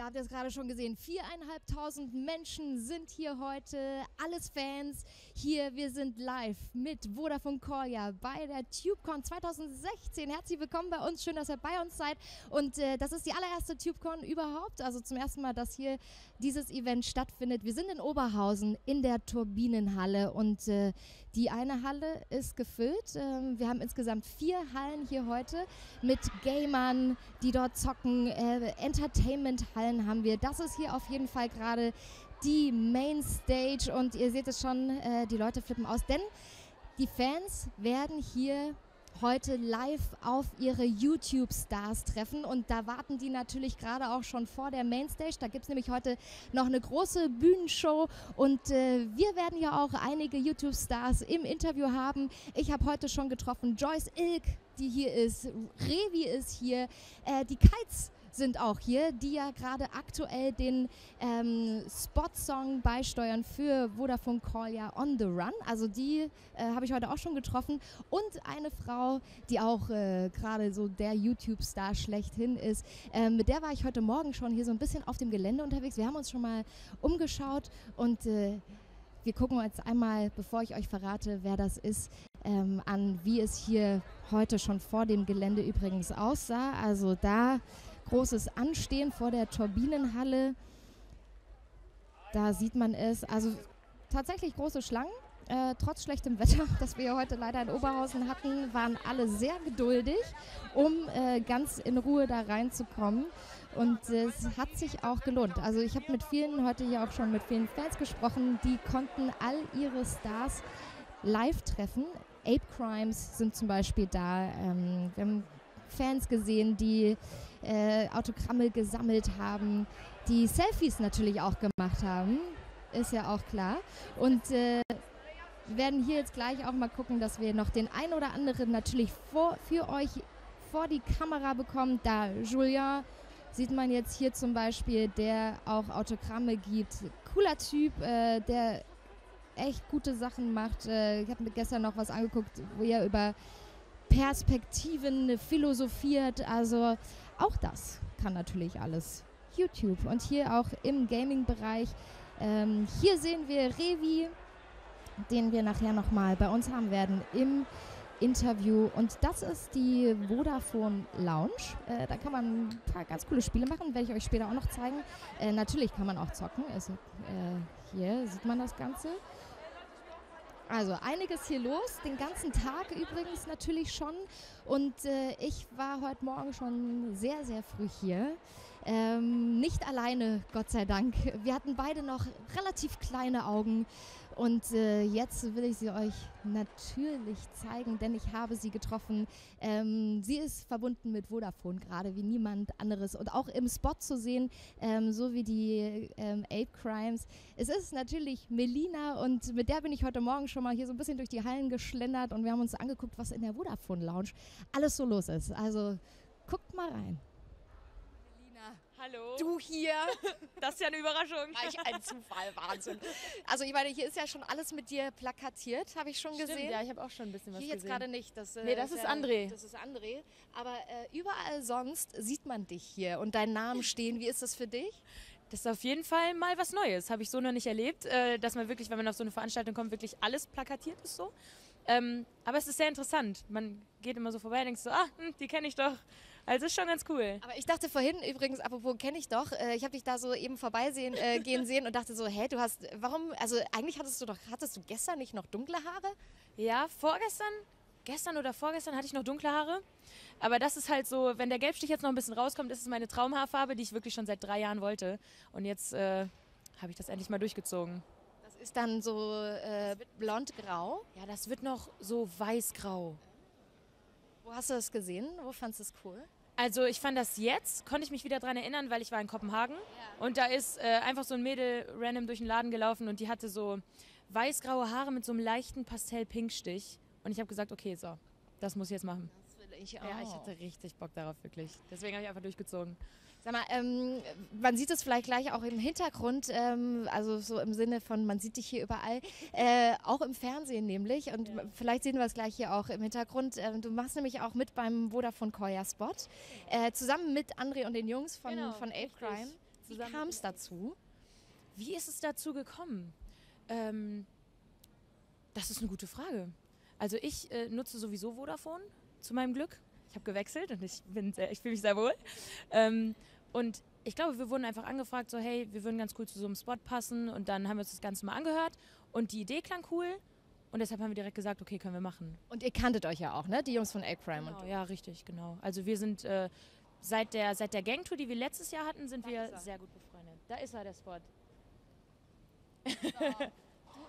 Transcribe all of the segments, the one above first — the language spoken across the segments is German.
da habt ihr es gerade schon gesehen. Viereinhalbtausend Menschen sind hier heute, alles Fans. Hier, wir sind live mit Vodafone Korea bei der TubeCon 2016. Herzlich willkommen bei uns, schön, dass ihr bei uns seid. Und äh, das ist die allererste TubeCon überhaupt, also zum ersten Mal, dass hier dieses Event stattfindet. Wir sind in Oberhausen in der Turbinenhalle und äh, die eine Halle ist gefüllt. Ähm, wir haben insgesamt vier Hallen hier heute mit Gamern, die dort zocken, äh, Entertainment-Hallen haben wir. Das ist hier auf jeden Fall gerade die Mainstage und ihr seht es schon, äh, die Leute flippen aus, denn die Fans werden hier heute live auf ihre YouTube-Stars treffen. Und da warten die natürlich gerade auch schon vor der Mainstage. Da gibt es nämlich heute noch eine große Bühnenshow. Und äh, wir werden ja auch einige YouTube-Stars im Interview haben. Ich habe heute schon getroffen Joyce Ilk, die hier ist. Revi ist hier. Äh, die Kites sind auch hier, die ja gerade aktuell den ähm, Spot-Song beisteuern für Vodafone Call ja On The Run. Also die äh, habe ich heute auch schon getroffen. Und eine Frau, die auch äh, gerade so der YouTube-Star schlechthin ist. Äh, mit der war ich heute Morgen schon hier so ein bisschen auf dem Gelände unterwegs. Wir haben uns schon mal umgeschaut und äh, wir gucken uns einmal, bevor ich euch verrate, wer das ist, ähm, an, wie es hier heute schon vor dem Gelände übrigens aussah. Also da großes Anstehen vor der Turbinenhalle. Da sieht man es. Also tatsächlich große Schlangen. Äh, trotz schlechtem Wetter, das wir heute leider in Oberhausen hatten, waren alle sehr geduldig, um äh, ganz in Ruhe da reinzukommen. Und äh, es hat sich auch gelohnt. Also ich habe mit vielen heute hier auch schon mit vielen Fans gesprochen, die konnten all ihre Stars live treffen. Ape Crimes sind zum Beispiel da. Ähm, wir haben Fans gesehen, die äh, Autogramme gesammelt haben, die Selfies natürlich auch gemacht haben, ist ja auch klar. Und äh, werden hier jetzt gleich auch mal gucken, dass wir noch den ein oder anderen natürlich vor, für euch vor die Kamera bekommen. Da Julien sieht man jetzt hier zum Beispiel, der auch Autogramme gibt. Cooler Typ, äh, der echt gute Sachen macht. Äh, ich habe mir gestern noch was angeguckt, wo er über Perspektiven philosophiert. Also auch das kann natürlich alles YouTube. Und hier auch im Gaming-Bereich. Ähm, hier sehen wir Revi, den wir nachher nochmal bei uns haben werden im Interview. Und das ist die Vodafone Lounge. Äh, da kann man ein paar ganz coole Spiele machen, werde ich euch später auch noch zeigen. Äh, natürlich kann man auch zocken. Also, äh, hier sieht man das Ganze. Also einiges hier los, den ganzen Tag übrigens natürlich schon. Und äh, ich war heute Morgen schon sehr, sehr früh hier. Ähm, nicht alleine, Gott sei Dank. Wir hatten beide noch relativ kleine Augen. Und äh, jetzt will ich sie euch natürlich zeigen, denn ich habe sie getroffen. Ähm, sie ist verbunden mit Vodafone, gerade wie niemand anderes. Und auch im Spot zu sehen, ähm, so wie die ähm, Ape Crimes. Es ist natürlich Melina und mit der bin ich heute Morgen schon mal hier so ein bisschen durch die Hallen geschlendert und wir haben uns angeguckt, was in der Vodafone Lounge alles so los ist. Also guckt mal rein. Hallo. Du hier. Das ist ja eine Überraschung. Gleich ein Zufall, Wahnsinn. Also ich meine, hier ist ja schon alles mit dir plakatiert, habe ich schon Stimmt, gesehen. ja, ich habe auch schon ein bisschen was Hier jetzt gesehen. gerade nicht. Das, äh, Nee, das ist ja, André. Das ist André. Aber äh, überall sonst sieht man dich hier und deinen Namen stehen. Wie ist das für dich? Das ist auf jeden Fall mal was Neues. Habe ich so noch nicht erlebt, äh, dass man wirklich, wenn man auf so eine Veranstaltung kommt, wirklich alles plakatiert ist so. Ähm, aber es ist sehr interessant. Man geht immer so vorbei und denkt so, ah, hm, die kenne ich doch. Also ist schon ganz cool. Aber ich dachte vorhin übrigens, apropos kenne ich doch, äh, ich habe dich da so eben vorbeisehen äh, gehen sehen und dachte so, hä, du hast, warum, also eigentlich hattest du doch, hattest du gestern nicht noch dunkle Haare? Ja, vorgestern, gestern oder vorgestern hatte ich noch dunkle Haare. Aber das ist halt so, wenn der Gelbstich jetzt noch ein bisschen rauskommt, ist es meine Traumhaarfarbe, die ich wirklich schon seit drei Jahren wollte. Und jetzt äh, habe ich das endlich mal durchgezogen. Das ist dann so äh, blond-grau. Ja, das wird noch so weiß-grau. Wo hast du das gesehen? Wo fandest du es cool? Also ich fand das jetzt, konnte ich mich wieder daran erinnern, weil ich war in Kopenhagen und da ist äh, einfach so ein Mädel random durch den Laden gelaufen und die hatte so weiß-graue Haare mit so einem leichten Pastell-Pink-Stich und ich habe gesagt, okay, so, das muss ich jetzt machen. Das will ich auch. Ja, ich hatte richtig Bock darauf, wirklich. Deswegen habe ich einfach durchgezogen. Sag mal, ähm, man sieht es vielleicht gleich auch im Hintergrund, ähm, also so im Sinne von, man sieht dich hier überall, äh, auch im Fernsehen nämlich. Und vielleicht sehen wir es gleich hier auch im Hintergrund. Ähm, du machst nämlich auch mit beim Vodafone Koya Spot, äh, zusammen mit André und den Jungs von, Genau, von Ape. Crime. Wie kam es dazu? Wie ist es dazu gekommen? Ähm, das ist eine gute Frage. Also ich äh, nutze sowieso Vodafone zu meinem Glück. Ich habe gewechselt und ich, ich fühle mich sehr wohl. Ähm, und ich glaube, wir wurden einfach angefragt, so hey, wir würden ganz cool zu so einem Spot passen. Und dann haben wir uns das Ganze mal angehört und die Idee klang cool. Und deshalb haben wir direkt gesagt, okay, können wir machen. Und ihr kanntet euch ja auch, ne? Die Jungs von A-Crime. Genau, ja, richtig, genau. Also wir sind äh, seit der, seit der Gangtour, die wir letztes Jahr hatten, sind da wir sehr gut befreundet. Da ist er, der Spot. So.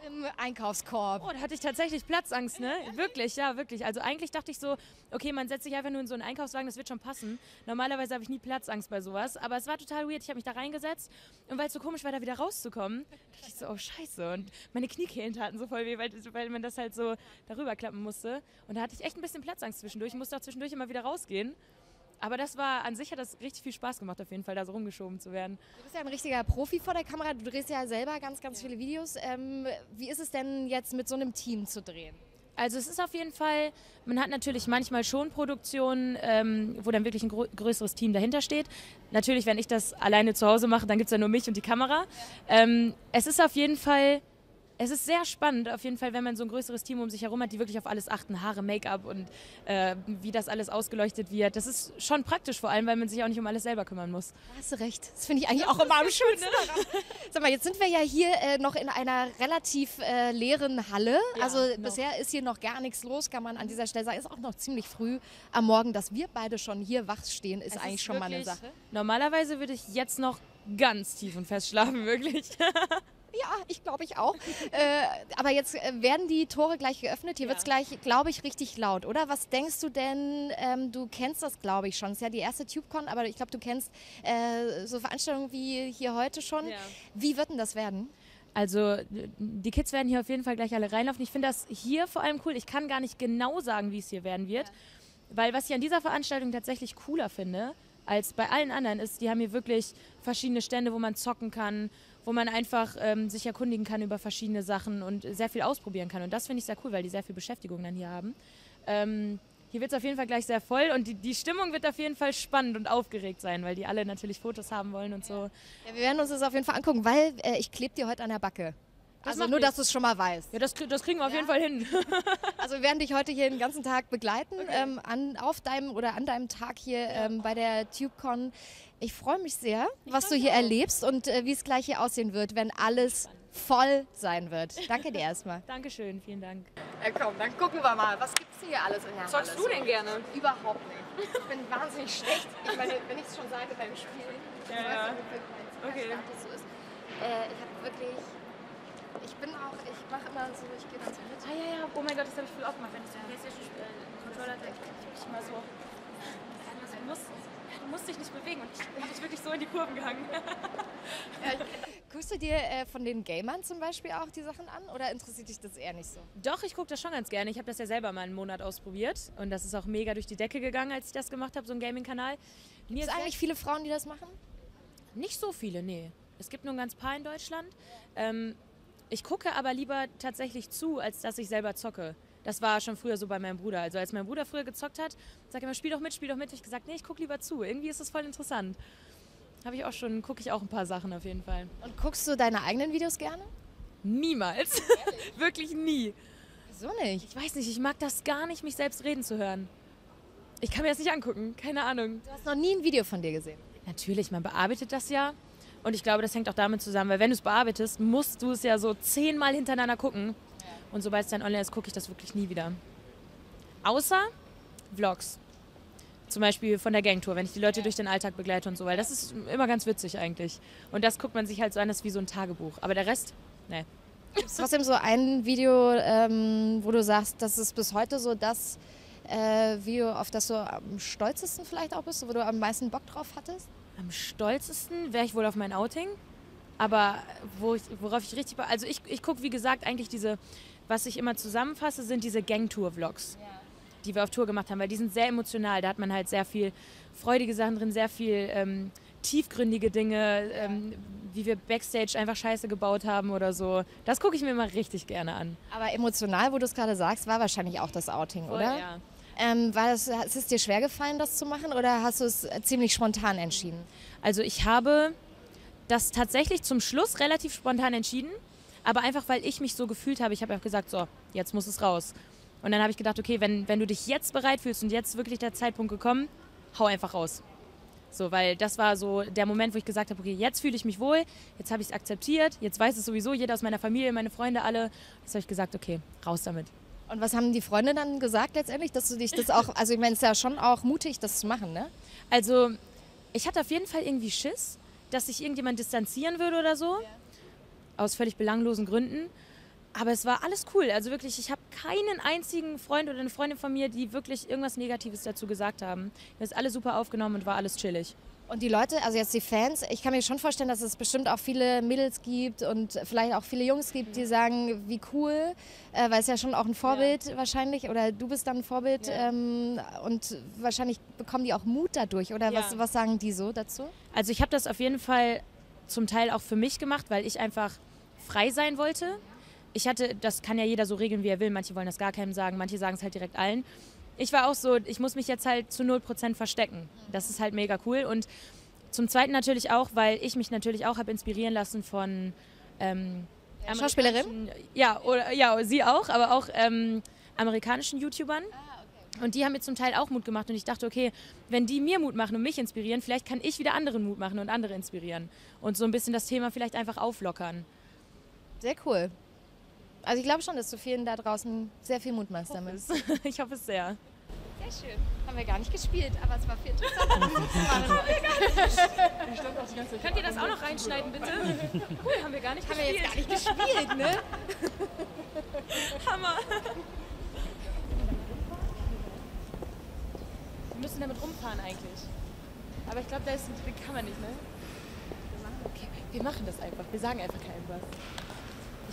Im Einkaufskorb. Oh, da hatte ich tatsächlich Platzangst, ne? Wirklich, ja, wirklich. Also eigentlich dachte ich so, okay, man setzt sich einfach nur in so einen Einkaufswagen, das wird schon passen. Normalerweise habe ich nie Platzangst bei sowas, aber es war total weird. Ich habe mich da reingesetzt und weil es so komisch war, da wieder rauszukommen, dachte ich so, oh scheiße. Und meine Kniekehlen taten so voll weh, weil, weil man das halt so darüber klappen musste. Und da hatte ich echt ein bisschen Platzangst zwischendurch. Ich musste auch zwischendurch immer wieder rausgehen. Aber das war an sich hat das richtig viel Spaß gemacht, auf jeden Fall da so rumgeschoben zu werden. Du bist ja ein richtiger Profi vor der Kamera. Du drehst ja selber ganz, ganz viele Videos. Ähm, wie ist es denn jetzt mit so einem Team zu drehen? Also es ist auf jeden Fall, man hat natürlich manchmal schon Produktionen, ähm, wo dann wirklich ein größeres Team dahinter steht. Natürlich, wenn ich das alleine zu Hause mache, dann gibt es ja nur mich und die Kamera. Ja. Ähm, es ist auf jeden Fall es ist sehr spannend, auf jeden Fall, wenn man so ein größeres Team um sich herum hat, die wirklich auf alles achten, Haare, Make-up und äh, wie das alles ausgeleuchtet wird. Das ist schon praktisch, vor allem, weil man sich auch nicht um alles selber kümmern muss. Da hast du recht. Das finde ich eigentlich auch immer am schönsten. Sag mal, jetzt sind wir ja hier äh, noch in einer relativ äh, leeren Halle. Ja, also noch. bisher ist hier noch gar nichts los, kann man an dieser Stelle sagen. Ist auch noch ziemlich früh am Morgen, dass wir beide schon hier wach stehen, ist es eigentlich ist schon mal eine Sache. Normalerweise würde ich jetzt noch ganz tief und fest schlafen, wirklich. Ja, ich glaube ich auch. äh, aber jetzt äh, werden die Tore gleich geöffnet. Hier ja. wird es gleich, glaube ich, richtig laut, oder? Was denkst du denn? Ähm, du kennst das, glaube ich, schon. Es ist ja die erste TubeCon, aber ich glaube, du kennst äh, so Veranstaltungen wie hier heute schon. Ja. Wie wird denn das werden? Also die Kids werden hier auf jeden Fall gleich alle reinlaufen. Ich finde das hier vor allem cool. Ich kann gar nicht genau sagen, wie es hier werden wird. Ja. Weil was ich an dieser Veranstaltung tatsächlich cooler finde, als bei allen anderen ist, die haben hier wirklich verschiedene Stände, wo man zocken kann, wo man einfach ähm, sich erkundigen kann über verschiedene Sachen und sehr viel ausprobieren kann. Und das finde ich sehr cool, weil die sehr viel Beschäftigung dann hier haben. Ähm, hier wird es auf jeden Fall gleich sehr voll und die, die Stimmung wird auf jeden Fall spannend und aufgeregt sein, weil die alle natürlich Fotos haben wollen und so. Ja, wir werden uns das auf jeden Fall angucken, weil äh, ich klebe dir heute an der Backe. Das also nur, dass du es schon mal weißt. Ja, das, das kriegen wir auf ja. jeden Fall hin. also wir werden dich heute hier den ganzen Tag begleiten, okay. ähm, an, auf deinem oder an deinem Tag hier ja. ähm, bei der TubeCon. Ich freue mich sehr, ich was du hier auch. erlebst und äh, wie es gleich hier aussehen wird, wenn alles voll sein wird. Danke dir erstmal. Dankeschön, vielen Dank. Ja, komm, dann gucken wir mal. Was gibt es hier alles in der Zockst du denn gerne? Überhaupt nicht. Ich bin wahnsinnig schlecht. Ich meine, wenn ich es schon sage beim Spielen, ja, ja. Okay. so ist. Äh, ich habe wirklich ich bin auch, ich mache immer so, ich gehe dann so mit. Ah ja, ja, oh mein Gott, das habe ich viel auch gemacht, wenn ich so einen Playstation-Controller äh, ich immer so, du musst, du musst dich nicht bewegen und ich habe mich wirklich so in die Kurven gehangen. ja, guckst du dir äh, von den Gamern zum Beispiel auch die Sachen an oder interessiert dich das eher nicht so? Doch, ich gucke das schon ganz gerne. Ich habe das ja selber mal einen Monat ausprobiert und das ist auch mega durch die Decke gegangen, als ich das gemacht habe, so ein Gaming-Kanal. Gibt es eigentlich viele Frauen, die das machen? Nicht so viele, nee. Es gibt nur ein ganz paar in Deutschland. Ähm, ich gucke aber lieber tatsächlich zu, als dass ich selber zocke. Das war schon früher so bei meinem Bruder. Also als mein Bruder früher gezockt hat, sag immer, spiel doch mit, spiel doch mit. Hab ich gesagt, nee, ich gucke lieber zu. Irgendwie ist das voll interessant. Habe ich auch schon, gucke ich auch ein paar Sachen auf jeden Fall. Und guckst du deine eigenen Videos gerne? Niemals. Wirklich nie. Wieso nicht? Ich weiß nicht, ich mag das gar nicht, mich selbst reden zu hören. Ich kann mir das nicht angucken, keine Ahnung. Du hast noch nie ein Video von dir gesehen? Natürlich, man bearbeitet das ja. Und ich glaube, das hängt auch damit zusammen, weil wenn du es bearbeitest, musst du es ja so zehnmal hintereinander gucken. Und sobald es dann online ist, gucke ich das wirklich nie wieder. Außer Vlogs. Zum Beispiel von der Gangtour, wenn ich die Leute durch den Alltag begleite und so, weil das ist immer ganz witzig eigentlich. Und das guckt man sich halt so an, das ist wie so ein Tagebuch. Aber der Rest, ne. Gibt es trotzdem so ein Video, ähm, wo du sagst, das ist bis heute so das äh, Video, auf das du am stolzesten vielleicht auch bist, wo du am meisten Bock drauf hattest? Am stolzesten wäre ich wohl auf mein Outing. Aber wo ich, worauf ich richtig. Also ich, ich gucke, wie gesagt, eigentlich diese, was ich immer zusammenfasse, sind diese Gangtour-Vlogs, ja. die wir auf Tour gemacht haben, weil die sind sehr emotional. Da hat man halt sehr viel freudige Sachen drin, sehr viel ähm, tiefgründige Dinge, ähm, wie wir Backstage einfach Scheiße gebaut haben oder so. Das gucke ich mir immer richtig gerne an. Aber emotional, wo du es gerade sagst, war wahrscheinlich auch das Outing, Voll, oder? Ja. Ähm, war das, ist es dir schwer gefallen, das zu machen oder hast du es ziemlich spontan entschieden? Also ich habe das tatsächlich zum Schluss relativ spontan entschieden, aber einfach weil ich mich so gefühlt habe. Ich habe auch gesagt, so, jetzt muss es raus. Und dann habe ich gedacht, okay, wenn, wenn du dich jetzt bereit fühlst und jetzt wirklich der Zeitpunkt gekommen, hau einfach raus. So, weil das war so der Moment, wo ich gesagt habe, okay, jetzt fühle ich mich wohl, jetzt habe ich es akzeptiert, jetzt weiß es sowieso jeder aus meiner Familie, meine Freunde alle. Jetzt habe ich gesagt, okay, raus damit. Und was haben die Freunde dann gesagt letztendlich, dass du dich das auch, also ich meine, es ist ja schon auch mutig, das zu machen, ne? Also, ich hatte auf jeden Fall irgendwie Schiss, dass sich irgendjemand distanzieren würde oder so. Ja. Aus völlig belanglosen Gründen. Aber es war alles cool. Also wirklich, ich habe keinen einzigen Freund oder eine Freundin von mir, die wirklich irgendwas Negatives dazu gesagt haben. Wir haben es alle super aufgenommen und war alles chillig. Und die Leute, also jetzt die Fans, ich kann mir schon vorstellen, dass es bestimmt auch viele Mädels gibt und vielleicht auch viele Jungs gibt, die sagen, wie cool, äh, weil es ja schon auch ein Vorbild ja. wahrscheinlich oder du bist dann ein Vorbild ja. ähm, und wahrscheinlich bekommen die auch Mut dadurch oder ja. was, was sagen die so dazu? Also ich habe das auf jeden Fall zum Teil auch für mich gemacht, weil ich einfach frei sein wollte. Ich hatte, das kann ja jeder so regeln, wie er will. Manche wollen das gar keinem sagen, manche sagen es halt direkt allen ich war auch so, ich muss mich jetzt halt zu 0% verstecken. Das ist halt mega cool. Und zum Zweiten natürlich auch, weil ich mich natürlich auch habe inspirieren lassen von ähm, ja, Schauspielerin? Ja, oder, ja, sie auch, aber auch ähm, amerikanischen YouTubern. Ah, und die haben mir zum Teil auch Mut gemacht und ich dachte, okay, wenn die mir Mut machen und mich inspirieren, vielleicht kann ich wieder anderen Mut machen und andere inspirieren. Und so ein bisschen das Thema vielleicht einfach auflockern. Sehr cool. Also ich glaube schon, dass du vielen da draußen sehr viel Mut machst damit. Ich hoffe es sehr. Sehr schön. Haben wir gar nicht gespielt, aber es war viel interessanter. Könnt ihr das auch noch reinschneiden, bitte? Cool, haben wir gar nicht haben gespielt. Haben wir jetzt gar nicht gespielt, ne? Hammer. Wir müssen damit rumfahren eigentlich. Aber ich glaube, da ist ein kann man nicht, ne? Okay, wir machen das einfach. Wir sagen einfach keinem was.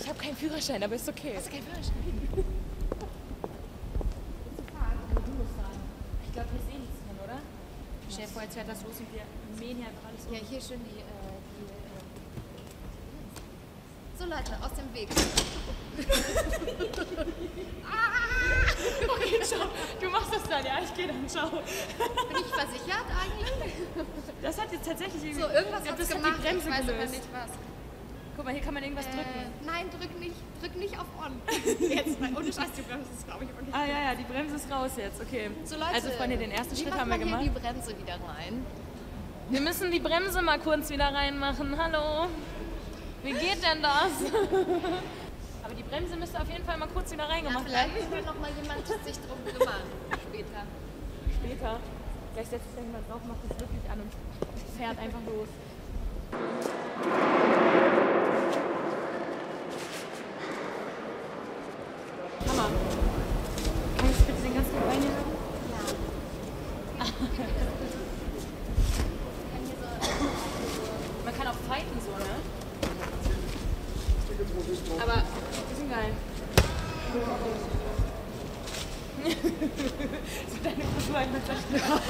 Ich habe keinen Führerschein, aber ist okay. Hast du keinen Führerschein? Willst du fahren? du musst fahren. Ich glaube, hier ist eh nichts drin, oder? Stell dir vor, jetzt fährt das los und wir mähen hier einfach alles um. Ja, hier schön die... Äh, die äh so Leute, aus dem Weg. okay, ciao. Du machst das dann, ja, ich gehe dann, ciao. Bin ich versichert eigentlich? Das hat jetzt tatsächlich irgendwie... So, irgendwas hat das gemacht, die Bremse ich weiß aber nicht was. Guck mal, hier kann man irgendwas äh, drücken. Nein, drück nicht, drück nicht auf On. jetzt, weil ohne Scheiß, die Bremse ist, glaube ich, wirklich. Ah ja, ja, die Bremse ist raus jetzt, okay. So, Leute, also Freunde, den ersten Schritt haben wir gemacht. Hier die Bremse wieder rein. Wir müssen die Bremse mal kurz wieder reinmachen. Hallo. Wie geht denn das? Aber die Bremse müsste auf jeden Fall mal kurz wieder reingemacht werden. Vielleicht will noch mal jemand sich drum kümmern. Später. Später. Vielleicht setzt sich da jemand drauf, macht das wirklich an und fährt einfach los. Hammer. Kann ich bitte den ganzen Tag Wein haben? Ja. Man kann auch fighten so, ne? Aber die sind geil. so deine Frisur einfach zerstört.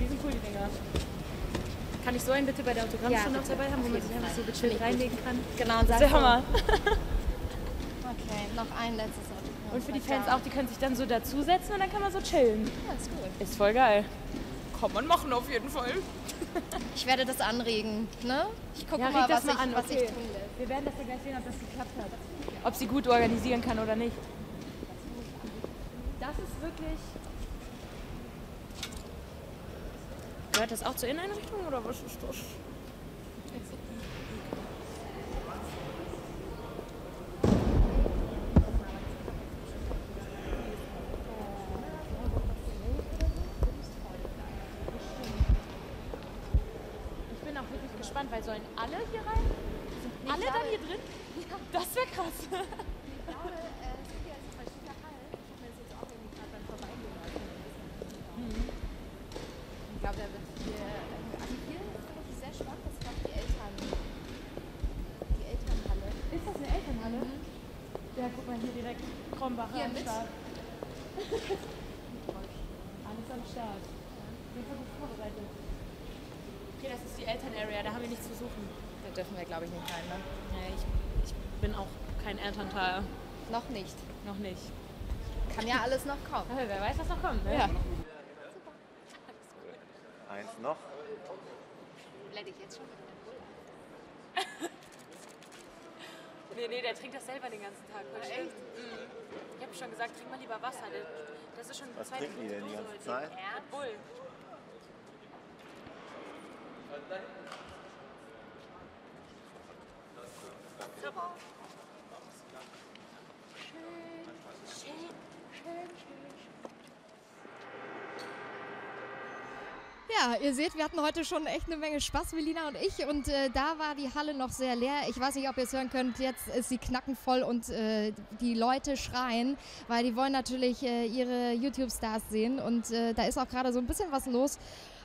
die sind cool, die Dinger. Bitte bei der Autogrammstunde ja, noch dabei haben, wo man sich einfach so gechillt reinlegen kann? Genau, das ist Hammer. okay, noch ein letztes Autogramm. Und für die Fans auch, die können sich dann so dazusetzen und dann kann man so chillen. Ja, ist gut. Ist voll geil. Kann man machen auf jeden Fall. ich werde das anregen, ne? Ich gucke ja, mal, was, mal ich, an. was okay. ich tun lässt. Wir werden das ja gleich sehen, ob das geklappt hat. Ob sie gut organisieren kann oder nicht. Das ist wirklich Gehört das auch zur Inneneinrichtung oder was ist das? Ich bin auch wirklich gespannt, weil sollen alle hier rein? Sind alle dann hier drin? Ja. Das wäre krass. Krombacher Hier am mit. Start. Alles am Start. Wir sind gut vorbereitet. Okay, das ist die Eltern-Area, da haben wir nichts zu suchen. Da dürfen wir, glaube ich, nicht rein, ne? Nee, ich, ich bin auch Elternteil. Noch nicht. Noch nicht. Kann ja alles noch kommen. Aber wer weiß, was noch kommt, ne? Ja. Eins noch. Blende ich jetzt schon? Nee, nee, der trinkt das selber den ganzen Tag. Voll schlimm. Mhm. Ich habe schon gesagt, trink mal lieber Wasser. Das ist schon die Was zweite trinken die denn die ganze. Zeit? Red Bull. Ja, ihr seht, wir hatten heute schon echt eine Menge Spaß, Melina und ich. Und äh, da war die Halle noch sehr leer. Ich weiß nicht, ob ihr es hören könnt. Jetzt ist sie knackenvoll und äh, die Leute schreien, weil die wollen natürlich äh, ihre YouTube-Stars sehen. Und äh, da ist auch gerade so ein bisschen was los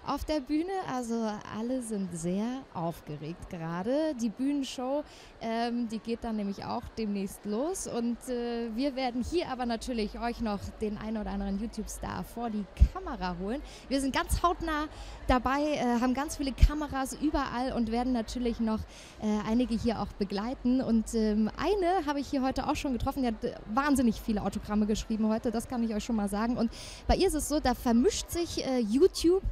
auf der Bühne. Also alle sind sehr aufgeregt gerade. Die Bühnenshow, ähm, die geht dann nämlich auch demnächst los. Und äh, wir werden hier aber natürlich euch noch den einen oder anderen YouTube-Star vor die Kamera holen. Wir sind ganz hautnah dabei, äh, haben ganz viele Kameras überall und werden natürlich noch äh, einige hier auch begleiten. Und ähm, eine habe ich hier heute auch schon getroffen. Die hat äh, wahnsinnig viele Autogramme geschrieben heute, das kann ich euch schon mal sagen. Und bei ihr ist es so, da vermischt sich äh, YouTube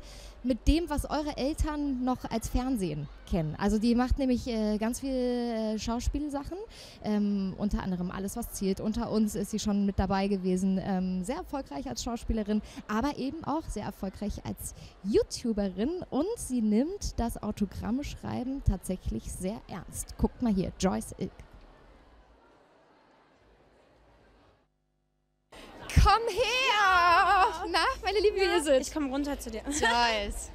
mit dem, was eure Eltern noch als Fernsehen kennen. Also die macht nämlich äh, ganz viele äh, Schauspielsachen, ähm, unter anderem Alles, was zählt. Unter uns ist sie schon mit dabei gewesen, ähm, sehr erfolgreich als Schauspielerin, aber eben auch sehr erfolgreich als YouTuberin und sie nimmt das Autogrammschreiben tatsächlich sehr ernst. Guckt mal hier, Joyce Ilk. Komm her! Na, meine Liebe, wie ist es? Ich komme runter zu dir. Joyce.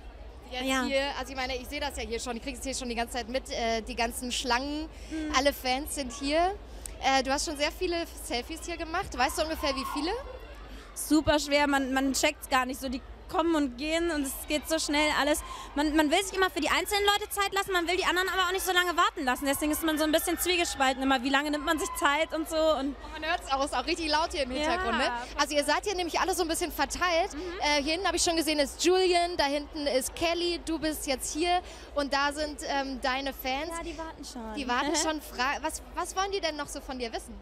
Jetzt Ja. hier, also ich meine, ich sehe das ja hier schon, ich kriege es hier schon die ganze Zeit mit, äh, die ganzen Schlangen, alle Fans sind hier. Äh, du hast schon sehr viele Selfies hier gemacht. Weißt du ungefähr wie viele? Super schwer, man, man checkt gar nicht so. Die kommen und gehen und es geht so schnell alles. Man, man will sich immer für die einzelnen Leute Zeit lassen, man will die anderen aber auch nicht so lange warten lassen. Deswegen ist man so ein bisschen zwiegespalten immer, wie lange nimmt man sich Zeit und so. Und Man hört es auch, ist auch richtig laut hier im Hintergrund. Ne? Ja. Also ihr seid hier nämlich alle so ein bisschen verteilt. Äh, hier hinten habe ich schon gesehen, ist Julian, da hinten ist Kelly, du bist jetzt hier und da sind ähm, deine Fans. ja, die warten schon. Die warten schon. Fra was, was wollen die denn noch so von dir wissen?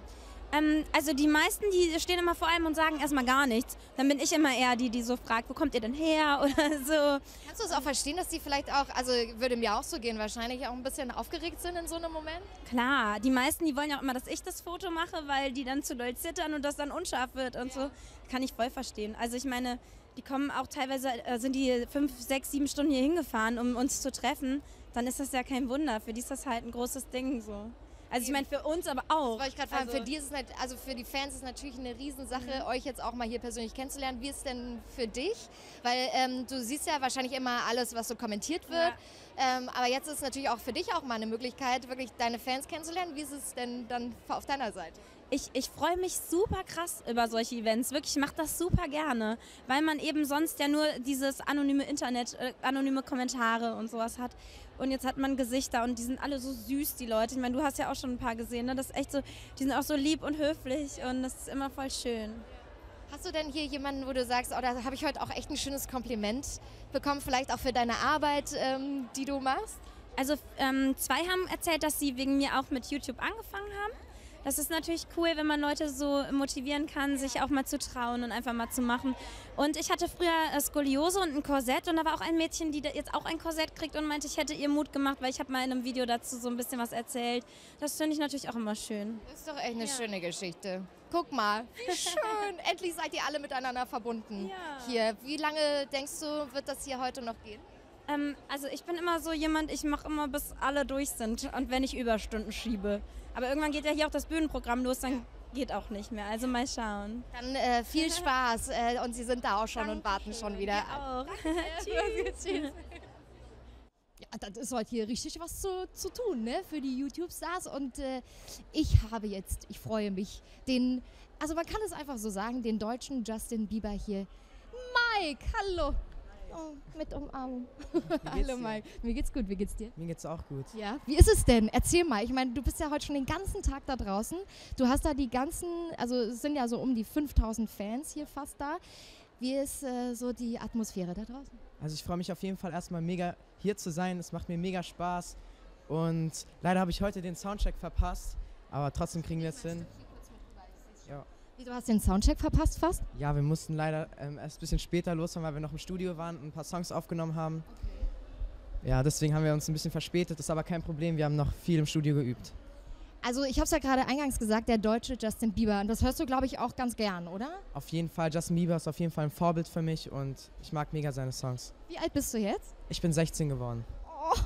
Ähm, also die meisten, die stehen immer vor allem und sagen erstmal gar nichts. Dann bin ich immer eher die, die so fragt, wo kommt ihr denn her oder so. Kannst du es auch verstehen, dass die vielleicht auch, also würde mir auch so gehen, wahrscheinlich auch ein bisschen aufgeregt sind in so einem Moment? Klar, die meisten, die wollen ja auch immer, dass ich das Foto mache, weil die dann zu doll zittern und das dann unscharf wird und so. Kann ich voll verstehen. Also ich meine, die kommen auch teilweise, äh, sind die fünf, sechs, sieben Stunden hier hingefahren, um uns zu treffen. Dann ist das ja kein Wunder. Für die ist das halt ein großes Ding so. Also ich meine, für uns aber auch. Das ich gerade fragen. Also- für die ist es halt, also für die Fans ist es natürlich eine Riesensache, euch jetzt auch mal hier persönlich kennenzulernen. Wie ist es denn für dich? Weil ähm, du siehst ja wahrscheinlich immer alles, was so kommentiert wird. Ähm, aber jetzt ist es natürlich auch für dich auch mal eine Möglichkeit, wirklich deine Fans kennenzulernen. Wie ist es denn dann auf deiner Seite? Ich, ich freue mich super krass über solche Events. Wirklich, ich mache das super gerne, weil man eben sonst ja nur dieses anonyme Internet, äh, anonyme Kommentare und sowas hat. Und jetzt hat man Gesichter und die sind alle so süß, die Leute. Ich meine, du hast ja auch schon ein paar gesehen, ne? Das ist echt so, die sind auch so lieb und höflich und das ist immer voll schön. Hast du denn hier jemanden, wo du sagst, oh, da habe ich heute auch echt ein schönes Kompliment bekommen, vielleicht auch für deine Arbeit, ähm, die du machst? Also ähm, zwei haben erzählt, dass sie wegen mir auch mit YouTube angefangen haben. Das ist natürlich cool, wenn man Leute so motivieren kann, sich auch mal zu trauen und einfach mal zu machen. Und ich hatte früher äh, Skoliose und ein Korsett und da war auch ein Mädchen, die jetzt auch ein Korsett kriegt und meinte, ich hätte ihr Mut gemacht, weil ich habe mal in einem Video dazu so ein bisschen was erzählt. Das finde ich natürlich auch immer schön. Das ist doch echt eine schöne Geschichte. Guck mal, wie schön. Endlich seid ihr alle miteinander verbunden Ja. hier. Wie lange denkst du, wird das hier heute noch gehen? Ähm, also ich bin immer so jemand, ich mache immer bis alle durch sind und wenn ich Überstunden schiebe. Aber irgendwann geht ja hier auch das Bühnenprogramm los, dann geht auch nicht mehr. Also mal schauen. Dann äh, viel Spaß äh, und sie sind da auch schon und warten schon wieder. Auch. Ja, das ist heute hier richtig was zu, zu tun, ne, für die YouTube-Stars. Und äh, ich habe jetzt, ich freue mich, den, also man kann es einfach so sagen, den deutschen Justin Bieber hier. Mike, hallo. Oh, mit Umarmung. hallo? Mike. Mir geht's gut, wie geht's dir? Mir geht's auch gut. Ja. Wie ist es denn? Erzähl mal. Ich meine, du bist ja heute schon den ganzen Tag da draußen. Du hast da die ganzen, also es sind ja so um die 5000 Fans hier fast da. Wie ist äh, so die Atmosphäre da draußen? Also ich freue mich auf jeden Fall erstmal mega hier zu sein. Es macht mir mega Spaß. Und leider habe ich heute den Soundcheck verpasst, aber trotzdem kriegen wir es hin. Ja. Wie, du hast den Soundcheck verpasst fast? Ja, wir mussten leider ähm, erst ein bisschen später losfahren, weil wir noch im Studio waren und ein paar Songs aufgenommen haben. Ja, deswegen haben wir uns ein bisschen verspätet, das ist aber kein Problem, wir haben noch viel im Studio geübt. Also ich habe es ja gerade eingangs gesagt, der deutsche Justin Bieber. Und das hörst du, glaube ich, auch ganz gern, oder? Auf jeden Fall, Justin Bieber ist auf jeden Fall ein Vorbild für mich und ich mag mega seine Songs. Wie alt bist du jetzt? Ich bin 16 geworden. Oh,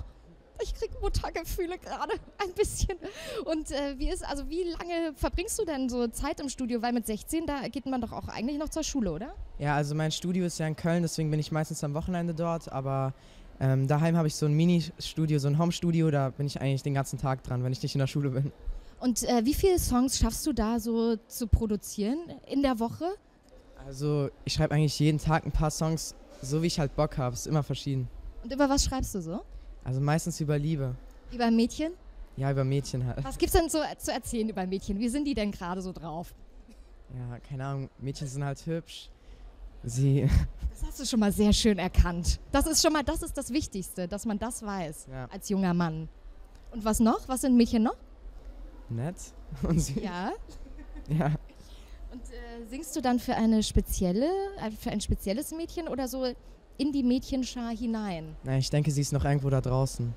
ich krieg Muttergefühle gerade ein bisschen. Und äh, wie ist, also wie lange verbringst du denn so Zeit im Studio? Weil mit 16, da geht man doch auch eigentlich noch zur Schule, oder? Ja, also mein Studio ist ja in Köln, deswegen bin ich meistens am Wochenende dort, aber ähm, daheim habe ich so ein Mini-Studio, so ein Home-Studio, da bin ich eigentlich den ganzen Tag dran, wenn ich nicht in der Schule bin. Und äh, wie viele Songs schaffst du da so zu produzieren in der Woche? Also ich schreibe eigentlich jeden Tag ein paar Songs, so wie ich halt Bock habe. Ist immer verschieden. Und über was schreibst du so? Also meistens über Liebe. Über Mädchen? Ja, über Mädchen halt. Was gibt's denn so zu erzählen über Mädchen? Wie sind die denn gerade so drauf? Ja, keine Ahnung. Mädchen sind halt hübsch. Sie. Das hast du schon mal sehr schön erkannt. Das ist schon mal, das ist das Wichtigste, dass man das weiß Ja. als junger Mann. Und was noch? Was sind Mädchen noch? Nett. Und sie. Ja. Ja. Und äh, singst du dann für eine spezielle, äh, für ein spezielles Mädchen oder so in die Mädchenschar hinein? Na, ich denke, sie ist noch irgendwo da draußen.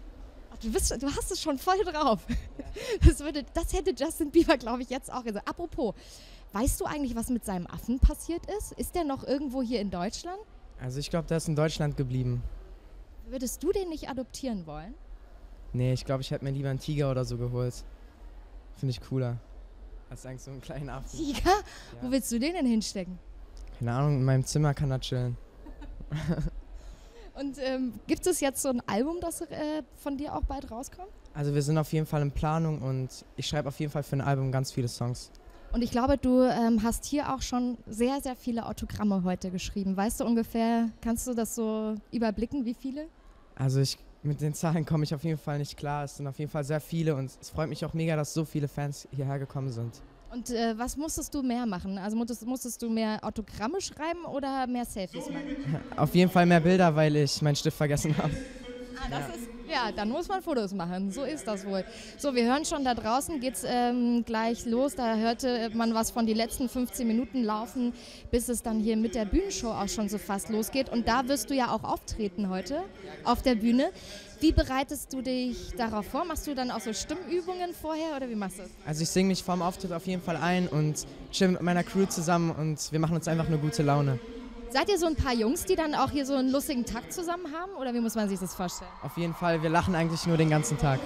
Ach, du, bist, du hast es schon voll drauf. Das, würde, das hätte Justin Bieber, glaube ich, jetzt auch gesagt. Apropos, weißt du eigentlich, was mit seinem Affen passiert ist? Ist der noch irgendwo hier in Deutschland? Also ich glaube, der ist in Deutschland geblieben. Würdest du den nicht adoptieren wollen? Nee, ich glaube, ich hätte mir lieber einen Tiger oder so geholt. Finde ich cooler. Als eigentlich so einen kleinen Affen. Tiger? Wo willst du den denn hinstecken? Keine Ahnung, in meinem Zimmer kann er chillen. Und ähm, gibt es jetzt so ein Album, das äh, von dir auch bald rauskommt? Also wir sind auf jeden Fall in Planung und ich schreibe auf jeden Fall für ein Album ganz viele Songs. Und ich glaube, du ähm, hast hier auch schon sehr, sehr viele Autogramme heute geschrieben. Weißt du ungefähr, kannst du das so überblicken, wie viele? Also ich, mit den Zahlen komme ich auf jeden Fall nicht klar. Es sind auf jeden Fall sehr viele und es freut mich auch mega, dass so viele Fans hierher gekommen sind. Und äh, was musstest du mehr machen? Also musstest, musstest du mehr Autogramme schreiben oder mehr Selfies machen? Auf jeden Fall mehr Bilder, weil ich meinen Stift vergessen habe. Ah, das ist, ja, dann muss man Fotos machen. So ist das wohl. So, wir hören schon da draußen, geht's ähm, gleich los. Da hörte man was von die letzten 15 Minuten laufen, bis es dann hier mit der Bühnenshow auch schon so fast losgeht. Und da wirst du ja auch auftreten heute auf der Bühne. Wie bereitest du dich darauf vor? Machst du dann auch so Stimmübungen vorher oder wie machst du das? Also ich singe mich vorm Auftritt auf jeden Fall ein und chill mit meiner Crew zusammen und wir machen uns einfach eine gute Laune. Seid ihr so ein paar Jungs, die dann auch hier so einen lustigen Takt zusammen haben oder wie muss man sich das vorstellen? Auf jeden Fall, wir lachen eigentlich nur den ganzen Tag.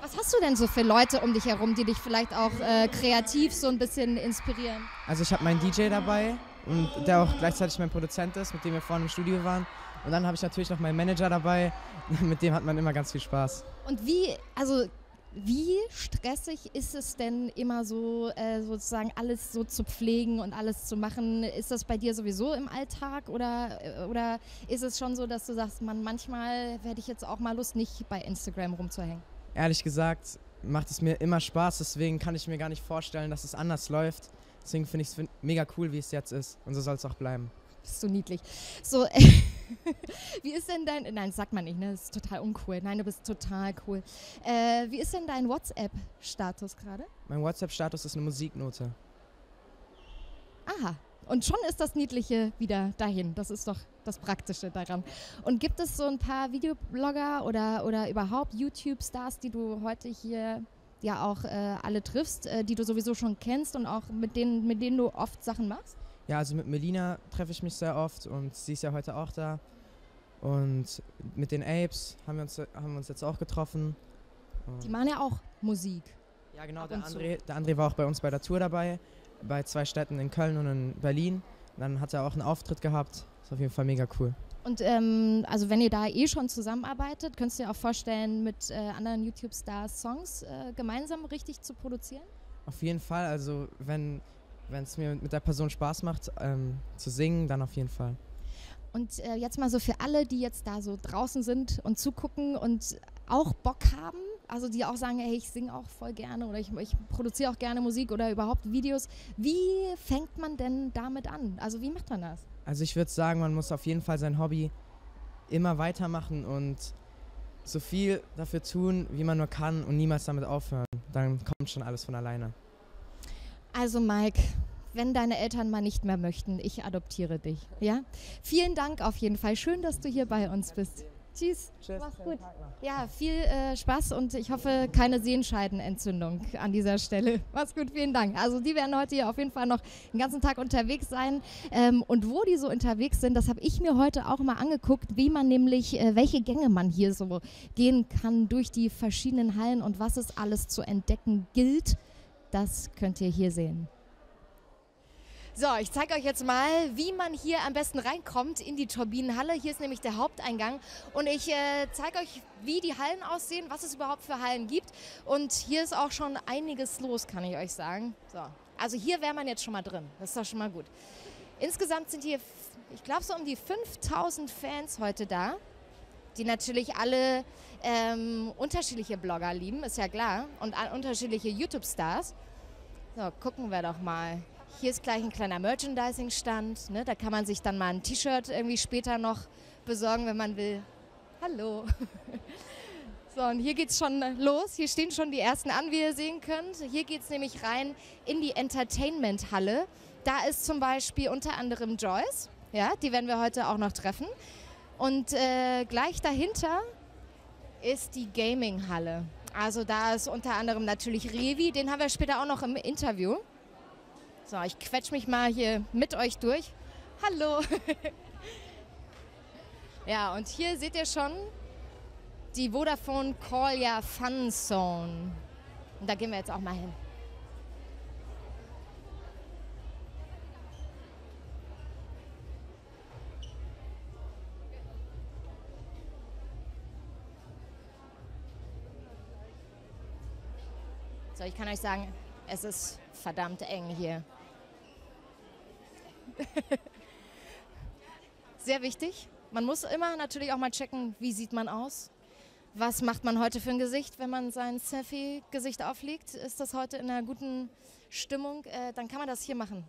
Was hast du denn so für Leute um dich herum, die dich vielleicht auch äh, kreativ so ein bisschen inspirieren? Also ich habe meinen DJ dabei und der auch gleichzeitig mein Produzent ist, mit dem wir vorhin im Studio waren. Und dann habe ich natürlich noch meinen Manager dabei, mit dem hat man immer ganz viel Spaß. Und wie, also wie stressig ist es denn immer so, äh, sozusagen alles so zu pflegen und alles zu machen? Ist das bei dir sowieso im Alltag oder, äh, oder ist es schon so, dass du sagst, man, manchmal hätte ich jetzt auch mal Lust, nicht bei Instagram rumzuhängen? Ehrlich gesagt macht es mir immer Spaß, deswegen kann ich mir gar nicht vorstellen, dass es anders läuft. Deswegen finde ich es mega cool, wie es jetzt ist. Und so soll es auch bleiben. Bist du niedlich. So, wie ist denn dein, nein, sagt man nicht, ne? Das ist total uncool. Nein, du bist total cool. Äh, wie ist denn dein WhatsApp-Status gerade? Mein WhatsApp-Status ist eine Musiknote. Aha. Und schon ist das Niedliche wieder dahin. Das ist doch das Praktische daran. Und gibt es so ein paar Videoblogger oder, oder überhaupt YouTube-Stars, die du heute hier ja auch äh, alle triffst, äh, die du sowieso schon kennst und auch mit denen, mit denen du oft Sachen machst? Ja, also mit Melina treffe ich mich sehr oft und sie ist ja heute auch da. Und mit den Apes haben wir uns, haben wir uns jetzt auch getroffen. Die machen ja auch Musik. Ja, genau. Der. André, der André war auch bei uns bei der Tour dabei, bei zwei Städten in Köln und in Berlin. Dann hat er auch einen Auftritt gehabt. Ist auf jeden Fall mega cool. Und ähm, also wenn ihr da eh schon zusammenarbeitet, könntest du dir auch vorstellen, mit äh, anderen YouTube-Stars Songs äh, gemeinsam richtig zu produzieren? Auf jeden Fall, also wenn es mir mit der Person Spaß macht, ähm, zu singen, dann auf jeden Fall. Und äh, jetzt mal so für alle, die jetzt da so draußen sind und zugucken und auch Bock haben, also die auch sagen, hey, ich singe auch voll gerne oder ich, ich produziere auch gerne Musik oder überhaupt Videos. Wie fängt man denn damit an? Also wie macht man das? Also ich würde sagen, man muss auf jeden Fall sein Hobby immer weitermachen und so viel dafür tun, wie man nur kann und niemals damit aufhören. Dann kommt schon alles von alleine. Also Mike, wenn deine Eltern mal nicht mehr möchten, ich adoptiere dich. Ja? Vielen Dank auf jeden Fall. Schön, dass du hier bei uns bist. Tschüss. Tschüss. Mach's gut. Ja, viel äh, Spaß und ich hoffe, keine Sehenscheidenentzündung an dieser Stelle. Mach's gut, vielen Dank. Also die werden heute hier auf jeden Fall noch den ganzen Tag unterwegs sein. Ähm, und wo die so unterwegs sind, das habe ich mir heute auch mal angeguckt, wie man nämlich, äh, welche Gänge man hier so gehen kann durch die verschiedenen Hallen und was es alles zu entdecken gilt. Das könnt ihr hier sehen. So, ich zeige euch jetzt mal, wie man hier am besten reinkommt in die Turbinenhalle. Hier ist nämlich der Haupteingang und ich äh, zeige euch, wie die Hallen aussehen, was es überhaupt für Hallen gibt. Und hier ist auch schon einiges los, kann ich euch sagen. So, also hier wäre man jetzt schon mal drin. Das ist doch schon mal gut. Insgesamt sind hier, ich glaube, so um die 5000 Fans heute da, die natürlich alle ähm, unterschiedliche Blogger lieben, ist ja klar, und unterschiedliche YouTube-Stars. So, gucken wir doch mal. Hier ist gleich ein kleiner Merchandising-Stand. Ne? Da kann man sich dann mal ein T-Shirt irgendwie später noch besorgen, wenn man will. Hallo. So, und hier geht es schon los. Hier stehen schon die ersten an, wie ihr sehen könnt. Hier geht es nämlich rein in die Entertainment-Halle. Da ist zum Beispiel unter anderem Joyce. Ja, die werden wir heute auch noch treffen. Und äh, gleich dahinter ist die Gaming-Halle. Also da ist unter anderem natürlich Revi, den haben wir später auch noch im Interview. So, ich quetsch mich mal hier mit euch durch. Hallo. ja, und hier seht ihr schon die Vodafone Callia Fun Zone. Und da gehen wir jetzt auch mal hin. So, ich kann euch sagen, es ist verdammt eng hier. Sehr wichtig. Man muss immer natürlich auch mal checken, wie sieht man aus. Was macht man heute für ein Gesicht, wenn man sein Selfie-Gesicht auflegt? Ist das heute in einer guten Stimmung? Äh, dann kann man das hier machen.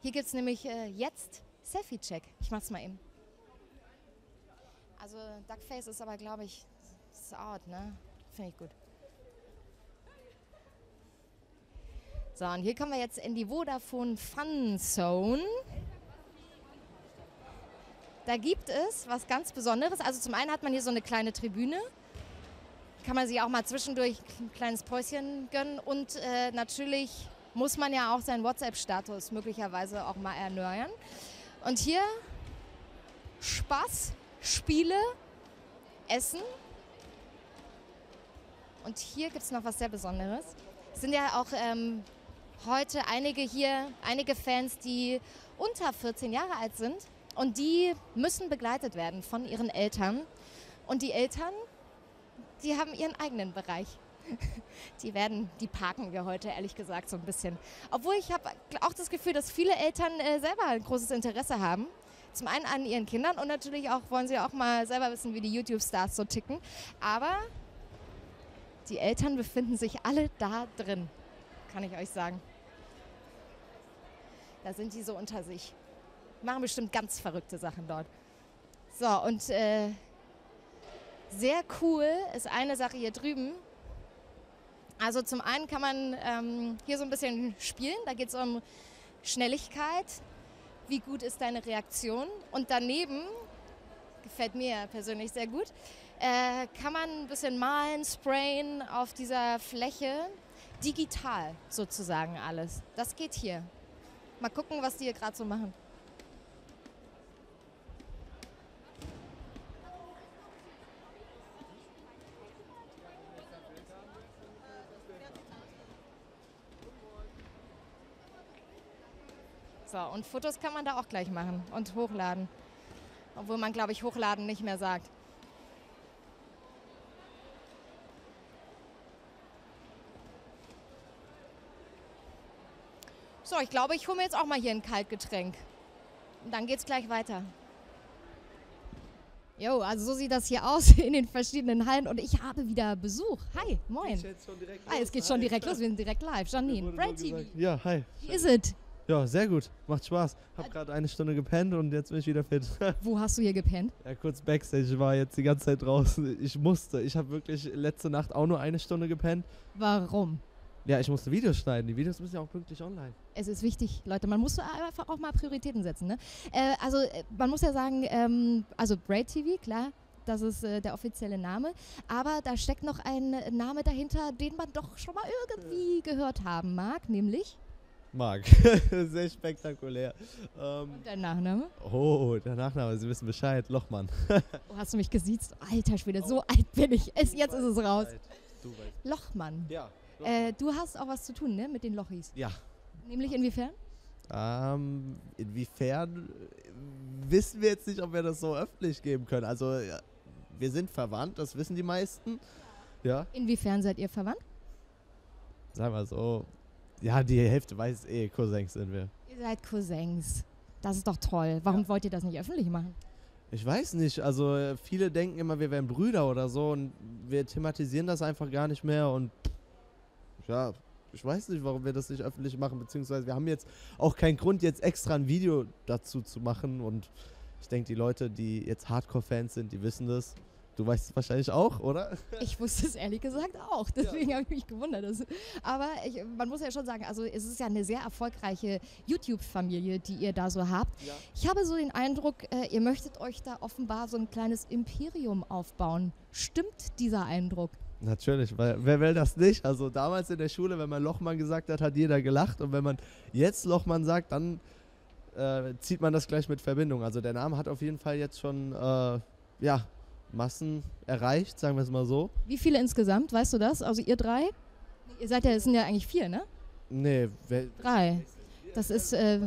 Hier gibt es nämlich äh, jetzt Selfie-Check. Ich mach's mal eben. Also Duckface ist aber, glaube ich, out, ne? Finde ich gut. So, und hier kommen wir jetzt in die Vodafone Fun Zone. Da gibt es was ganz Besonderes. Also zum einen hat man hier so eine kleine Tribüne. Kann man sich auch mal zwischendurch ein kleines Päuschen gönnen. Und äh, natürlich muss man ja auch seinen WhatsApp-Status möglicherweise auch mal erneuern. Und hier Spaß, Spiele, Essen. Und hier gibt es noch was sehr Besonderes. Es sind ja auch ähm, heute einige hier, einige Fans, die unter 14 Jahre alt sind. Und die müssen begleitet werden von ihren Eltern. Und die Eltern, die haben ihren eigenen Bereich. Die werden, die parken wir heute ehrlich gesagt so ein bisschen. Obwohl ich habe auch das Gefühl, dass viele Eltern äh, selber ein großes Interesse haben. Zum einen an ihren Kindern und natürlich auch wollen sie auch mal selber wissen, wie die YouTube-Stars so ticken. Aber die Eltern befinden sich alle da drin, kann ich euch sagen. Da sind die so unter sich machen bestimmt ganz verrückte Sachen dort. So, und äh, sehr cool ist eine Sache hier drüben. Also zum einen kann man ähm, hier so ein bisschen spielen, da geht es um Schnelligkeit, wie gut ist deine Reaktion. Und daneben, gefällt mir persönlich sehr gut, äh, kann man ein bisschen malen, sprayen auf dieser Fläche, digital sozusagen alles. Das geht hier. Mal gucken, was die hier gerade so machen. So, und Fotos kann man da auch gleich machen und hochladen. Obwohl man, glaube ich, hochladen nicht mehr sagt. So, ich glaube, ich hole mir jetzt auch mal hier ein Kaltgetränk. Und dann geht's gleich weiter. Jo, also so sieht das hier aus in den verschiedenen Hallen und ich habe wieder Besuch. Hi, moin. Ah, es geht schon direkt los, wir sind direkt live. Janine, Brain TV. Ja, hi. Wie ist es? Ja, sehr gut. Macht Spaß. Hab gerade eine Stunde gepennt und jetzt bin ich wieder fit. Wo hast du hier gepennt? Ja, kurz Backstage. Ich war jetzt die ganze Zeit draußen. Ich musste. Ich habe wirklich letzte Nacht auch nur eine Stunde gepennt. Warum? Ja, ich musste Videos schneiden. Die Videos müssen ja auch pünktlich online. Es ist wichtig, Leute, man muss einfach auch mal Prioritäten setzen. Ne? Äh, also äh, man muss ja sagen, ähm, also Braid TV, klar, das ist äh, der offizielle Name, aber da steckt noch ein Name dahinter, den man doch schon mal irgendwie gehört haben mag, nämlich Marc. Sehr spektakulär. Ähm, und dein Nachname. oh, der Nachname, Sie wissen Bescheid. Lochmann. Oh, hast du mich gesiezt? Alter Schwede, so alt bin ich. Es, jetzt ist es raus. Du weißt. Lochmann. Ja. Äh, du hast auch was zu tun, ne, mit den Lochis. Ja. Nämlich inwiefern? Ähm, inwiefern äh, wissen wir jetzt nicht, ob wir das so öffentlich geben können. Also, ja, wir sind verwandt, das wissen die meisten. Ja, Inwiefern seid ihr verwandt? sagen wir so. Ja, die Hälfte weiß eh, Cousins sind wir. Ihr seid Cousins. Das ist doch toll. Warum wollt ihr das nicht öffentlich machen? Ich weiß nicht, also äh, viele denken immer, wir wären Brüder oder so und wir thematisieren das einfach gar nicht mehr und ja, ich weiß nicht, warum wir das nicht öffentlich machen, beziehungsweise wir haben jetzt auch keinen Grund, jetzt extra ein Video dazu zu machen und ich denke, die Leute, die jetzt Hardcore-Fans sind, die wissen das. Du weißt es wahrscheinlich auch, oder? Ich wusste es ehrlich gesagt auch, deswegen habe ich mich gewundert. dass- Aber ich, man muss ja schon sagen, also es ist ja eine sehr erfolgreiche YouTube-Familie, die ihr da so habt. Ja. Ich habe so den Eindruck, äh, ihr möchtet euch da offenbar so ein kleines Imperium aufbauen. Stimmt dieser Eindruck? Natürlich, weil wer will das nicht? Also damals in der Schule, wenn man Lochmann gesagt hat, hat jeder gelacht und wenn man jetzt Lochmann sagt, dann äh, zieht man das gleich mit Verbindung. Also der Name hat auf jeden Fall jetzt schon äh, ja, Massen erreicht, sagen wir es mal so. Wie viele insgesamt, weißt du das? Also ihr drei? Ihr seid ja, es sind ja eigentlich vier, ne? Nee, wer, Drei. Das ist, äh,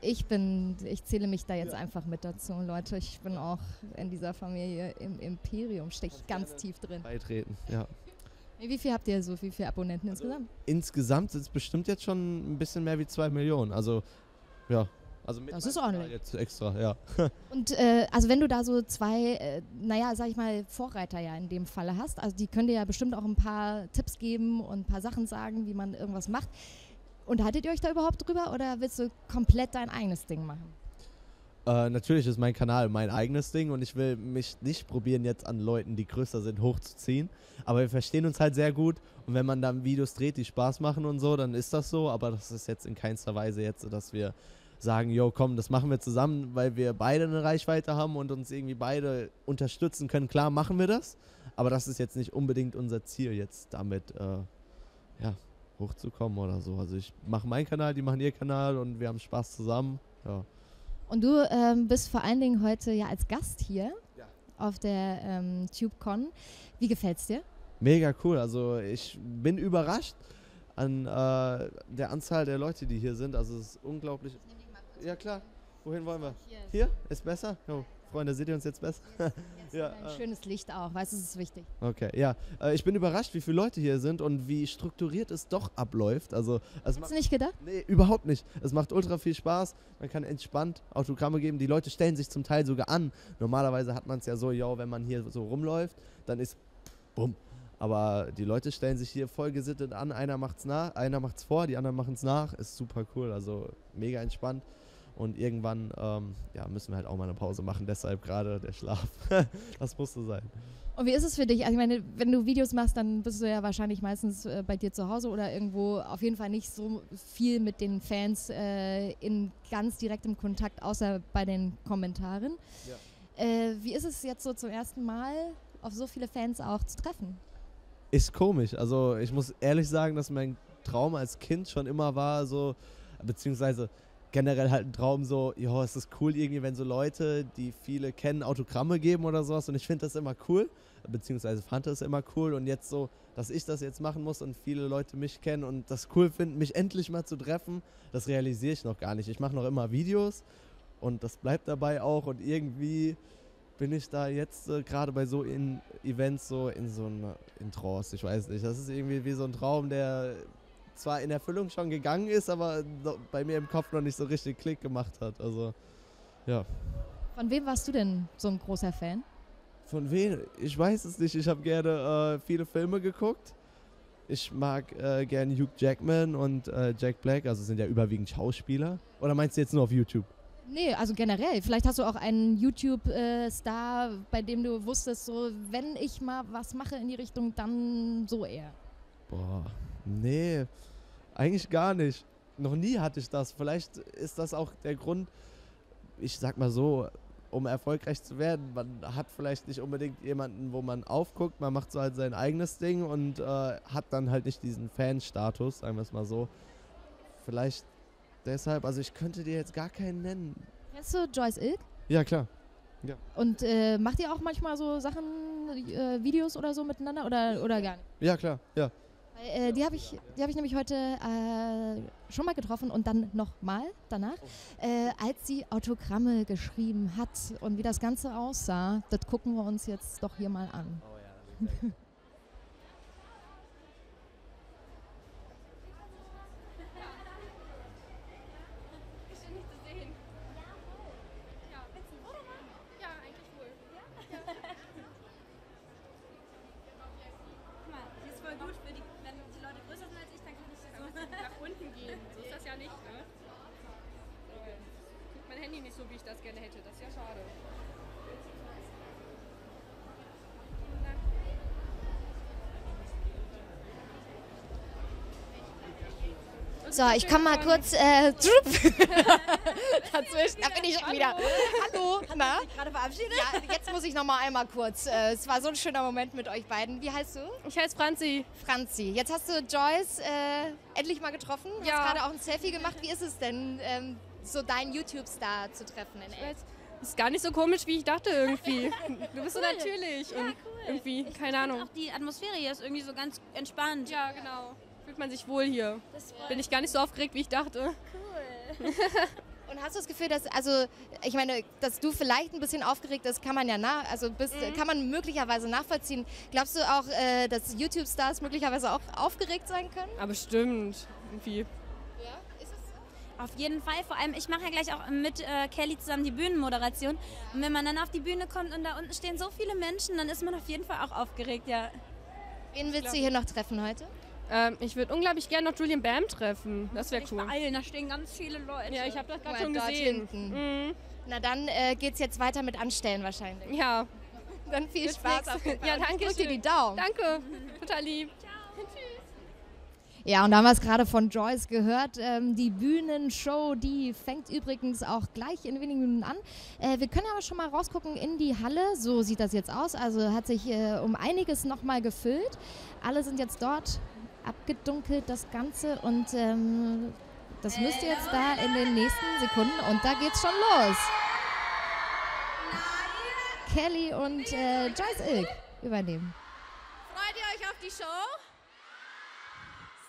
ich bin, ich zähle mich da jetzt einfach mit dazu, Leute. Ich bin auch in dieser Familie im Imperium, stehe ich ganz tief drin. beitreten. Ja. Wie viel habt ihr so? Wie viele Abonnenten insgesamt? Insgesamt sind es bestimmt jetzt schon ein bisschen mehr wie zwei Millionen. Also ja, also mit Das ist ordentlich. Jetzt extra, ja. Und äh, also wenn du da so zwei, äh, naja, sag ich mal, Vorreiter ja in dem Falle hast, also die können dir ja bestimmt auch ein paar Tipps geben und ein paar Sachen sagen, wie man irgendwas macht. Unterhaltet ihr euch da überhaupt drüber oder willst du komplett dein eigenes Ding machen? Äh, natürlich ist mein Kanal mein eigenes Ding und ich will mich nicht probieren, jetzt an Leuten, die größer sind, hochzuziehen. Aber wir verstehen uns halt sehr gut und wenn man dann Videos dreht, die Spaß machen und so, dann ist das so. Aber das ist jetzt in keinster Weise jetzt, dass wir sagen, yo, komm, das machen wir zusammen, weil wir beide eine Reichweite haben und uns irgendwie beide unterstützen können. Klar machen wir das, aber das ist jetzt nicht unbedingt unser Ziel, jetzt damit äh, ja, hochzukommen oder so. Also ich mache meinen Kanal, die machen ihr Kanal und wir haben Spaß zusammen. Ja. Und du ähm, bist vor allen Dingen heute ja als Gast hier Ja. auf der ähm, TubeCon. Wie gefällt's dir? Mega cool. Also ich bin überrascht an äh, der Anzahl der Leute, die hier sind. Also es ist unglaublich. Ja klar. Wohin wollen wir? Hier? Ist besser? Jo, Freunde, seht ihr uns jetzt besser? ja. Ein äh, schönes Licht auch, weißt du, das ist wichtig. Okay, ja. Äh, ich bin überrascht, wie viele Leute hier sind und wie strukturiert es doch abläuft. Also es Hast du nicht gedacht? Nee, überhaupt nicht. Es macht ultra viel Spaß. Man kann entspannt Autogramme geben. Die Leute stellen sich zum Teil sogar an. Normalerweise hat man es ja so, yo, wenn man hier so rumläuft, dann ist bumm. Aber die Leute stellen sich hier voll gesittet an. Einer macht's nach, einer macht's vor, die anderen machen's nach. Ist super cool. Also mega entspannt. Und irgendwann ähm, ja, müssen wir halt auch mal eine Pause machen. Deshalb gerade der Schlaf. das musste sein. Und wie ist es für dich? Also ich meine, wenn du Videos machst, dann bist du ja wahrscheinlich meistens äh, bei dir zu Hause oder irgendwo auf jeden Fall nicht so viel mit den Fans äh, in ganz direktem Kontakt, außer bei den Kommentaren. Äh, wie ist es jetzt so zum ersten Mal, auf so viele Fans auch zu treffen? ist komisch. Also ich muss ehrlich sagen, dass mein Traum als Kind schon immer war, so, beziehungsweise generell halt ein Traum so, ja, es ist cool irgendwie, wenn so Leute, die viele kennen, Autogramme geben oder sowas und ich finde das immer cool, beziehungsweise fand das immer cool und jetzt so, dass ich das jetzt machen muss und viele Leute mich kennen und das cool finden, mich endlich mal zu treffen, das realisiere ich noch gar nicht. Ich mache noch immer Videos und das bleibt dabei auch und irgendwie bin ich da jetzt äh, gerade bei so in Events so in so einer in Trance, ich weiß nicht. Das ist irgendwie wie so ein Traum, der zwar in Erfüllung schon gegangen ist, aber bei mir im Kopf noch nicht so richtig Klick gemacht hat. Also ja. Von wem warst du denn so ein großer Fan? Von wem? Ich weiß es nicht. Ich habe gerne äh, viele Filme geguckt. Ich mag äh, gerne Hugh Jackman und äh, Jack Black, also sind ja überwiegend Schauspieler. Oder meinst du jetzt nur auf YouTube? Nee, also generell. Vielleicht hast du auch einen YouTube-Star, bei dem du wusstest, so, wenn ich mal was mache in die Richtung, dann so eher. Boah, Nee, eigentlich gar nicht. Noch nie hatte ich das. Vielleicht ist das auch der Grund, ich sag mal so, um erfolgreich zu werden, man hat vielleicht nicht unbedingt jemanden, wo man aufguckt, man macht so halt sein eigenes Ding und äh, hat dann halt nicht diesen Fan-Status, sagen wir es mal so. Vielleicht deshalb, also ich könnte dir jetzt gar keinen nennen. Kennst du Joyce Ilk? Ja, klar. Und äh, macht ihr auch manchmal so Sachen, äh, Videos oder so miteinander oder, oder gar nicht? Ja, klar, ja. Äh, die habe ich, die hab ich nämlich heute äh, schon mal getroffen und dann nochmal danach, äh, als sie Autogramme geschrieben hat und wie das Ganze aussah. Das gucken wir uns jetzt doch hier mal an. Guck mal, die ist voll gut für die, wenn die Leute größer sind als ich, dann kann ich das so. nach unten gehen. So ist das ja nicht, ne? Guckt mein Handy nicht so, wie ich das gerne hätte. Das ist ja schade. So, ich komme mal kurz äh, dazwischen. Da bin ich schon wieder. Hallo. Na? Gerade verabschiedet? Ja, jetzt muss ich noch mal einmal kurz. Äh, es war so ein schöner Moment mit euch beiden. Wie heißt du? Ich heiße Franzi. Franzi. Jetzt hast du Joyce äh, endlich mal getroffen. Ja. Hast gerade auch ein Selfie gemacht. Wie ist es denn, ähm, so deinen YouTube-Star zu treffen in echt? Ist gar nicht so komisch, wie ich dachte irgendwie. Du bist so natürlich. Ja, und cool. irgendwie, Ich keine Ahnung. Auch die Atmosphäre hier ist irgendwie so ganz entspannt. Ja, genau. Fühlt man sich wohl hier. Bin ich gar nicht so aufgeregt, wie ich dachte. Und hast du das Gefühl, dass, also, ich meine, dass du vielleicht ein bisschen aufgeregt bist, kann man ja nach, also bist, Mhm. kann man möglicherweise nachvollziehen. Glaubst du auch, äh, dass YouTube-Stars möglicherweise auch aufgeregt sein können? Aber stimmt. Irgendwie. Ja, ist es Auf jeden Fall. Vor allem, ich mache ja gleich auch mit äh, Kelly zusammen die Bühnenmoderation. Und wenn man dann auf die Bühne kommt und da unten stehen so viele Menschen, dann ist man auf jeden Fall auch aufgeregt, ja. Wen willst du hier noch treffen heute? Ähm, ich würde unglaublich gerne noch Julian Bam treffen. Das wäre Ich cool. beeilen, da stehen ganz viele Leute. Ja, ich habe das gerade Guck schon dort gesehen. hinten. Mhm. Na dann äh, geht's jetzt weiter mit Anstellen wahrscheinlich. Ja, Dann viel Bis Spaß. Ja, ich danke drück dir die Daumen. danke. Total lieb. Ja, und da haben wir es gerade von Joyce gehört. Ähm, die Bühnenshow, die fängt übrigens auch gleich in wenigen Minuten an. Äh, wir können aber schon mal rausgucken in die Halle. So sieht das jetzt aus. Also hat sich äh, um einiges nochmal gefüllt. Alle sind jetzt dort abgedunkelt, das Ganze. Und ähm, das müsst ihr jetzt da in den nächsten Sekunden. Und da geht's schon los. Kelly und äh, Joyce Ilk übernehmen. Freut ihr euch auf die Show?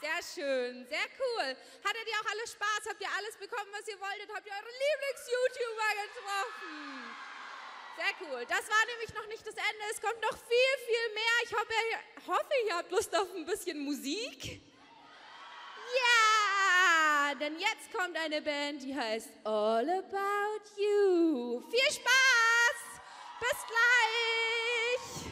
Sehr schön, sehr cool. Hattet ihr auch alle Spaß? Habt ihr alles bekommen, was ihr wolltet? Habt ihr eure Lieblings-YouTuber getroffen? Sehr cool. Das war nämlich noch nicht das Ende. Es kommt noch viel, viel mehr. Ich hoffe, ihr, hoffe, ihr habt Lust auf ein bisschen Musik. Ja, denn jetzt kommt eine Band, die heißt All About You. Viel Spaß! Bis gleich!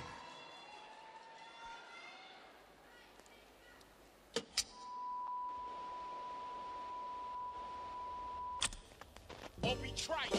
Obi Trice, real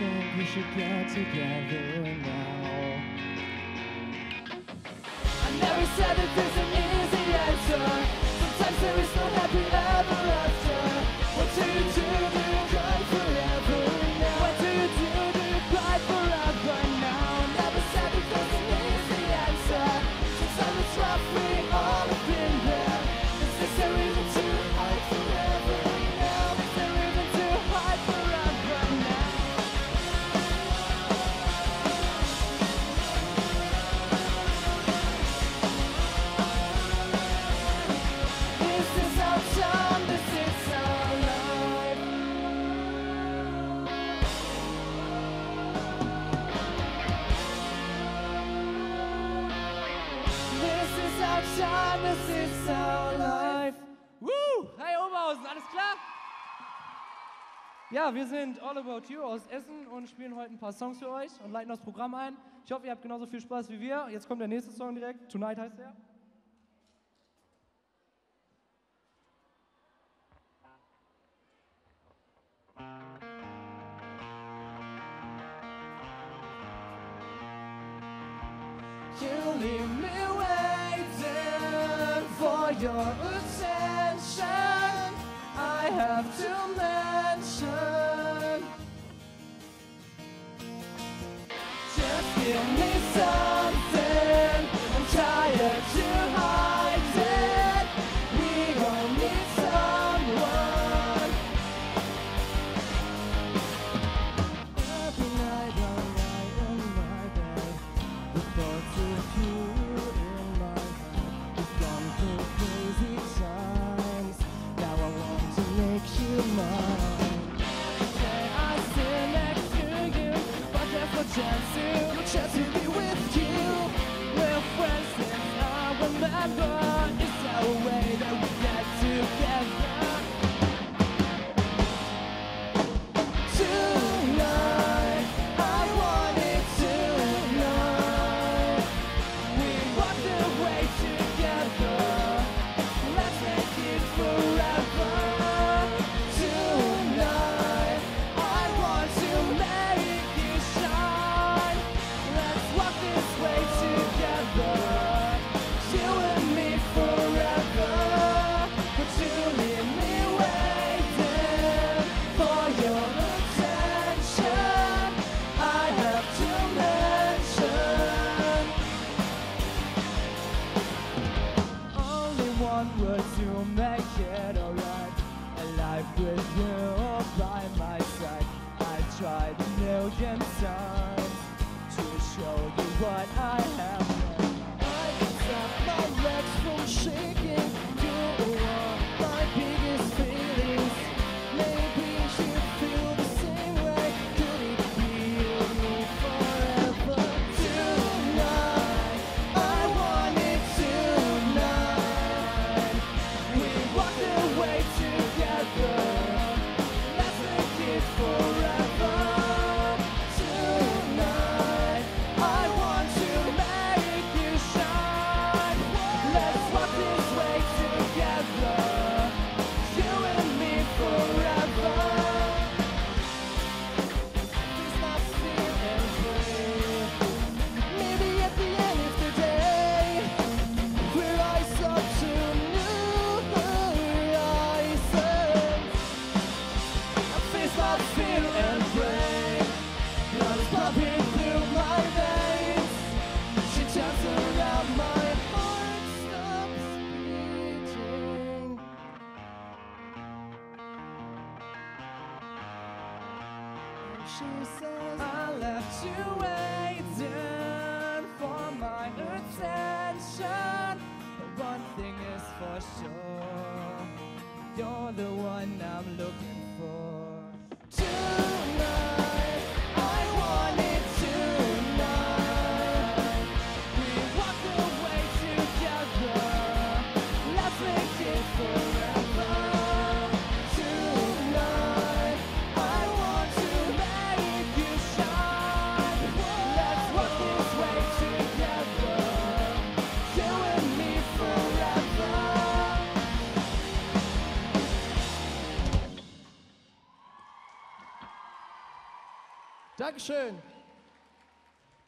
think we should get together now. I never said that there's an easy answer. Sometimes there is no happy Ja, wir sind All About You aus Essen und spielen heute ein paar Songs für euch und leiten das Programm ein. Ich hoffe, ihr habt genauso viel Spaß wie wir. Jetzt kommt der nächste Song direkt. Tonight heißt er. You leave me waiting for your attention. I have to make away. What I have. I can my legs from shaking. Dankeschön.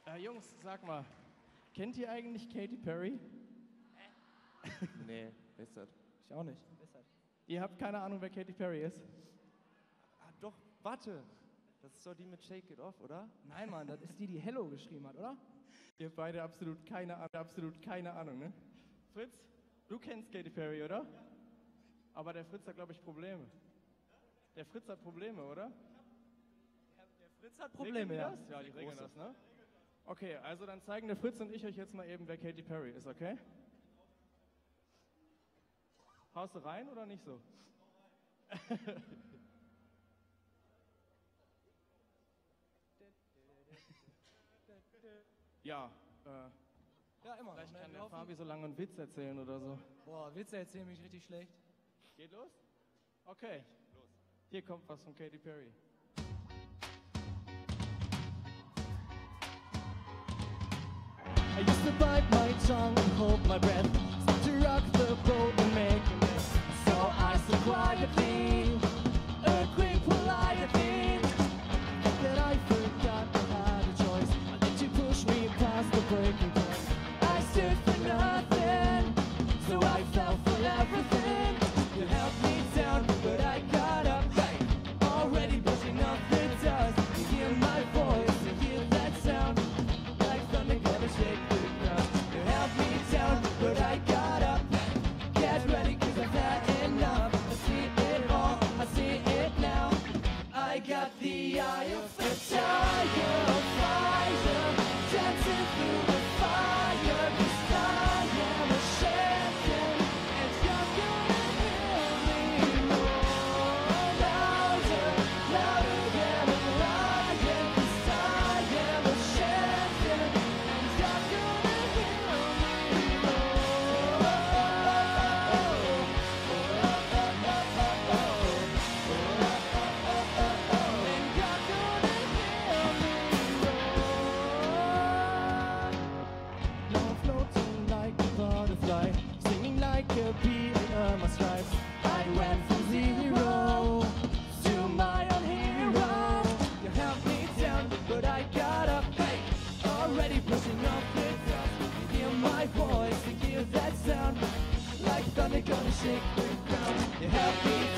Äh, Jungs, sag mal, kennt ihr eigentlich Katy Perry? Nee, wer ist das? Ich auch nicht. Ihr habt keine Ahnung, wer Katy Perry ist? Ah, doch, warte. Das ist doch die mit Shake It Off, oder? Nein, Mann, das ist die, die Hello geschrieben hat, oder? Ihr habt beide absolut keine, Ahnung- absolut keine Ahnung, ne? Fritz, du kennst Katy Perry, oder? Aber der Fritz hat, glaube ich, Probleme. Der Fritz hat Probleme, oder? Fritz hat Probleme, ja. Das? Ja, die regeln das, ne? Okay, also dann zeigen der Fritz und ich euch jetzt mal eben, wer Katy Perry ist, okay? Haust du rein oder nicht so? ja, äh, Ja, immer. vielleicht kann der Laufen. Fabi so lange einen Witz erzählen oder so. Boah, Witze erzählen mich richtig schlecht. Geht los? Okay. Los. Hier kommt was von Katy Perry. I used to bite my tongue and hold my breath. Start to rock the boat and make a mess. So I said quietly, a thunder gonna shake the ground. You held me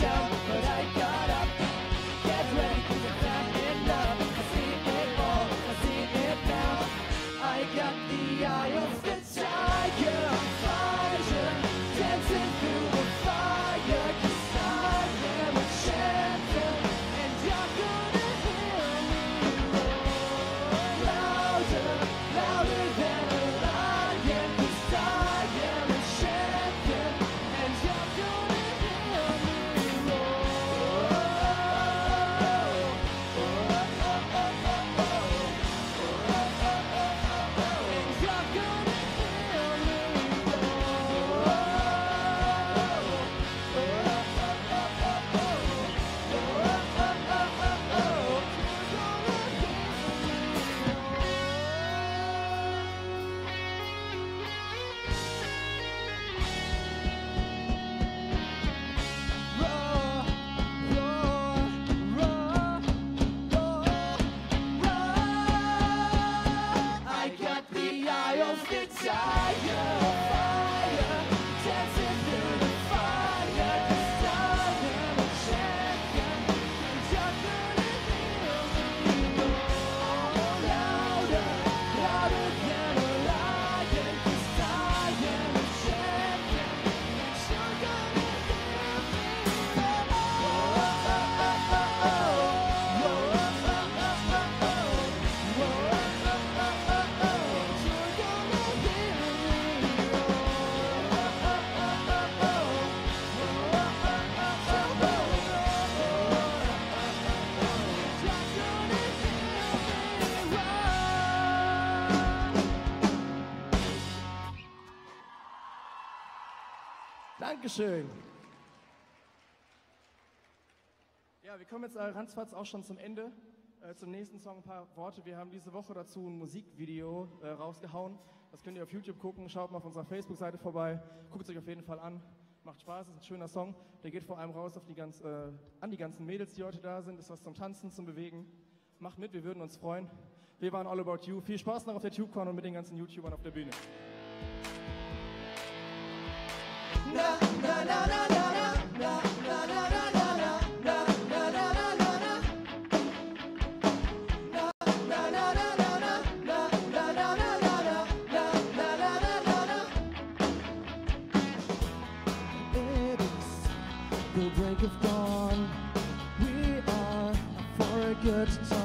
Dankeschön. Ja, wir kommen jetzt äh, auch schon zum Ende. Äh, zum nächsten Song ein paar Worte. Wir haben diese Woche dazu ein Musikvideo äh, rausgehauen. Das könnt ihr auf YouTube gucken. Schaut mal auf unserer Facebook-Seite vorbei. Guckt es euch auf jeden Fall an. Macht Spaß, ist ein schöner Song. Der geht vor allem raus auf die ganz, äh, an die ganzen Mädels, die heute da sind. Ist was zum Tanzen, zum Bewegen. Macht mit, wir würden uns freuen. Wir waren All About You. Viel Spaß noch auf der TubeCon und mit den ganzen YouTubern auf der Bühne. Na. good time.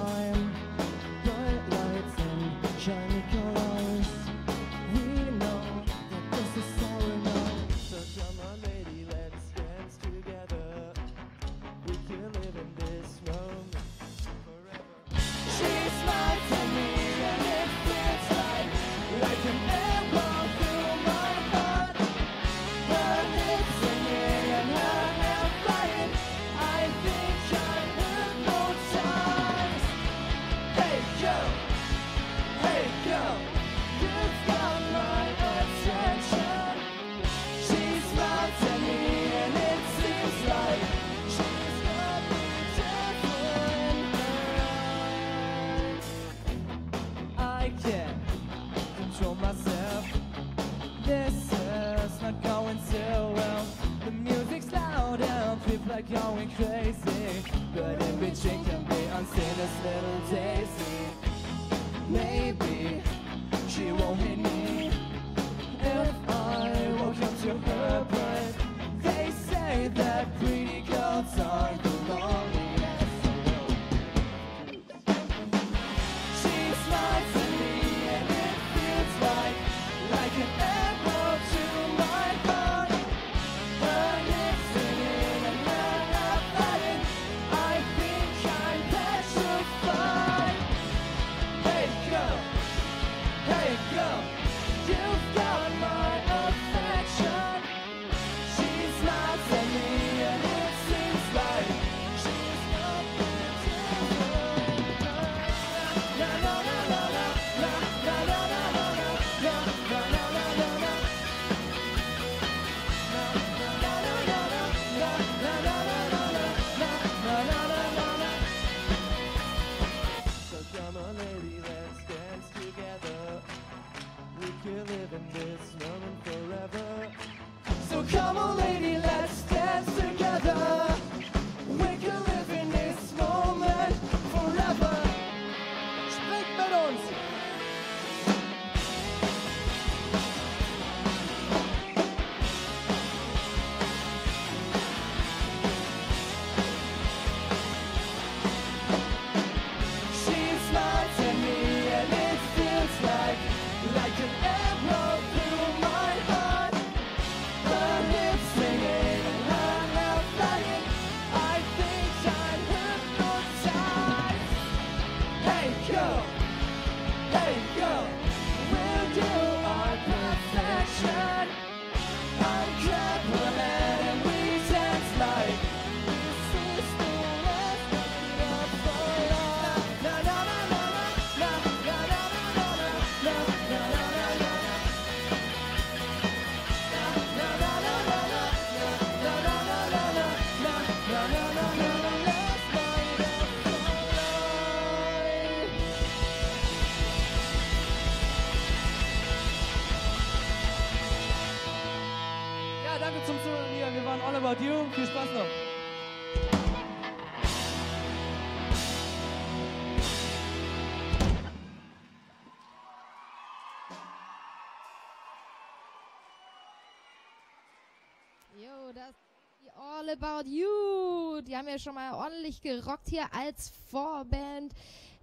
About You. Die haben ja schon mal ordentlich gerockt hier als Vorband.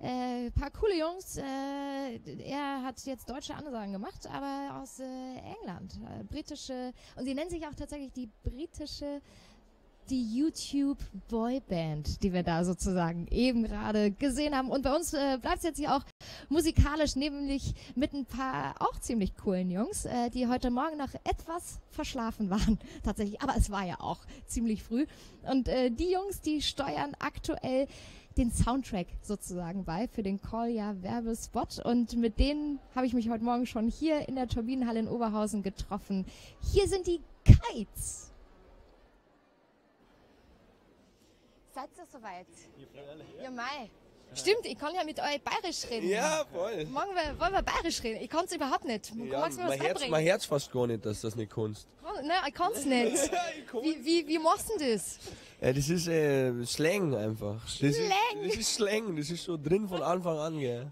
Äh, paar coole Jungs. Äh, er hat jetzt deutsche Ansagen gemacht, aber aus äh, England. Äh, britische. Und sie nennen sich auch tatsächlich die britische die YouTube Boyband, die wir da sozusagen eben gerade gesehen haben. Und bei uns äh, bleibt es jetzt hier auch musikalisch, nämlich mit ein paar auch ziemlich coolen Jungs, äh, die heute Morgen noch etwas verschlafen waren, tatsächlich. Aber es war ja auch ziemlich früh. Und äh, die Jungs, die steuern aktuell den Soundtrack sozusagen bei für den Kolja Werbespot. Und mit denen habe ich mich heute Morgen schon hier in der Turbinenhalle in Oberhausen getroffen. Hier sind die Kites. Seid ihr soweit? Ja, Mai. Stimmt, ich kann ja mit euch bayerisch reden. Ja, voll. Morgen wir, wollen wir bayerisch reden. Ich kann es überhaupt nicht. Ja, Magst du mir was mein, Herz, mein Herz fast gar nicht, dass das nicht kannst. Ne, ich kann es nicht. wie, wie, wie machst du denn das? Ja, das ist äh, Slang einfach. Das Slang? Ist, das ist Slang, das ist so drin von Anfang an, gell.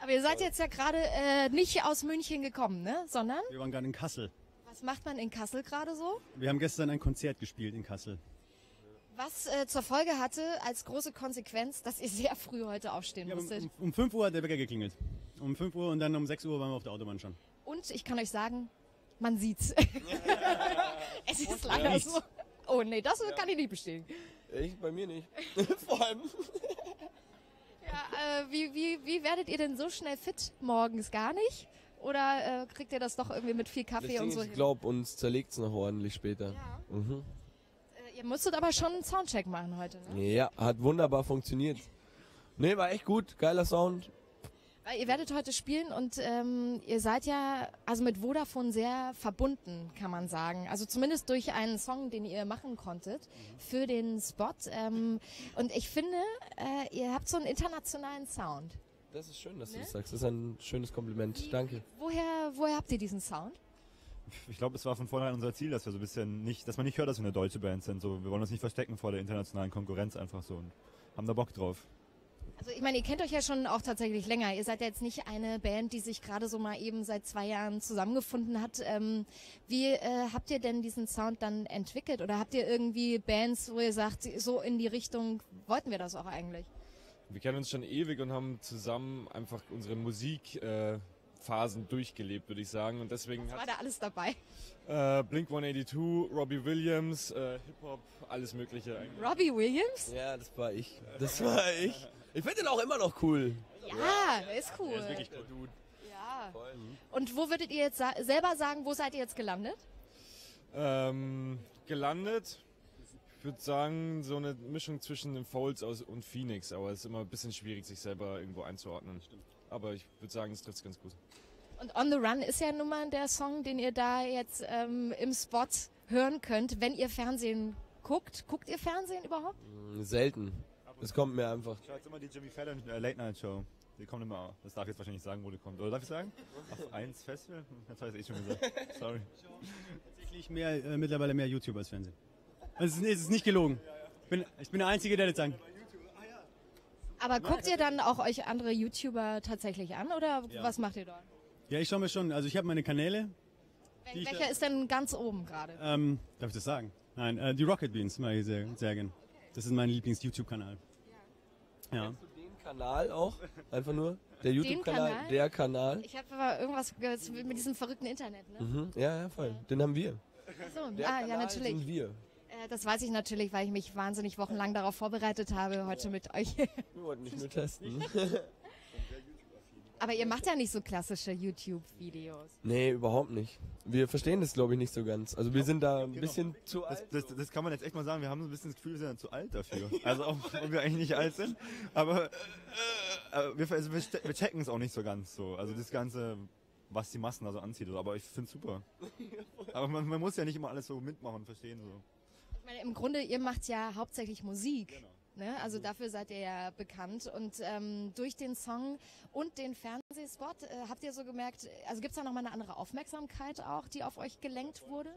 Aber ihr seid jetzt ja gerade äh, nicht aus München gekommen, ne? Sondern? Wir waren gerade in Kassel. Was macht man in Kassel gerade so? Wir haben gestern ein Konzert gespielt in Kassel. Was äh, zur Folge hatte als große Konsequenz, dass ihr sehr früh heute aufstehen musstet. Um, um 5 Uhr hat der Wecker geklingelt. Um 5 Uhr und dann um 6 Uhr waren wir auf der Autobahn schon. Und ich kann euch sagen, man sieht's. es ist leider Nichts. so. Oh nee, das kann ich nicht bestätigen. Ich, bei mir nicht. Vor allem. Ja, äh, wie, wie, wie werdet ihr denn so schnell fit morgens? Gar nicht? Oder äh, kriegt ihr das doch irgendwie mit viel Das Kaffee und Ding so ich glaube, uns zerlegt es noch ordentlich später. Mhm. Ihr musstet aber schon einen Soundcheck machen heute, ne? Ja, hat wunderbar funktioniert. Nee, war echt gut. Geiler Sound. Weil ihr werdet heute spielen und ähm, ihr seid ja also mit Vodafone sehr verbunden, kann man sagen. Also zumindest durch einen Song, den ihr machen konntet für den Spot. Ähm, und ich finde, äh, ihr habt so einen internationalen Sound. Das ist schön, dass Ne? du das sagst. Das ist ein schönes Kompliment. Danke. Woher, woher habt ihr diesen Sound? Ich glaube, es war von vornherein unser Ziel, dass wir so ein bisschen nicht, dass man nicht hört, dass wir eine deutsche Band sind. So, wir wollen uns nicht verstecken vor der internationalen Konkurrenz einfach so und haben da Bock drauf. Also ich meine, ihr kennt euch ja schon auch tatsächlich länger. Ihr seid ja jetzt nicht eine Band, die sich gerade so mal eben seit zwei Jahren zusammengefunden hat. Ähm, wie äh, habt ihr denn diesen Sound dann entwickelt? Oder habt ihr irgendwie Bands, wo ihr sagt, so in die Richtung wollten wir das auch eigentlich? Wir kennen uns schon ewig und haben zusammen einfach unsere Musikphasen äh, Phasen durchgelebt, würde ich sagen. Und deswegen Was war da alles dabei? hat äh, Blink 182, Robbie Williams, äh, Hip-Hop, alles Mögliche eigentlich. Robbie Williams? Ja, das war ich. Das war ich. Ich finde den auch immer noch cool. Ja, der ist cool. Der ist wirklich cool. Ja. Und wo würdet ihr jetzt sa selber sagen, wo seid ihr jetzt gelandet? Ähm, gelandet, ich würde sagen, so eine Mischung zwischen den Folds aus und Phoenix, aber es ist immer ein bisschen schwierig, sich selber irgendwo einzuordnen. Aber ich würde sagen, es trifft ganz gut. Und On the Run ist ja nun mal der Song, den ihr da jetzt ähm, im Spot hören könnt, wenn ihr Fernsehen guckt. Guckt ihr Fernsehen überhaupt? Mm, Selten. Das kommt mir einfach. Ich höre jetzt immer die Jimmy Fallon äh, Late Night Show. Die kommt immer, das darf ich jetzt wahrscheinlich sagen, wo die kommt. Oder darf ich sagen? Auf 1 Festival? Hm, Jetzt habe ich eh schon gesagt. Sorry. Tatsächlich mehr, äh, mittlerweile mehr YouTube als Fernsehen. Also es ist, es ist nicht gelogen. Ich bin, ich bin der Einzige, der das sagt. Aber guckt ihr dann auch euch andere YouTuber tatsächlich an oder Ja. was macht ihr dort? Ja, ich schaue mir schon, also ich habe meine Kanäle. Ich, Welcher ist denn ganz oben gerade? ähm, darf ich das sagen? Nein, äh, die Rocket Beans mag ich sehr, sehr gern. Das ist mein Lieblings-YouTube-Kanal. Ja. Den Kanal auch? Einfach nur? Der YouTube-Kanal? Kanal? Der Kanal? Ich habe aber irgendwas gehört mit diesem verrückten Internet, ne? Mhm. Ja, ja, voll. Den haben wir. So, Der ah, ja, Kanal natürlich. sind wir. Äh, das weiß ich natürlich, weil ich mich wahnsinnig wochenlang darauf vorbereitet habe, heute mit euch. Wir wollten nicht nur testen. aber ihr macht ja nicht so klassische YouTube-Videos. nee, überhaupt nicht. Wir verstehen das, glaube ich, nicht so ganz. Also wir sind da ein bisschen zu Genau. Das, alt. das, das kann man jetzt echt mal sagen. Wir haben so ein bisschen das Gefühl, wir sind zu alt dafür. Also auch wenn wir eigentlich nicht alt sind. Aber äh, wir, also wir, checken es auch nicht so ganz so. Also das Ganze, was die Massen also anzieht. Aber ich finde es super. Aber man, man muss ja nicht immer alles so mitmachen und verstehen. So. Ich meine, im Grunde, ihr macht ja hauptsächlich Musik. Genau. Ne? Also dafür seid ihr ja bekannt. Und ähm, durch den Song und den Fernsehspot äh, habt ihr so gemerkt, also gibt es da nochmal eine andere Aufmerksamkeit auch, die auf euch gelenkt wurde?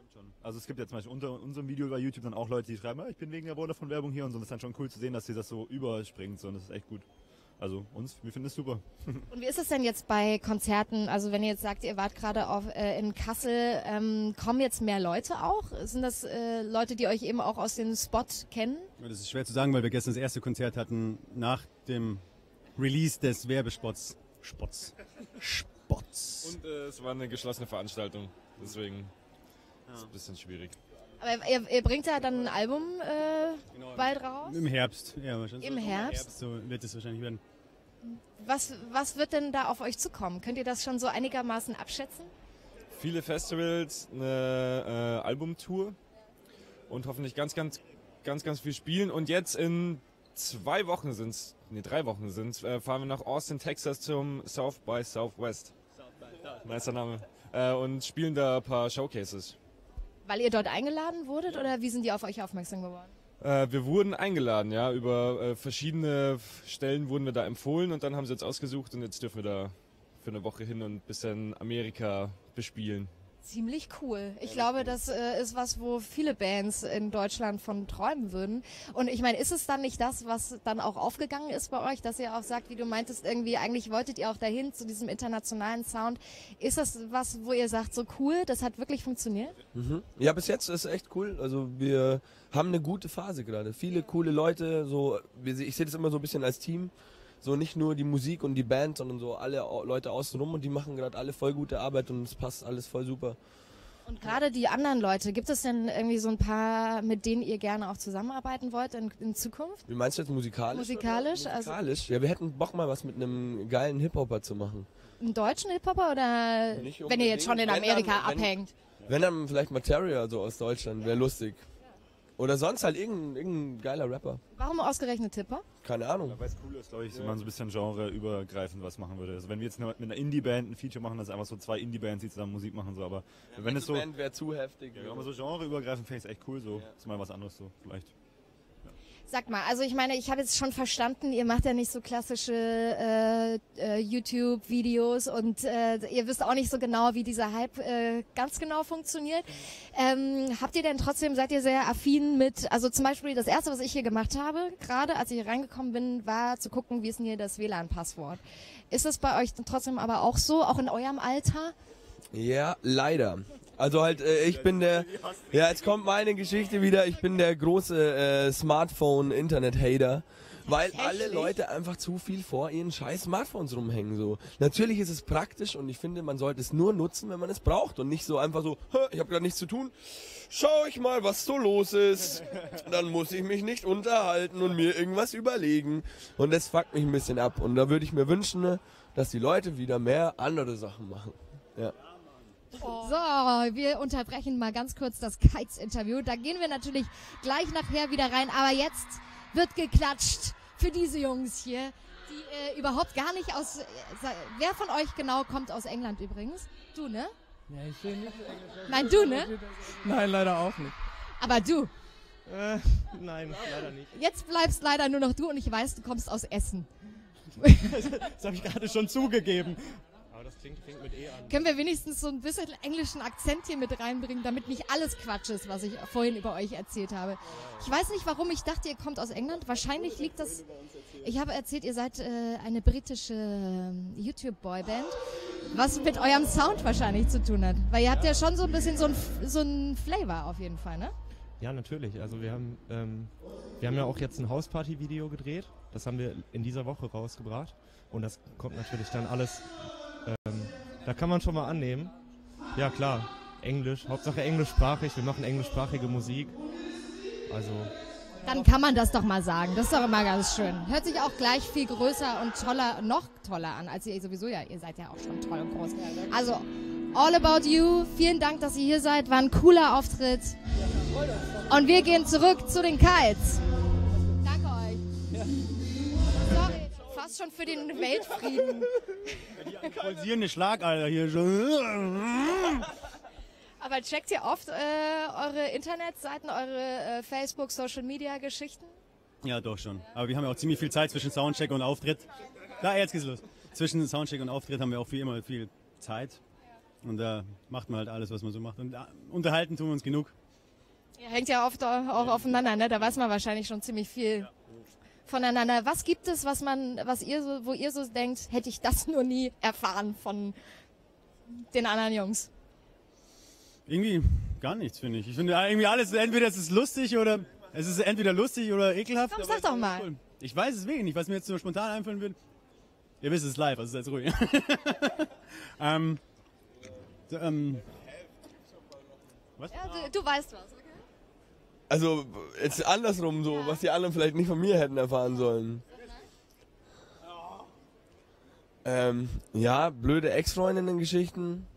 Also es gibt ja zum Beispiel unter unserem Video bei YouTube dann auch Leute, die schreiben, "Ah, ich bin wegen der Vodafone Werbung hier und so. Das ist dann schon cool zu sehen, dass sie das so überspringt. So. Und das ist echt gut. Also uns, wir finden es super. Und wie ist es denn jetzt bei Konzerten? Also wenn ihr jetzt sagt, ihr wart gerade auf äh, in Kassel, ähm, kommen jetzt mehr Leute auch? Sind das äh, Leute, die euch eben auch aus dem Spot kennen? Das ist schwer zu sagen, weil wir gestern das erste Konzert hatten nach dem Release des Werbespots. Spots. Spots. Und äh, es war eine geschlossene Veranstaltung, deswegen ist es ein bisschen schwierig. Aber ihr, ihr bringt ja dann ein Album äh, bald raus. Im Herbst, ja, wahrscheinlich. Im So, Herbst? So wird es wahrscheinlich werden. Was, was wird denn da auf euch zukommen? Könnt ihr das schon so einigermaßen abschätzen? Viele Festivals, eine äh, Albumtour und hoffentlich ganz, ganz, ganz, ganz viel spielen. Und jetzt in zwei Wochen sind's, nee, drei Wochen sind's, äh, fahren wir nach Austin, Texas zum South by Southwest. Nicer Name. Äh, und spielen da ein paar Showcases. Weil ihr dort eingeladen wurdet oder wie sind die auf euch aufmerksam geworden? Äh, wir wurden eingeladen, ja, über äh, verschiedene Stellen wurden wir da empfohlen und dann haben sie uns ausgesucht und jetzt dürfen wir da für eine Woche hin und ein bisschen Amerika bespielen. Ziemlich cool. Ich glaube, das äh, ist was, wo viele Bands in Deutschland von träumen würden. Und ich meine, ist es dann nicht das, was dann auch aufgegangen ist bei euch, dass ihr auch sagt, wie du meintest, irgendwie eigentlich wolltet ihr auch dahin zu diesem internationalen Sound. Ist das was, wo ihr sagt, so cool, das hat wirklich funktioniert? Mhm. Ja, bis jetzt ist es echt cool. Also wir haben eine gute Phase gerade. Viele coole Leute. So, ich sehe das immer so ein bisschen als Team. So nicht nur die Musik und die Band, sondern so alle Leute außenrum und die machen gerade alle voll gute Arbeit und es passt alles voll super. Und gerade die anderen Leute, gibt es denn irgendwie so ein paar, mit denen ihr gerne auch zusammenarbeiten wollt in, in Zukunft? Wie meinst du jetzt musikalisch? Musikalisch? Oder? Also Musikalisch? Ja, wir hätten Bock mal was mit einem geilen Hip-Hopper zu machen. einen deutschen Hip-Hopper oder wenn ihr jetzt schon in. Wenn Amerika wenn- abhängt? Wenn dann vielleicht Materia so aus Deutschland, wäre lustig. Oder sonst halt irgendein, irgendein geiler Rapper. Warum ausgerechnet Hip-Hop? Keine Ahnung. Weil es cool ist, glaube ich, wenn man so ein bisschen genreübergreifend was machen würde. Also wenn wir jetzt mit einer Indie-Band ein Feature machen, das ist einfach so zwei Indie-Bands, die zusammen Musik machen, so, aber wenn es so... Band wäre zu heftig. Ja, aber so genreübergreifend fände ich es echt cool, so. ist mal was anderes so, vielleicht. Sag mal, also ich meine, ich habe jetzt schon verstanden, ihr macht ja nicht so klassische äh, äh, YouTube-Videos und äh, ihr wisst auch nicht so genau, wie dieser Hype äh, ganz genau funktioniert. Ähm, habt ihr denn trotzdem, seid ihr sehr affin mit, also zum Beispiel das erste, was ich hier gemacht habe, gerade als ich hier reingekommen bin, war zu gucken, wie ist denn hier das WLAN-Passwort. Ist es bei euch trotzdem aber auch so, auch in eurem Alter? Ja, leider. Also halt, äh, ich bin der, ja, jetzt kommt meine Geschichte wieder, ich bin der große äh, Smartphone-Internet-Hater. Weil alle Leute einfach zu viel vor ihren scheiß Smartphones rumhängen. So. Natürlich ist es praktisch und ich finde, man sollte es nur nutzen, wenn man es braucht und nicht so einfach so, "Hä, ich habe gerade nichts zu tun. Schau ich mal, was so los ist. Dann muss ich mich nicht unterhalten und mir irgendwas überlegen. Und das fuckt mich ein bisschen ab. Und da würde ich mir wünschen, dass die Leute wieder mehr andere Sachen machen. Ja. So, wir unterbrechen mal ganz kurz das Kites-Interview. Da gehen wir natürlich gleich nachher wieder rein. Aber jetzt wird geklatscht für diese Jungs hier, die äh, überhaupt gar nicht aus. Äh, wer von euch genau kommt aus England übrigens? Du, ne? Ja, ich will nicht Nein, du, ne? Nein, leider auch nicht. Aber du. Äh, nein, leider nicht. Jetzt bleibst leider nur noch du und ich weiß, du kommst aus Essen. Das habe ich gerade schon zugegeben. Klingt, fängt mit E an. Können wir wenigstens so ein bisschen englischen Akzent hier mit reinbringen, damit nicht alles Quatsch ist, was ich vorhin über euch erzählt habe. Ich weiß nicht, warum ich dachte, ihr kommt aus England. Wahrscheinlich liegt das. Ich habe erzählt, ihr seid äh, eine britische ähm, YouTube-Boyband, was mit eurem Sound wahrscheinlich zu tun hat. Weil ihr habt ja schon so ein bisschen so ein, so ein Flavor auf jeden Fall, ne? Ja, natürlich. Also wir haben, ähm, wir haben ja auch jetzt ein Hausparty-Video gedreht. Das haben wir in dieser Woche rausgebracht. Und das kommt natürlich dann alles. Ähm, da kann man schon mal annehmen. Ja klar, Englisch, Hauptsache englischsprachig. Wir machen englischsprachige Musik. Also Dann kann man das doch mal sagen. Das ist doch immer ganz schön. Hört sich auch gleich viel größer und toller, noch toller an, als ihr sowieso ja. Ihr seid ja auch schon toll und groß. Also, all about you. Vielen Dank, dass ihr hier seid. War ein cooler Auftritt. Und wir gehen zurück zu den Kites. Fast schon für den Weltfrieden. Pulsierende Schlagalter hier schon. Aber checkt ihr oft äh, eure Internetseiten, eure äh, Facebook, Social Media Geschichten? Ja, doch schon. Aber wir haben ja auch ziemlich viel Zeit zwischen Soundcheck und Auftritt. Da, jetzt geht's los. Zwischen Soundcheck und Auftritt haben wir auch viel, immer viel Zeit. Und da macht man halt alles, was man so macht. Und äh, unterhalten tun wir uns genug. Ihr hängt ja oft auch auch aufeinander, ne? Da weiß man wahrscheinlich schon ziemlich viel voneinander. Was gibt es, was man, was ihr so, wo ihr so denkt, hätte ich das nur nie erfahren von den anderen Jungs? Irgendwie gar nichts, finde ich. Ich finde irgendwie alles, entweder es ist lustig oder es ist entweder lustig oder ekelhaft. Komm, sag doch mal. cool. Ich weiß es nicht, was mir jetzt so spontan einfallen würde. Ihr wisst es ist live, also seid ruhig. ähm, so, ähm, was? Ja, du, du weißt was? Also jetzt andersrum so, was die anderen vielleicht nicht von mir hätten erfahren sollen. Ähm, ja, blöde Ex-Freundinnen-Geschichten.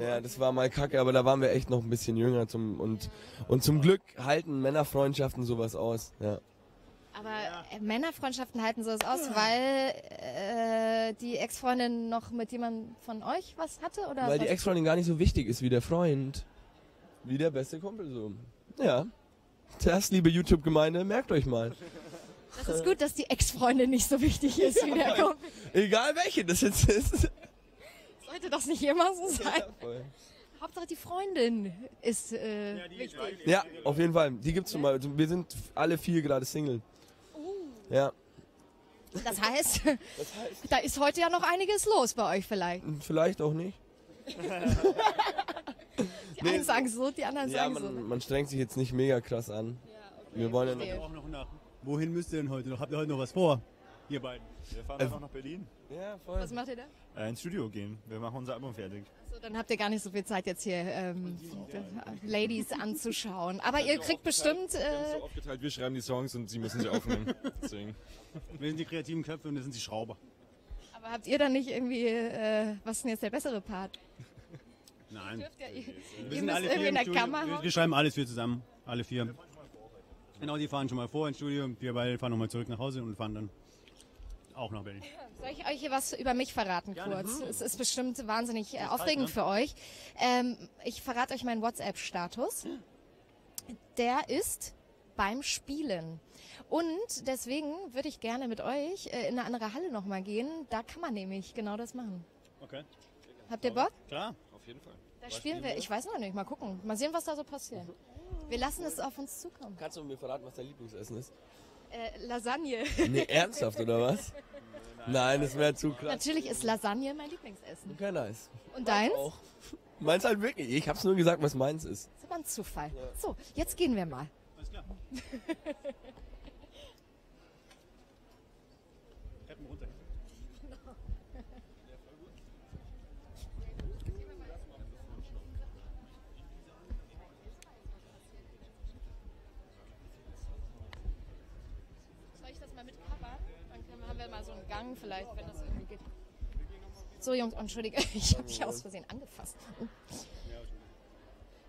Ja, das war mal kacke, aber da waren wir echt noch ein bisschen jünger zum, und, und zum Glück halten Männerfreundschaften sowas aus. Ja. Aber äh, Männerfreundschaften halten sowas aus, weil äh, die Ex-Freundin noch mit jemandem von euch was hatte? Oder Weil die? Ex-Freundin gar nicht so wichtig ist wie der Freund. Wie der beste Kumpel so. Ja. Das, liebe YouTube-Gemeinde, merkt euch mal. Das ist gut, dass die Ex-Freundin nicht so wichtig ist wie der Kumpel. Egal welche das jetzt ist. Sollte das nicht immer so sein? voll. Hauptsache die Freundin ist äh, wichtig. Ja, auf jeden Fall. Die gibt's schon mal. Wir sind alle vier gerade Single. Ja, Das heißt, da ist heute ja noch einiges los bei euch vielleicht. vielleicht auch nicht. Die einen sagen so, die anderen Ja, sagen so. man, man strengt sich jetzt nicht mega krass an. Wir wollen ja noch. Auch noch nach. Wohin müsst ihr denn heute noch? Habt ihr heute noch was vor? Ihr beiden. Wir fahren Äh, einfach nach Berlin. Ja, voll. Was macht ihr da? Äh, ins Studio gehen. Wir machen unser Album fertig. So, dann habt ihr gar nicht so viel Zeit jetzt hier ähm, Ladies anzuschauen. Aber ihr kriegt bestimmt. Wir haben Äh, so aufgeteilt, wir schreiben die Songs und sie müssen sie aufnehmen. Deswegen. Wir sind die kreativen Köpfe und das sind die Schrauber. aber habt ihr dann nicht irgendwie, äh, was ist denn jetzt der bessere Part? Nein. Dürft ihr, ihr, Wir ihr müsst alle irgendwie vier in der Studio. Kammer Wir, wir schreiben alles vier zusammen. Alle vier. Genau, die fahren schon mal vor ins Studio. Wir beide fahren nochmal zurück nach Hause und fahren dann auch nach Berlin. Soll ich euch hier was über mich verraten kurz? Es ist bestimmt wahnsinnig äh, Zeit, aufregend ne? für euch. Ähm, ich verrate euch meinen WhatsApp-Status. Der ist beim Spielen. Und deswegen würde ich gerne mit euch äh, in eine andere Halle nochmal gehen. Da kann man nämlich genau das machen. Okay. Habt ihr Bock? Klar. Auf jeden Fall. Da spielen wir. Ich weiß noch nicht. Mal gucken. Mal sehen, was da so passiert. Wir lassen es auf uns zukommen. Kannst du mir verraten, was dein Lieblingsessen ist? Äh, Lasagne. Nee, ernsthaft oder was? Nein, das wäre zu krass. Natürlich ist Lasagne mein Lieblingsessen. Okay, nice. Und deins? Auch. Meins halt wirklich. Ich hab's nur gesagt, was meins ist. Das ist aber ein Zufall. So, jetzt gehen wir mal. Alles klar. Gang vielleicht, wenn das irgendwie geht. So, Jungs, entschuldige, ich habe dich aus Versehen angefasst.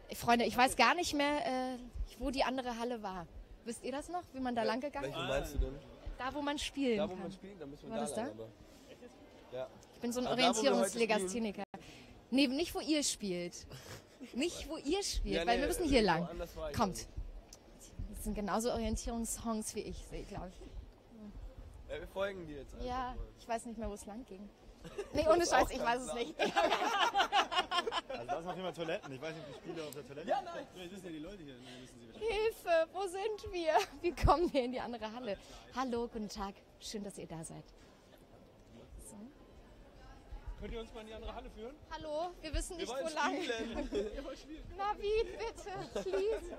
Äh, Freunde, ich weiß gar nicht mehr, äh, wo die andere Halle war. Wisst ihr das noch, wie man da lang gegangen Welche ist? meinst du denn? Da, wo man spielen Da, wo kann. man spielt, da müssen wir War da das lang, da? aber. Ja. Ich bin so ein Orientierungslegastheniker. Nee, nicht wo ihr spielt. Nicht wo ihr spielt, Ja, weil nee, wir müssen hier lang. Kommt. Das sind genauso Orientierungssongs wie ich, glaube ich. Ja, wir folgen dir jetzt. einfach Ja, mal. ich weiß nicht mehr, wo es lang ging. Nee, ohne Scheiß, ich weiß es nicht. Also da sind auf jeden Fall Toiletten. Ich weiß nicht, ob die Spiele auf der Toilette Ja, nein. Das sind ja die Leute hier. Nein, wissen Sie wahrscheinlich. Hilfe, wo sind wir? Wie kommen wir in die andere Halle? Hallo, guten Tag. Schön, dass ihr da seid. So. Könnt ihr uns mal in die andere Halle führen? Hallo, wir wissen nicht, wollen wo lang. spielen. Wir wollen spielen. Bitte, please.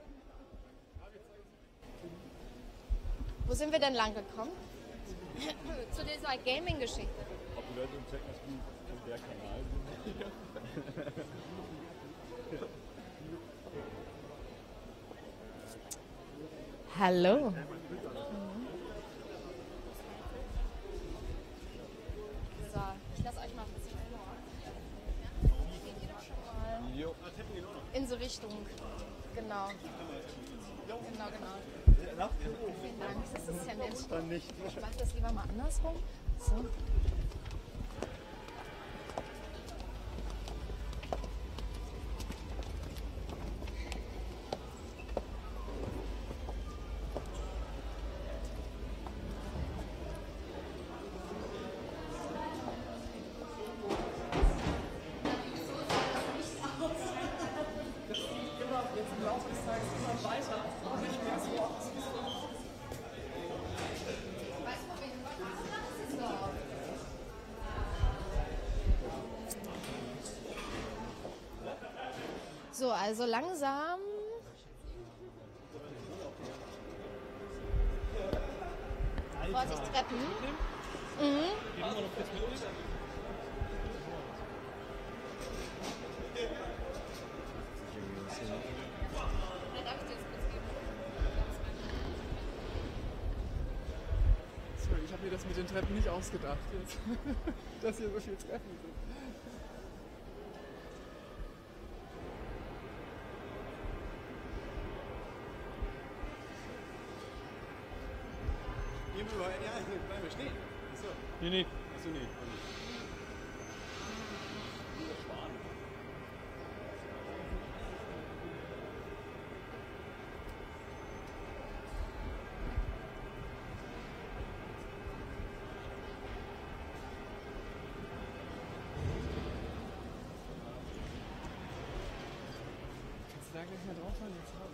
Wo sind wir denn lang gekommen? Zu dieser Gaming-Geschichte. Ob die Leute im Checken spielen, von der Kanal sind. Hallo. So, ich lasse euch mal ein bisschen vor. Geht ihr doch schon mal in so Richtung. Genau. Genau, genau. Vielen Dank, das ist ja nett. Ich mache das lieber mal andersrum. So. also langsam. Vorsicht, Treppen. Mhm. Ich habe mir das mit den Treppen nicht ausgedacht, jetzt, dass hier so viele Treppen sind. Da gleich mal draufhauen? Jetzt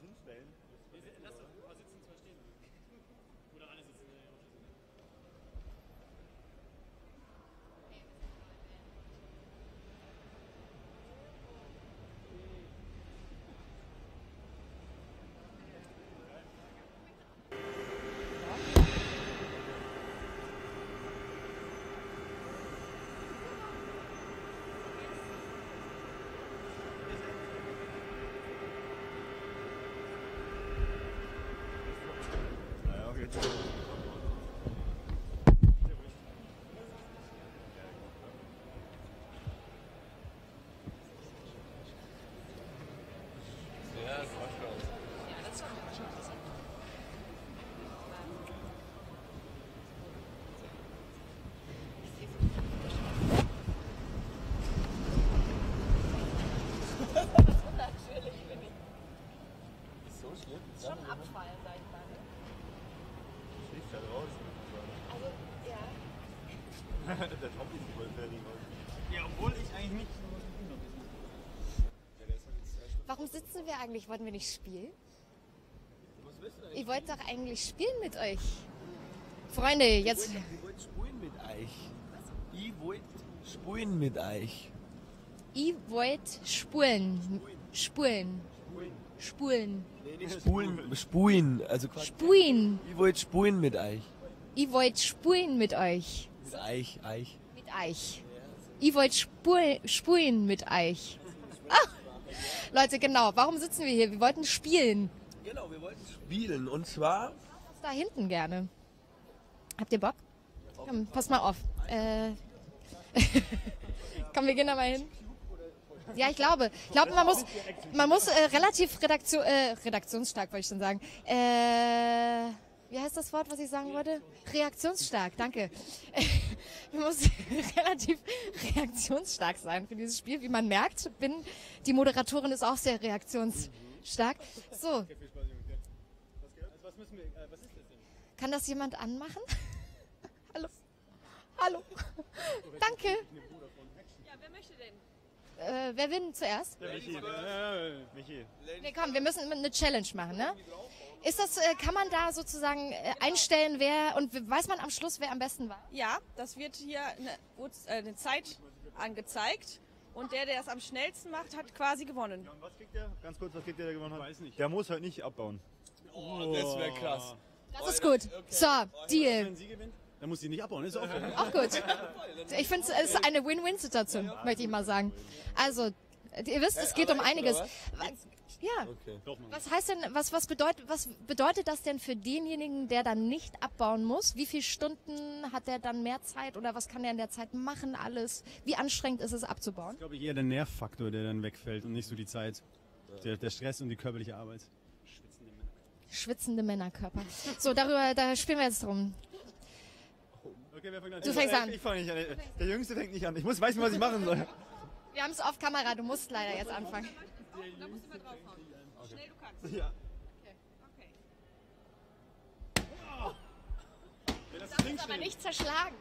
Wollen wir uns hinstellen? Lass doch ein paar sitzen, zwei stehen. Oder alle sitzen. ja, ja, okay. Naja, okay. Ja, das war schon. Ja, das ist cool. Ist so schlimm? Ist schon Abfall, sag ich mal. Ne? Schläft ja draußen. Also, ja. Der Tommy ist voll fertig heute. Ja, obwohl ich eigentlich nicht. Warum sitzen wir eigentlich? Wollten wir nicht spielen? Was willst du denn? Ihr wollt doch eigentlich spielen mit euch. Freunde, jetzt. Ich wollte spulen mit euch. Ich wollte spulen mit euch. Ich wollt spulen. Spulen. Spulen. Spulen, spulen. Also quasi. Spulen. Ich wollte spulen mit euch. Ich wollt spulen mit euch. Mit euch, euch. Mit euch. Ich wollt spulen, spulen mit euch. Ah, Leute, genau. Warum sitzen wir hier? Wir wollten spielen. Genau, wir wollten spielen. Und zwar. Da hinten gerne. Habt ihr Bock? Komm, pass mal auf. Äh, Komm, wir gehen da mal hin. Ja, ich glaube. Ich glaube, man muss, man muss äh, relativ Redaktion, äh, redaktionsstark, wollte ich schon sagen. Äh, wie heißt das Wort, was ich sagen wollte? Reaktionsstark, danke. man muss relativ reaktionsstark sein für dieses Spiel. Wie man merkt, bin die Moderatorin ist auch sehr reaktionsstark. So, wir, äh, kann das jemand anmachen? Hallo. Hallo. Danke. Ja, wer möchte denn? Äh, wer will denn zuerst? Michi. Ja, Michi. Nee, komm, wir müssen eine Challenge machen, ne? Ist das, äh, kann man da sozusagen äh, einstellen, wer und weiß man am Schluss, wer am besten war? Ja, das wird hier eine, Uhrs- äh, eine Zeit angezeigt. Und der, der es am schnellsten macht, hat quasi gewonnen. Was kriegt der? Ganz kurz, was kriegt der, der gewonnen hat? Weiß nicht. Der muss halt nicht abbauen. Oh, das wäre krass. Das ist gut. So, Deal. Wenn sie gewinnt? Dann muss sie nicht abbauen, ist auch. Auch gut. Ich finde, es ist eine Win-Win-Situation, möchte ich mal sagen. Also, ihr wisst, es geht um einiges. Ja. Was heißt denn, was, was, bedeutet, was bedeutet das denn für denjenigen, der dann nicht abbauen muss? Wie viele Stunden hat er dann mehr Zeit oder was kann er in der Zeit machen alles? Wie anstrengend ist es abzubauen? Ich glaube eher der Nervfaktor, der dann wegfällt und nicht so die Zeit. Der, der Stress und die körperliche Arbeit. Schwitzende Männerkörper. So, darüber, da spielen wir jetzt drum. Okay, wer fängt an? Du fängst an. Ich fange nicht an. Der Jüngste fängt nicht an. Ich muss weiß nicht, was ich machen soll. Wir haben es auf Kamera, du musst leider jetzt anfangen. Da musst du mal draufhauen. Schnell, du kannst. Ja. Du darfst aber nicht zerschlagen.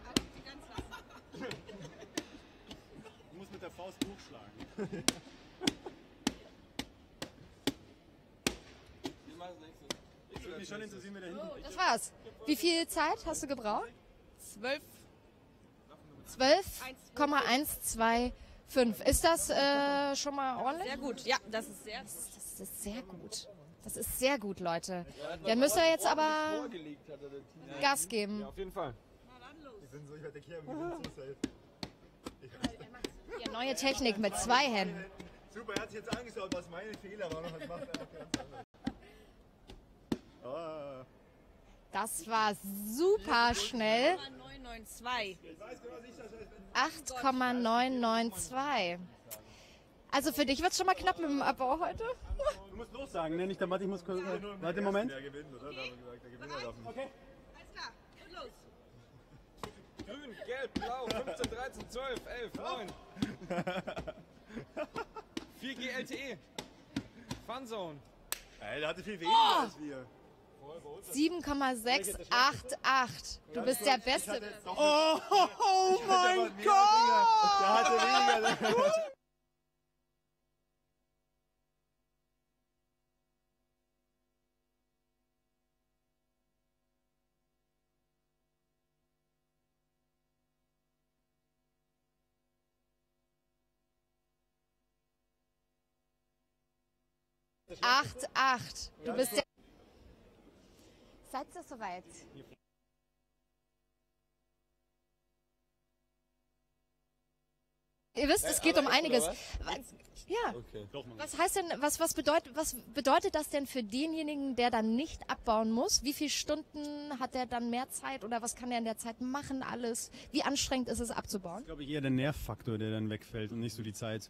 Du musst mit der Faust hochschlagen. Ich würde mich schon interessieren, wer da hinten Das war's. Wie viel Zeit hast du gebraucht? Zwölf. 12,125. Ist das äh, schon mal ordentlich? Sehr gut, ja, das ist sehr gut. Das ist sehr gut. Das ist sehr gut, Leute. Dann müsst ihr jetzt aber Gas geben. Auf jeden Fall. Die sind so, ich werde. Hier, neue Technik mit zwei Händen. Super, er hat sich jetzt angeschaut, was meine Fehler waren und hat macht einfach ganz anders. Ah. Das war super schnell. 992. 8,992. Also für dich wird es schon mal knapp mit dem Abbau heute. Du musst los sagen, ne? Nicht der Mathe, ich muss kurz. Warte, Moment. Der gewinnt, oder? Gesagt, der Gewinner darf nicht. Okay. Alles klar, und los. Grün, gelb, blau, 15, 13, 12, 11, 9. 4G LTE. Funzone. Ey, der hatte viel weniger Oh! als wir. 7,688. Du bist der Beste. Oh, oh mein Der Gott! Acht, acht. Du bist der. Seid ihr soweit? Ihr wisst, es geht um einiges. Ja. Was heißt denn, was, was, bedeutet, was bedeutet das denn für denjenigen, der dann nicht abbauen muss? Wie viele Stunden hat er dann mehr Zeit oder was kann er in der Zeit machen alles? Wie anstrengend ist es abzubauen? Ich glaube eher der Nervfaktor, der dann wegfällt und nicht so die Zeit.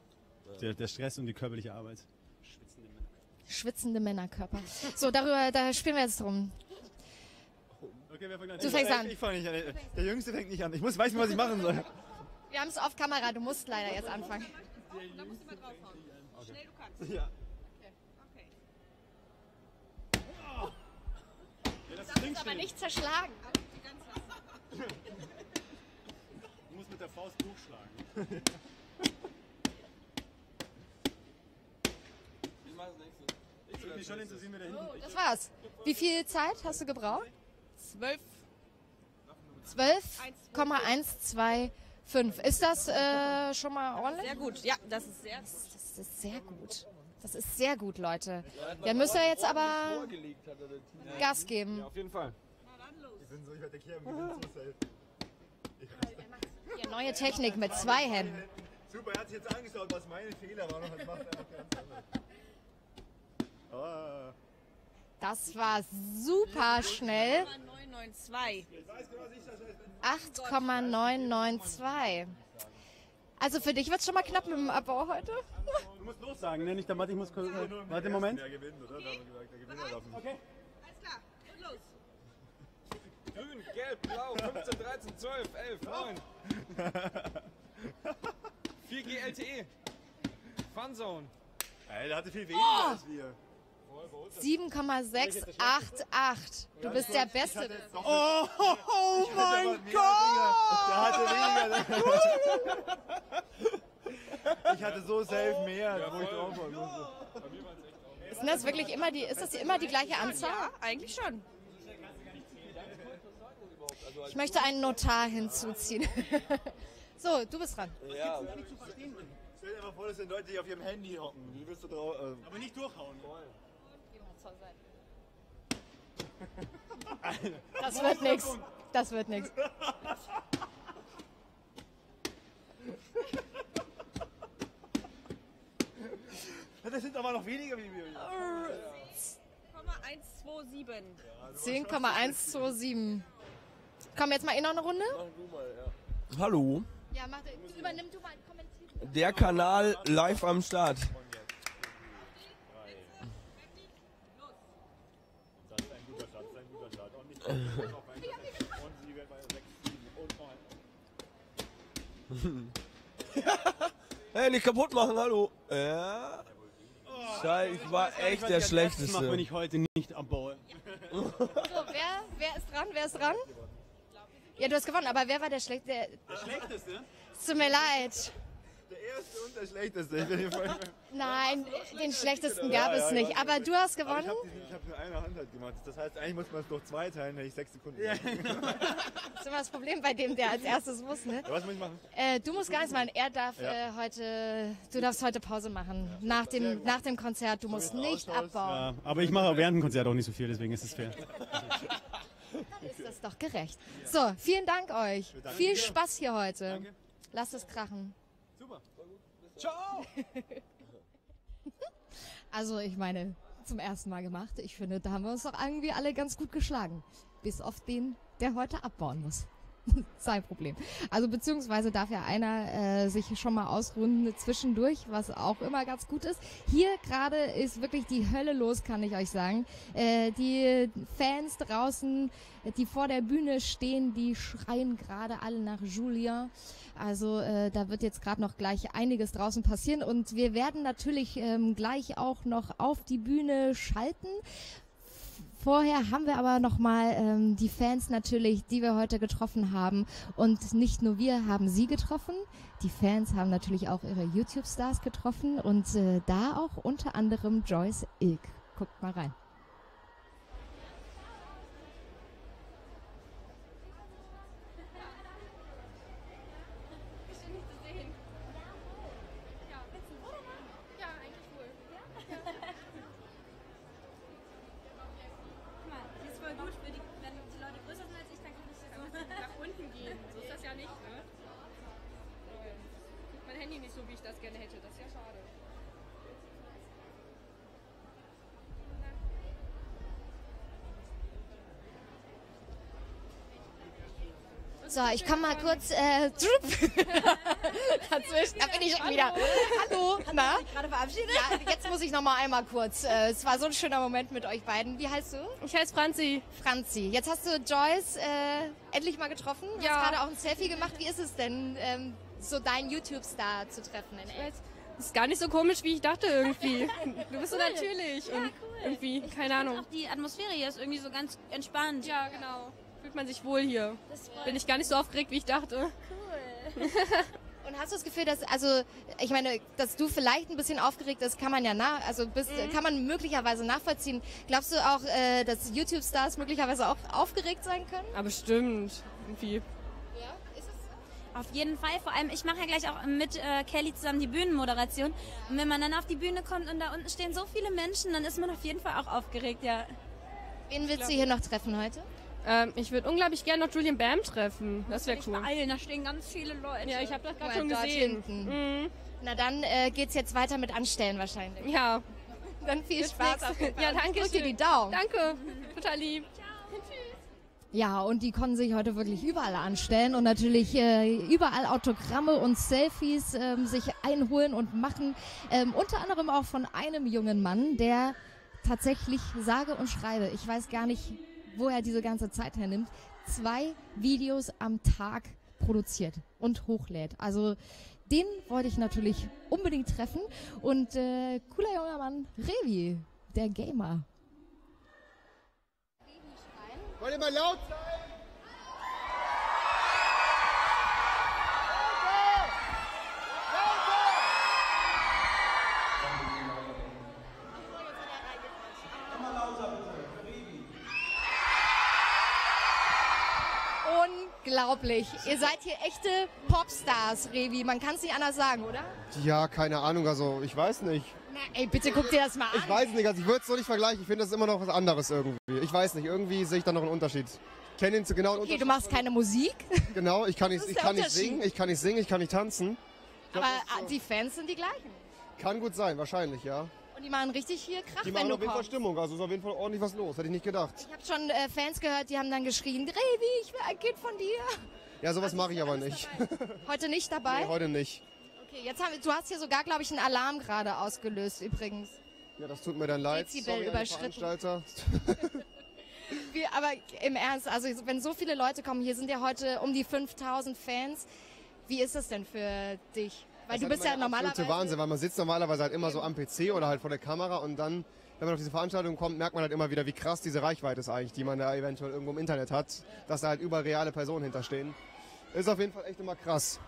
Der, der Stress und die körperliche Arbeit. Schwitzende Männerkörper. So, darüber, da spielen wir jetzt drum. Okay, wer fängt an? Du fängst an. Ich fange nicht an. Der Jüngste fängt nicht an. Ich muss weiß nicht, was ich machen soll. Wir haben es auf Kamera, du musst leider jetzt anfangen. Da musst du mal draufhauen. Schnell, du kannst. Ja. Okay. Du darfst aber nicht zerschlagen. Du musst mit der Faust hochschlagen. Ich würde mich schon interessieren, wer da hinten Das war's. Wie viel Zeit hast du gebraucht? Zwölf. 12,125. Ist das äh, schon mal ordentlich? Sehr gut, ja, das ist sehr gut. Das ist sehr gut. Das ist sehr gut, Leute. Dann müsst ihr jetzt aber Gas geben. Ja, auf jeden Fall. So, ich werde sind so neue Technik mit zwei Händen. Super, er hat sich jetzt angeschaut, was meine Fehler waren und macht einfach ganz anders. Das war super schnell. 992. 8,992. Also für dich wird es schon mal knapp mit dem Abbau heute. Du musst los sagen, ne? Nicht der Mathe, ich muss kurz. Warte, Moment. Der gewinnt, oder? Der Gewinner. Okay. Alles klar, und los. Grün, gelb, blau, 15, 13, 12, 11, 9. 4G LTE. Funzone. Ey, der hatte viel weniger Oh! als wir. 7,688. Du bist der Beste. Oh, oh mein Der Gott! hatte weniger. Ich hatte so safe mehr, wo ich drauf war. Ist das wirklich immer die, ist das immer die gleiche Anzahl? Ja, eigentlich schon. Ich möchte einen Notar hinzuziehen. so, du bist dran. Ja. Stell dir mal vor, das sind Leute, die auf ihrem Handy hocken. Wie wirst du drauf? Äh, Aber nicht durchhauen. Das wird nichts. Das wird nichts. Das sind aber noch weniger wie wir. 127. 10,127. Komm, jetzt mal in noch eine Runde. Hallo, Ja, mach, übernimm du mal, kommentier. der Kanal live am Start. hey, nicht kaputt machen, hallo. Ja. Scheiße, ich war echt der Das Schlechteste. wenn ich heute nicht abbaue. So, wer, wer ist dran? Wer ist dran? Ja, du hast gewonnen, aber wer war der schlechte? Der Schlechteste? Es tut mir leid. Der erste und der schlechteste. Nein, den schlechtesten gab es nicht. Aber du hast Aber gewonnen. Ich habe nur eine Hand halt gemacht. Das heißt, eigentlich muss man es durch zwei teilen, hätte ich sechs Sekunden. Das ist immer das Problem bei dem, der als erstes muss, ne? Ja, was muss ich machen? Äh, du musst gar nichts machen. Er darf Ja. äh, heute, du darfst heute Pause machen. Nach dem, nach dem Konzert. Du musst nicht abbauen. Ja, aber ich mache während dem Konzert auch nicht so viel, deswegen ist es fair. Dann ist das doch gerecht. So, vielen Dank euch. Viel Spaß hier heute. Lasst es krachen. Ciao. Also, ich meine, zum ersten Mal gemacht. Ich finde, da haben wir uns doch irgendwie alle ganz gut geschlagen. Bis auf den, der heute abbauen muss. Sein Problem. Also beziehungsweise darf ja einer äh, sich schon mal ausruhen zwischendurch, was auch immer ganz gut ist. Hier gerade ist wirklich die Hölle los, kann ich euch sagen. Äh, die Fans draußen, die vor der Bühne stehen, die schreien gerade alle nach Julien. Also äh, da wird jetzt gerade noch gleich einiges draußen passieren und wir werden natürlich ähm, gleich auch noch auf die Bühne schalten. Vorher haben wir aber nochmal ähm, die Fans natürlich, die wir heute getroffen haben. Und nicht nur wir haben sie getroffen, die Fans haben natürlich auch ihre YouTube-Stars getroffen und äh, da auch unter anderem Joyce Ilk. Guckt mal rein. Das ist voll gut, für die, wenn die Leute größer sind als ich, dann kann ich das so nach unten gehen. So ist das ja nicht, ne? Mein Handy nicht so, wie ich das gerne hätte. Das ist ja schade. So, ich komme mal kurz äh, dazwischen. Da bin ich schon wieder. Hallo, na? gerade verabschiedet? Ja, jetzt muss ich noch mal einmal kurz. Äh, es war so ein schöner Moment mit euch beiden. Wie heißt du? Ich heiße Franzi. Franzi. Jetzt hast du Joyce äh, endlich mal getroffen. Du Ja. hast gerade auch ein Selfie gemacht. Wie ist es denn, ähm, so deinen YouTube-Star zu treffen in echt? Das ist gar nicht so komisch, wie ich dachte irgendwie. Du bist so Cool. natürlich Ja, und cool. irgendwie, keine Ahnung. Auch die Atmosphäre hier ist irgendwie so ganz entspannt. Ja, genau. Fühlt man sich wohl hier. Bin ich gar nicht so aufgeregt, wie ich dachte. Cool. Und hast du das Gefühl, dass, also, ich meine, dass du vielleicht ein bisschen aufgeregt bist, kann man ja nach, also bist, Mhm. kann man möglicherweise nachvollziehen. Glaubst du auch, äh, dass YouTube-Stars möglicherweise auch aufgeregt sein können? Aber bestimmt. Irgendwie. Auf jeden Fall. Vor allem, ich mache ja gleich auch mit äh, Kelly zusammen die Bühnenmoderation. Und wenn man dann auf die Bühne kommt und da unten stehen so viele Menschen, dann ist man auf jeden Fall auch aufgeregt, ja. Wen willst du hier noch treffen heute? Ähm, ich würde unglaublich gerne noch Julian Bam treffen. Das wäre cool. beeilen, da stehen ganz viele Leute. Ja, ich habe das gerade schon gesehen. hinten. Mhm. Na dann äh, geht's jetzt weiter mit Anstellen wahrscheinlich. Ja. Dann viel Bis Spaß. Ja, Ich danke drück dir die Daumen. Danke. Total lieb. Ja, und die konnten sich heute wirklich überall anstellen und natürlich äh, überall Autogramme und Selfies ähm, sich einholen und machen. Ähm, unter anderem auch von einem jungen Mann, der tatsächlich sage und schreibe, ich weiß gar nicht, wo er diese ganze Zeit hernimmt, zwei Videos am Tag produziert und hochlädt. Also den wollte ich natürlich unbedingt treffen. Und äh, cooler junger Mann, Revi, der Gamer. Wollt ihr mal laut sein? Unglaublich. Ihr seid hier echte Popstars, Revi. Man kann es nicht anders sagen, oder? Ja, keine Ahnung, also ich weiß nicht. Na, ey, bitte guck dir das mal an. Ich weiß nicht, also ich würde es so nicht vergleichen. Ich finde, das ist immer noch was anderes irgendwie. Ich weiß nicht, irgendwie sehe ich da noch einen Unterschied. kenne den zu genau. Okay, du machst keine Musik, Genau, ich kann nicht, ich kann nicht singen, ich kann nicht singen, ich kann nicht tanzen. aber ah, die Fans sind die gleichen. Kann gut sein, wahrscheinlich, ja. Und die machen richtig hier Krach, Die wenn machen auf jeden Fall. Stimmung, also ist auf jeden Fall ordentlich was los, hätte ich nicht gedacht. Ich habe schon äh, Fans gehört, die haben dann geschrien, Revi, ich will ein Kind von dir. Ja, sowas mache ich aber nicht. Heute nicht dabei? Nee, heute nicht. Okay, jetzt haben du hast hier sogar, glaube ich, einen Alarm gerade ausgelöst übrigens. Ja, das tut mir dann leid. Dezibel Sorry überschritten. Veranstalter. Wie, aber im Ernst, also wenn so viele Leute kommen, hier sind ja heute um die 5000 Fans. Wie ist das denn für dich? Weil Das du ist bist ja normalerweise... Wahnsinn, weil man sitzt normalerweise halt immer so am PC oder halt vor der Kamera und dann, wenn man auf diese Veranstaltung kommt, merkt man halt immer wieder, wie krass diese Reichweite ist eigentlich, die man da eventuell irgendwo im Internet hat, dass da halt über reale Personen hinterstehen. Ist auf jeden Fall echt immer krass.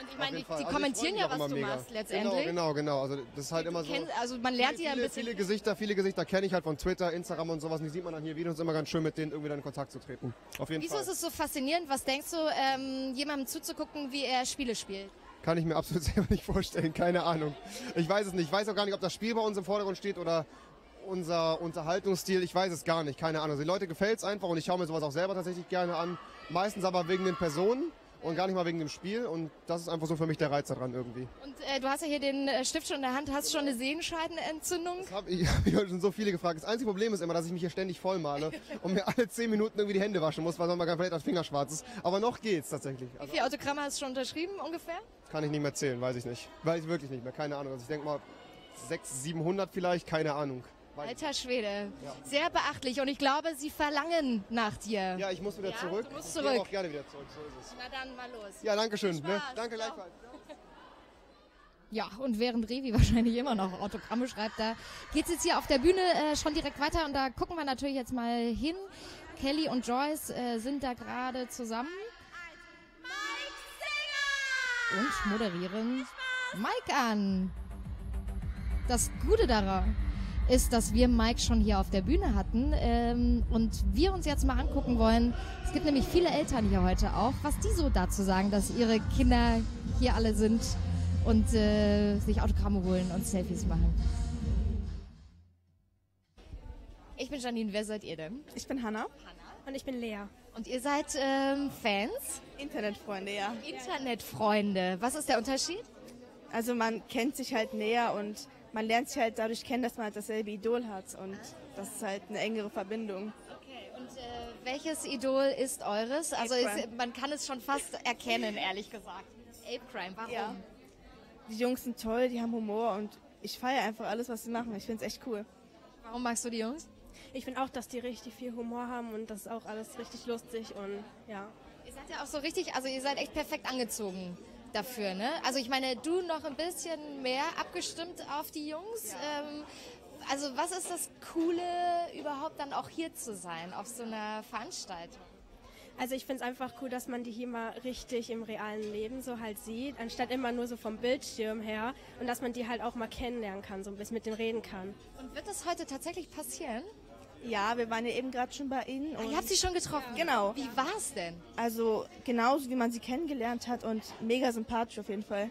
Und ich meine, die, die Also kommentieren ja, was du mega. machst letztendlich. Genau, genau, genau. Also das ist halt immer so. Also man lernt die ja ein viele, bisschen... viele Gesichter, viele Gesichter kenne ich halt von Twitter, Instagram und sowas. Und die sieht man dann hier wieder und es ist immer ganz schön, mit denen irgendwie dann in Kontakt zu treten. Auf jeden Wieso Fall. ist es so faszinierend? Was denkst du, ähm, jemandem zuzugucken, wie er Spiele spielt? Kann ich mir absolut selber nicht vorstellen, keine Ahnung. Ich weiß es nicht. Ich weiß auch gar nicht, ob das Spiel bei uns im Vordergrund steht oder unser Unterhaltungsstil. Ich weiß es gar nicht, keine Ahnung. Also, Die Leute gefällt es einfach und ich schaue mir sowas auch selber tatsächlich gerne an. Meistens aber wegen den Personen und gar nicht mal wegen dem Spiel. Und das ist einfach so für mich der Reiz daran irgendwie. Und äh, du hast ja hier den äh, Stift schon in der Hand. Hast du schon eine Sehenscheidenentzündung? Ich habe heute schon so viele gefragt. Das einzige Problem ist immer, dass ich mich hier ständig vollmale und mir alle 10 Minuten irgendwie die Hände waschen muss, weil sonst mal vielleicht das Finger schwarz ist. Aber noch geht's tatsächlich. Wie Also viele Autogramme hast du schon unterschrieben ungefähr? kann ich nicht mehr zählen, weiß ich nicht. Weiß ich wirklich nicht mehr, keine Ahnung. Also ich denke mal 600, 700 vielleicht, keine Ahnung. Ich Alter Schwede. Ja. Sehr beachtlich. Und ich glaube, sie verlangen nach dir. Ja, ich muss wieder Ja, zurück. Du musst Ich zurück. auch gerne wieder zurück, so ist es. Na dann mal los. Ja, danke schön. Ne? Danke gleichfalls. Ja, und während Revi wahrscheinlich immer noch Autogramme schreibt, da geht's jetzt hier auf der Bühne äh, schon direkt weiter und da gucken wir natürlich jetzt mal hin. Kelly und Joyce äh, sind da gerade zusammen und moderieren Mike an. Das Gute daran ist, dass wir Mike schon hier auf der Bühne hatten ähm, und wir uns jetzt mal angucken wollen. Es gibt nämlich viele Eltern hier heute auch, was die so dazu sagen, dass ihre Kinder hier alle sind und äh, sich Autogramme holen und Selfies machen. Ich bin Janine, wer seid ihr denn? Ich bin Hanna. Und ich bin Lea. Und ihr seid ähm, Fans? Internetfreunde, ja. Internetfreunde. Was ist der Unterschied? Also man kennt sich halt näher und man lernt sich halt dadurch kennen, dass man halt dasselbe Idol hat und das ist halt eine engere Verbindung. Okay, und äh, welches Idol ist eures? Also Ape Crime. ist, man kann es schon fast erkennen, ehrlich gesagt. Ape Crime, warum? Ja. Die Jungs sind toll, die haben Humor und ich feiere einfach alles, was sie machen. Ich finde es echt cool. Warum magst du die Jungs? Ich finde auch, dass die richtig viel Humor haben und das ist auch alles richtig lustig und ja. Ihr seid ja auch so richtig, also ihr seid echt perfekt angezogen dafür, ne? Also ich meine, du noch ein bisschen mehr abgestimmt auf die Jungs. Ähm, also was ist das Coole, überhaupt dann auch hier zu sein, auf so einer Veranstaltung? Also ich finde es einfach cool, dass man die hier mal richtig im realen Leben so halt sieht, anstatt immer nur so vom Bildschirm her und dass man die halt auch mal kennenlernen kann, so ein bisschen mit denen reden kann. Und wird das heute tatsächlich passieren? Ja, wir waren ja eben gerade schon bei Ihnen. Ah, ihr habt sie schon getroffen? Genau. Wie war's denn? Also genauso, wie man sie kennengelernt hat und mega sympathisch auf jeden Fall.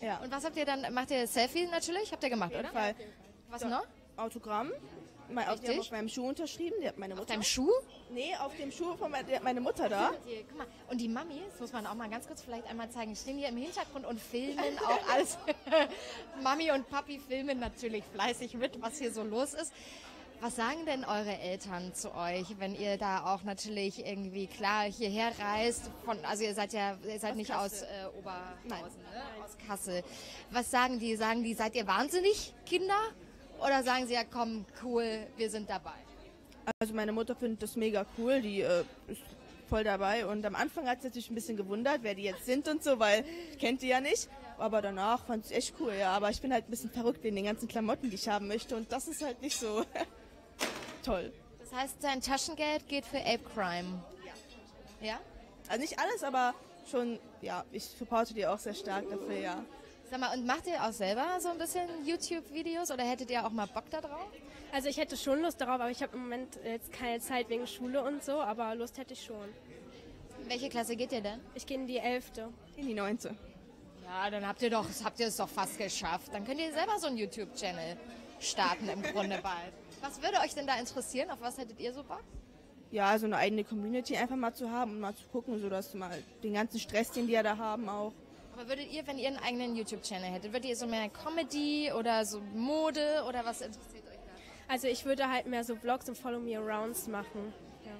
Ja. Und was habt ihr dann, macht ihr Selfie natürlich? Habt ihr gemacht, Auf jeden oder? Fall. Was Ja. noch? Autogramm. Mein, auf, die auf meinem Schuh unterschrieben, die hat meine Mutter. Auf deinem Schuh? Nee, auf dem Schuh von mein, die hat meine Mutter da. Guck mal. Und die Mami, das muss man auch mal ganz kurz vielleicht einmal zeigen, stehen hier im Hintergrund und filmen auch alles. Mami und Papi filmen natürlich fleißig mit, was hier so los ist. Was sagen denn eure Eltern zu euch, wenn ihr da auch natürlich irgendwie klar hierher reist? Von, also ihr seid ja, ihr seid Aus nicht Kassel. aus äh, Oberhausen, ne? aus Kassel. Was sagen die? Sagen die, seid ihr wahnsinnig, Kinder? Oder sagen sie ja, komm, cool, wir sind dabei? Also meine Mutter findet das mega cool, die äh, ist voll dabei. Und am Anfang hat sie sich ein bisschen gewundert, wer die jetzt sind und so, weil ich kennt die ja nicht. Aber danach fand sie echt cool, ja. Aber ich bin halt ein bisschen verrückt wegen den ganzen Klamotten, die ich haben möchte. Und das ist halt nicht so toll. Das heißt, dein Taschengeld geht für Ape Crime. Ja. Ja? Also nicht alles, aber schon, ja, ich supporte die auch sehr stark dafür, ja. Sag mal, und macht ihr auch selber so ein bisschen YouTube-Videos oder hättet ihr auch mal Bock da drauf? Also ich hätte schon Lust darauf, aber ich habe im Moment jetzt keine Zeit wegen Schule und so, aber Lust hätte ich schon. Welche Klasse geht ihr denn? Ich gehe in die 11. In die 9. Ja, dann habt ihr doch, habt ihr es doch fast geschafft. Dann könnt ihr selber so einen YouTube-Channel starten im Grunde bald. Was würde euch denn da interessieren? Auf was hättet ihr so Bock? ja, so eine eigene Community einfach mal zu haben und mal zu gucken, so dass mal den ganzen Stress, den die ja da haben, auch. Aber würdet ihr, wenn ihr einen eigenen YouTube-Channel hättet, würdet ihr so mehr Comedy oder so Mode oder was interessiert euch da? Also ich würde halt mehr so Vlogs und Follow Me Arounds machen. Ja.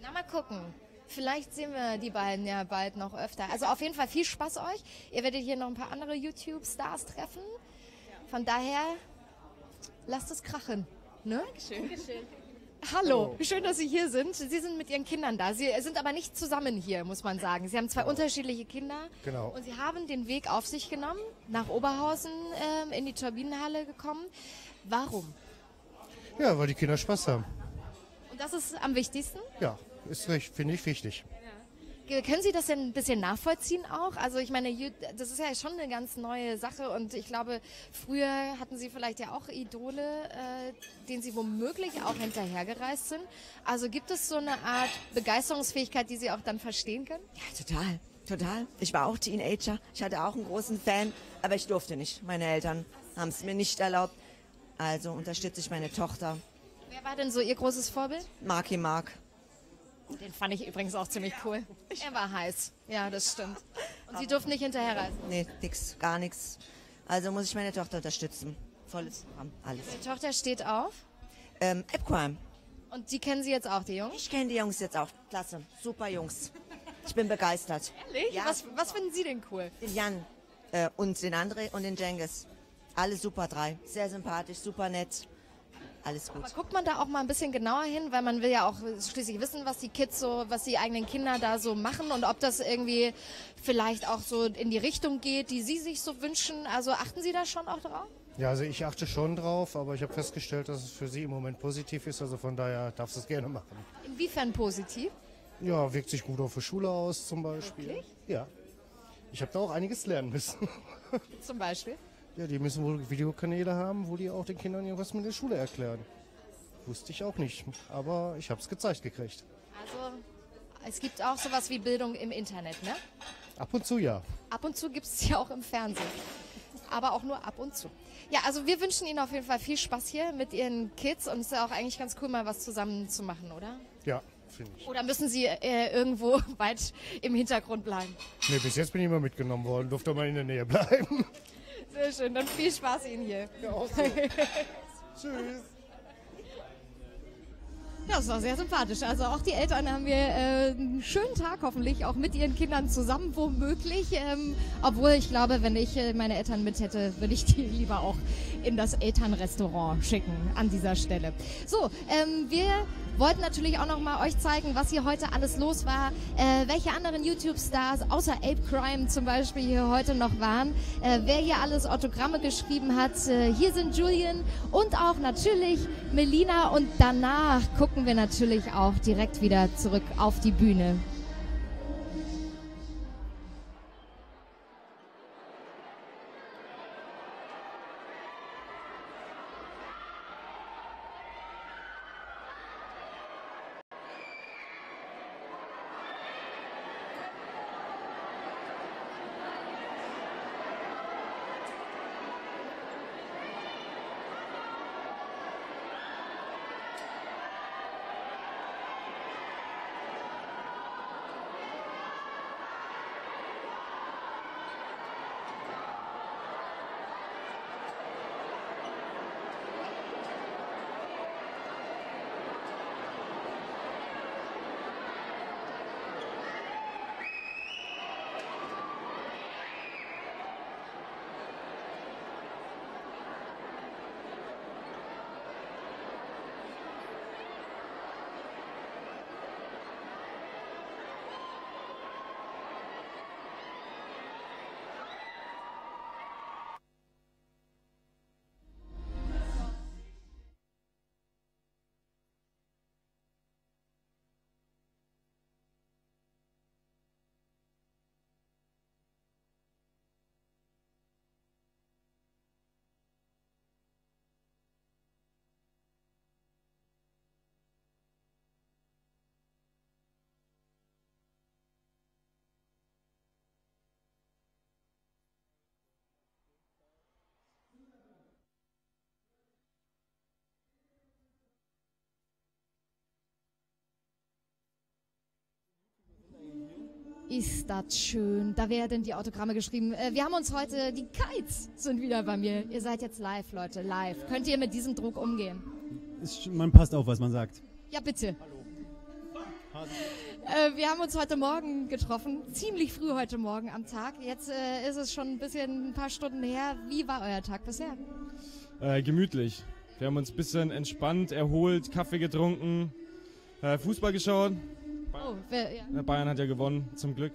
Na, mal gucken. Vielleicht sehen wir die beiden ja bald noch öfter. Also auf jeden Fall viel Spaß euch. Ihr werdet hier noch ein paar andere YouTube-Stars treffen. Von daher, lasst es krachen. Ne? Dankeschön. Hallo, schön, dass Sie hier sind. Sie sind mit Ihren Kindern da. Sie sind aber nicht zusammen hier, muss man sagen. Sie haben zwei unterschiedliche Kinder. Genau. Und Sie haben den Weg auf sich genommen, nach Oberhausen ähm, in die Turbinenhalle gekommen. Warum? Ja, weil die Kinder Spaß haben. Und das ist am wichtigsten. Ja, ist recht, finde ich wichtig. Ge- Können Sie das denn ein bisschen nachvollziehen auch? Also ich meine, das ist ja schon eine ganz neue Sache und ich glaube, früher hatten Sie vielleicht ja auch Idole, äh, denen Sie womöglich auch hinterhergereist sind. Also gibt es so eine Art Begeisterungsfähigkeit, die Sie auch dann verstehen können? Total, total. Ich war auch Teenager. Ich hatte auch einen großen Fan, aber ich durfte nicht. Meine Eltern haben es mir nicht erlaubt. Also unterstütze ich meine Tochter. Wer war denn so Ihr großes Vorbild? Marky Mark. Den fand ich übrigens auch ziemlich cool. Er war heiß. Ja, das stimmt. Und Sie durften nicht hinterherreisen. Nee, nix, gar nichts. Also muss ich meine Tochter unterstützen. Volles Programm, alles. Die Tochter steht auf. Ähm, Appcrime. Und die kennen Sie jetzt auch, die Jungs? Ich kenne die Jungs jetzt auch. Klasse. Super Jungs. Ich bin begeistert. Ehrlich? Ja. Was, was finden Sie denn cool? Den Jan äh, und den André und den Jengis. Alle super drei. Sehr sympathisch, super nett. Alles gut. Aber guckt man da auch mal ein bisschen genauer hin, weil man will ja auch schließlich wissen, was die Kids so, was die eigenen Kinder da so machen und ob das irgendwie vielleicht auch so in die Richtung geht, die Sie sich so wünschen. Also achten Sie da schon auch drauf? Ja, also ich achte schon drauf, aber ich habe festgestellt, dass es für sie im Moment positiv ist. Also von daher darfst du es gerne machen. Inwiefern positiv? Ja, wirkt sich gut auf die Schule aus zum Beispiel. Wirklich? Ja. Ich habe da auch einiges lernen müssen. Zum Beispiel? Ja, die müssen wohl Videokanäle haben, wo die auch den Kindern irgendwas mit der Schule erklären. Wusste ich auch nicht, aber ich habe es gezeigt gekriegt. Also es gibt auch sowas wie Bildung im Internet, ne? Ab und zu ja. Ab und zu gibt es ja auch im Fernsehen. Aber auch nur ab und zu. Ja, also wir wünschen Ihnen auf jeden Fall viel Spaß hier mit Ihren Kids und es ist ja auch eigentlich ganz cool, mal was zusammen zu machen, oder? Ja, finde ich. Oder müssen Sie äh, irgendwo weit im Hintergrund bleiben? Nee, bis jetzt bin ich immer mitgenommen worden, durfte mal in der Nähe bleiben. Sehr schön, dann viel Spaß Ihnen hier. Ja, auch so. Tschüss. Ja, das war sehr sympathisch. Also auch die Eltern haben wir äh, einen schönen Tag hoffentlich, auch mit ihren Kindern zusammen womöglich. Ähm, obwohl ich glaube, wenn ich äh, meine Eltern mit hätte, würde ich die lieber auch in das Elternrestaurant schicken an dieser Stelle. So, ähm, wir wollten natürlich auch noch mal euch zeigen, was hier heute alles los war, äh, welche anderen YouTube-Stars außer Ape Crime zum Beispiel hier heute noch waren, äh, wer hier alles Autogramme geschrieben hat. Äh, hier sind Julian und auch natürlich Melina und danach gucken wir natürlich auch direkt wieder zurück auf die Bühne. Ist das schön. Da werden die Autogramme geschrieben. Äh, wir haben uns heute, die Kites sind wieder bei mir. Ihr seid jetzt live, Leute, live. Könnt ihr mit diesem Druck umgehen? Ist, man passt auf, was man sagt. Ja, bitte. Äh, wir haben uns heute Morgen getroffen, ziemlich früh heute Morgen am Tag. Jetzt äh, ist es schon ein bisschen ein paar Stunden her. Wie war euer Tag bisher? Äh, gemütlich. Wir haben uns ein bisschen entspannt, erholt, Kaffee getrunken, äh, Fußball geschaut. Oh, wer, ja. Bayern hat ja gewonnen, zum Glück.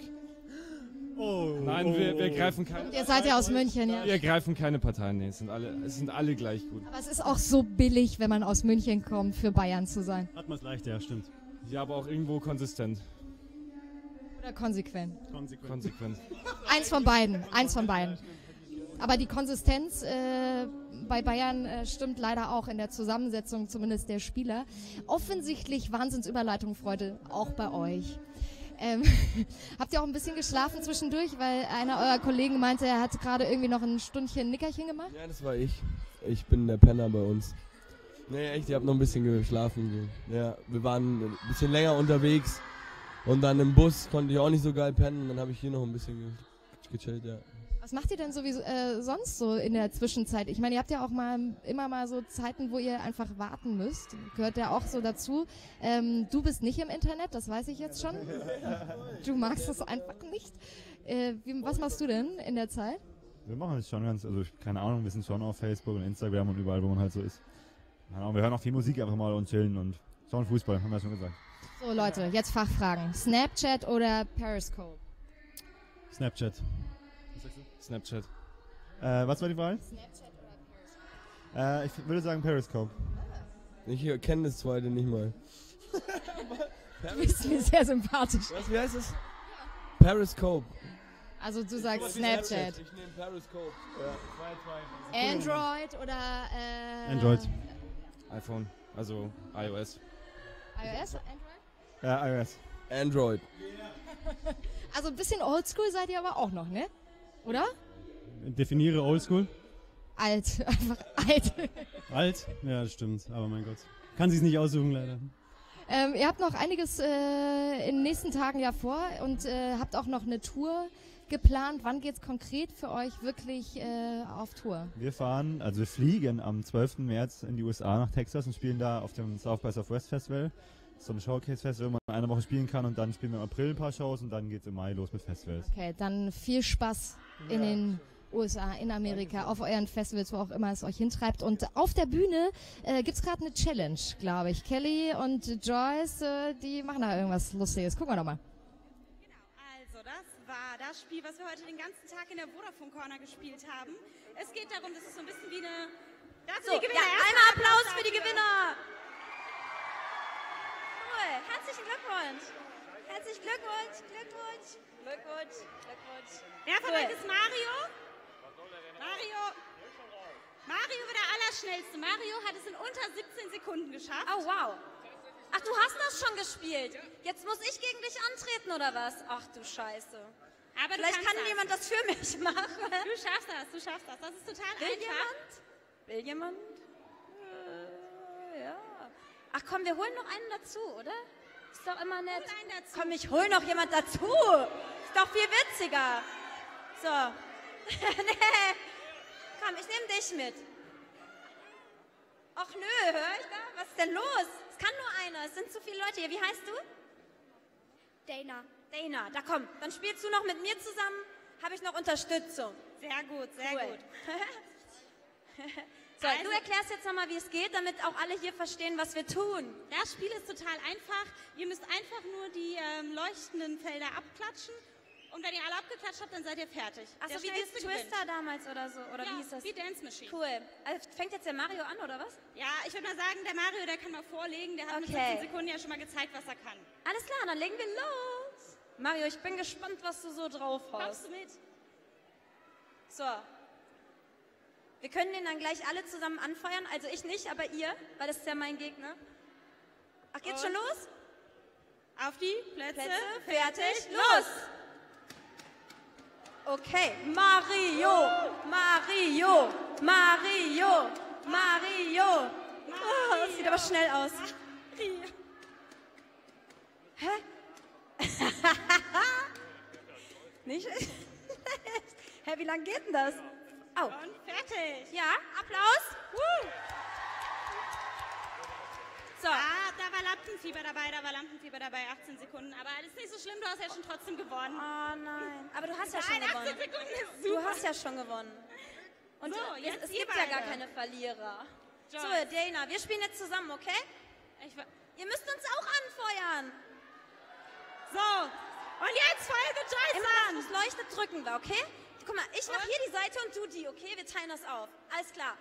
Nein, wir, wir greifen keine. Ihr seid ja aus München, ja. Wir greifen keine Parteien, nee, es sind alle, es sind alle gleich gut. Aber es ist auch so billig, wenn man aus München kommt, für Bayern zu sein. Hat man es leicht, ja, stimmt. Ja, aber auch irgendwo konsistent. Oder konsequent. Konsequent. Konsequent. Eins von beiden, eins von beiden. Aber die Konsistenz äh, bei Bayern äh, stimmt leider auch in der Zusammensetzung zumindest der Spieler. Offensichtlich Wahnsinnsüberleitung, Freude, auch bei euch. Ähm, habt ihr auch ein bisschen geschlafen zwischendurch, weil einer eurer Kollegen meinte, er hat gerade irgendwie noch ein Stündchen Nickerchen gemacht? Ja, das war ich. Ich bin der Penner bei uns. Nee, echt, ich habe noch ein bisschen geschlafen. Ja, wir waren ein bisschen länger unterwegs und dann im Bus konnte ich auch nicht so geil pennen. Dann habe ich hier noch ein bisschen ge gechillt, ja. Was macht ihr denn sowieso äh, sonst so in der Zwischenzeit? Ich meine, ihr habt ja auch mal immer mal so Zeiten, wo ihr einfach warten müsst. Gehört ja auch so dazu. Ähm, du bist nicht im Internet, das weiß ich jetzt schon. Du magst es einfach nicht. Äh, wie, was machst du denn in der Zeit? Wir machen es schon ganz, also ich- keine Ahnung, wir sind schon auf Facebook und Instagram und überall, wo man halt so ist. Ahnung, wir hören auch viel Musik einfach mal und chillen und schauen Fußball, haben wir ja schon gesagt. So Leute, jetzt Fachfragen. Snapchat oder Periscope? Snapchat. Snapchat. Äh, was war die Wahl? Äh, ich würde sagen Periscope. Ich kenne das zweite nicht mal. Du bist mir sehr sympathisch. Was, wie heißt es? Periscope. Also du sagst Snapchat. Ich nehme Periscope. Android oder äh, Android. iPhone, also iOS. iOS? Android? Ja, iOS. Android. Also ein bisschen oldschool seid ihr aber auch noch, ne? Oder? Definiere Oldschool. Alt, einfach alt. Alt? Ja, das stimmt. Aber mein Gott. Kann sich's nicht aussuchen, leider. Ähm, ihr habt noch einiges äh, in den nächsten Tagen ja vor und äh, habt auch noch eine Tour geplant. Wann geht's konkret für euch wirklich äh, auf Tour? Wir fahren, also wir fliegen am 12. März in die USA nach Texas und spielen da auf dem South by Southwest Festival. So ein Showcase-Festival, wo man eine Woche spielen kann und dann spielen wir im April ein paar Shows und dann geht's im Mai los mit Festivals. Okay, dann viel Spaß in den USA, in Amerika, auf euren Festivals, wo auch immer es euch hintreibt. Und auf der Bühne äh, gibt's gerade eine Challenge, glaube ich. Kelly und Joyce, äh, die machen da irgendwas Lustiges. Gucken wir doch mal. Also, das war das Spiel, was wir heute den ganzen Tag in der Vodafone Corner gespielt haben. Es geht darum, das ist so ein bisschen wie eine. Das So, sind die Gewinner. ja, einmal Applaus für die Gewinner. Cool, herzlichen Glückwunsch. Herzlichen Glückwunsch, Glückwunsch, Glückwunsch, Glückwunsch. Wer von Cool. euch ist Mario? Mario. Mario war der Allerschnellste. Mario hat es in unter 17 Sekunden geschafft. Oh, wow. Ach, du hast das schon gespielt. Jetzt muss ich gegen dich antreten, oder was? Ach du Scheiße. Aber Vielleicht kann das. jemand das für mich machen. Du schaffst das, du schaffst das. Das ist total Will einfach. jemand? Will jemand? Äh, ja. Ach komm, wir holen noch einen dazu, oder? Ist doch immer nett. einen dazu. Komm, ich hol noch jemand dazu. Ist doch viel witziger. So. nee. Komm, ich nehme dich mit. Ach nö, hör ich da? Was ist denn los? Es kann nur einer. Es sind zu viele Leute hier. Wie heißt du? Dana. Dana, da komm. Dann spielst du noch mit mir zusammen. Habe ich noch Unterstützung. Sehr gut, sehr Cool. gut. So, Also- du erklärst jetzt nochmal, wie es geht, damit auch alle hier verstehen, was wir tun. Das Spiel ist total einfach. Ihr müsst einfach nur die ähm, leuchtenden Felder abklatschen. Und wenn ihr alle abgeklatscht habt, dann seid ihr fertig. Achso, wie Schnellste dieses gewinnt. Twister damals oder so, oder ja, wie hieß das? wie Dance Machine. Cool. Also fängt jetzt der Mario an, oder was? Ja, ich würde mal sagen, der Mario, der kann mal vorlegen. Der hat Okay. 17 Sekunden ja schon mal gezeigt, was er kann. Alles klar, dann legen wir los. Mario, ich bin gespannt, was du so drauf Kommst hast. du mit? So. Wir können den dann gleich alle zusammen anfeuern. Also ich nicht, aber ihr, weil das ist ja mein Gegner. Ach, geht's schon Und? los? Auf die Plätze, Plätze, fertig, los! Okay, Mario, Mario, Mario, Mario. Oh, das sieht aber schnell aus. Hä? Nicht? Hä, wie lange geht denn das? Oh. Und fertig. Ja, Applaus. Woo. So. Ah, da war Lampenfieber dabei, da war Lampenfieber dabei, 18 Sekunden. Aber das ist nicht so schlimm, du hast ja schon trotzdem gewonnen. Oh nein. Aber du hast ja schon Nein, 18 gewonnen. Sekunden ist Du super. hast ja schon gewonnen. Und So, es, jetzt es ihr gibt ja gar beide. keine Verlierer. So, Joyce. Dana, wir spielen jetzt zusammen, okay? Ihr müsst uns auch anfeuern. So, und jetzt folge Joyce Immer an. das, leuchtet, drücken wir, okay? Guck mal, ich mach hier die Seite und du die, okay? Wir teilen das auf. Alles klar.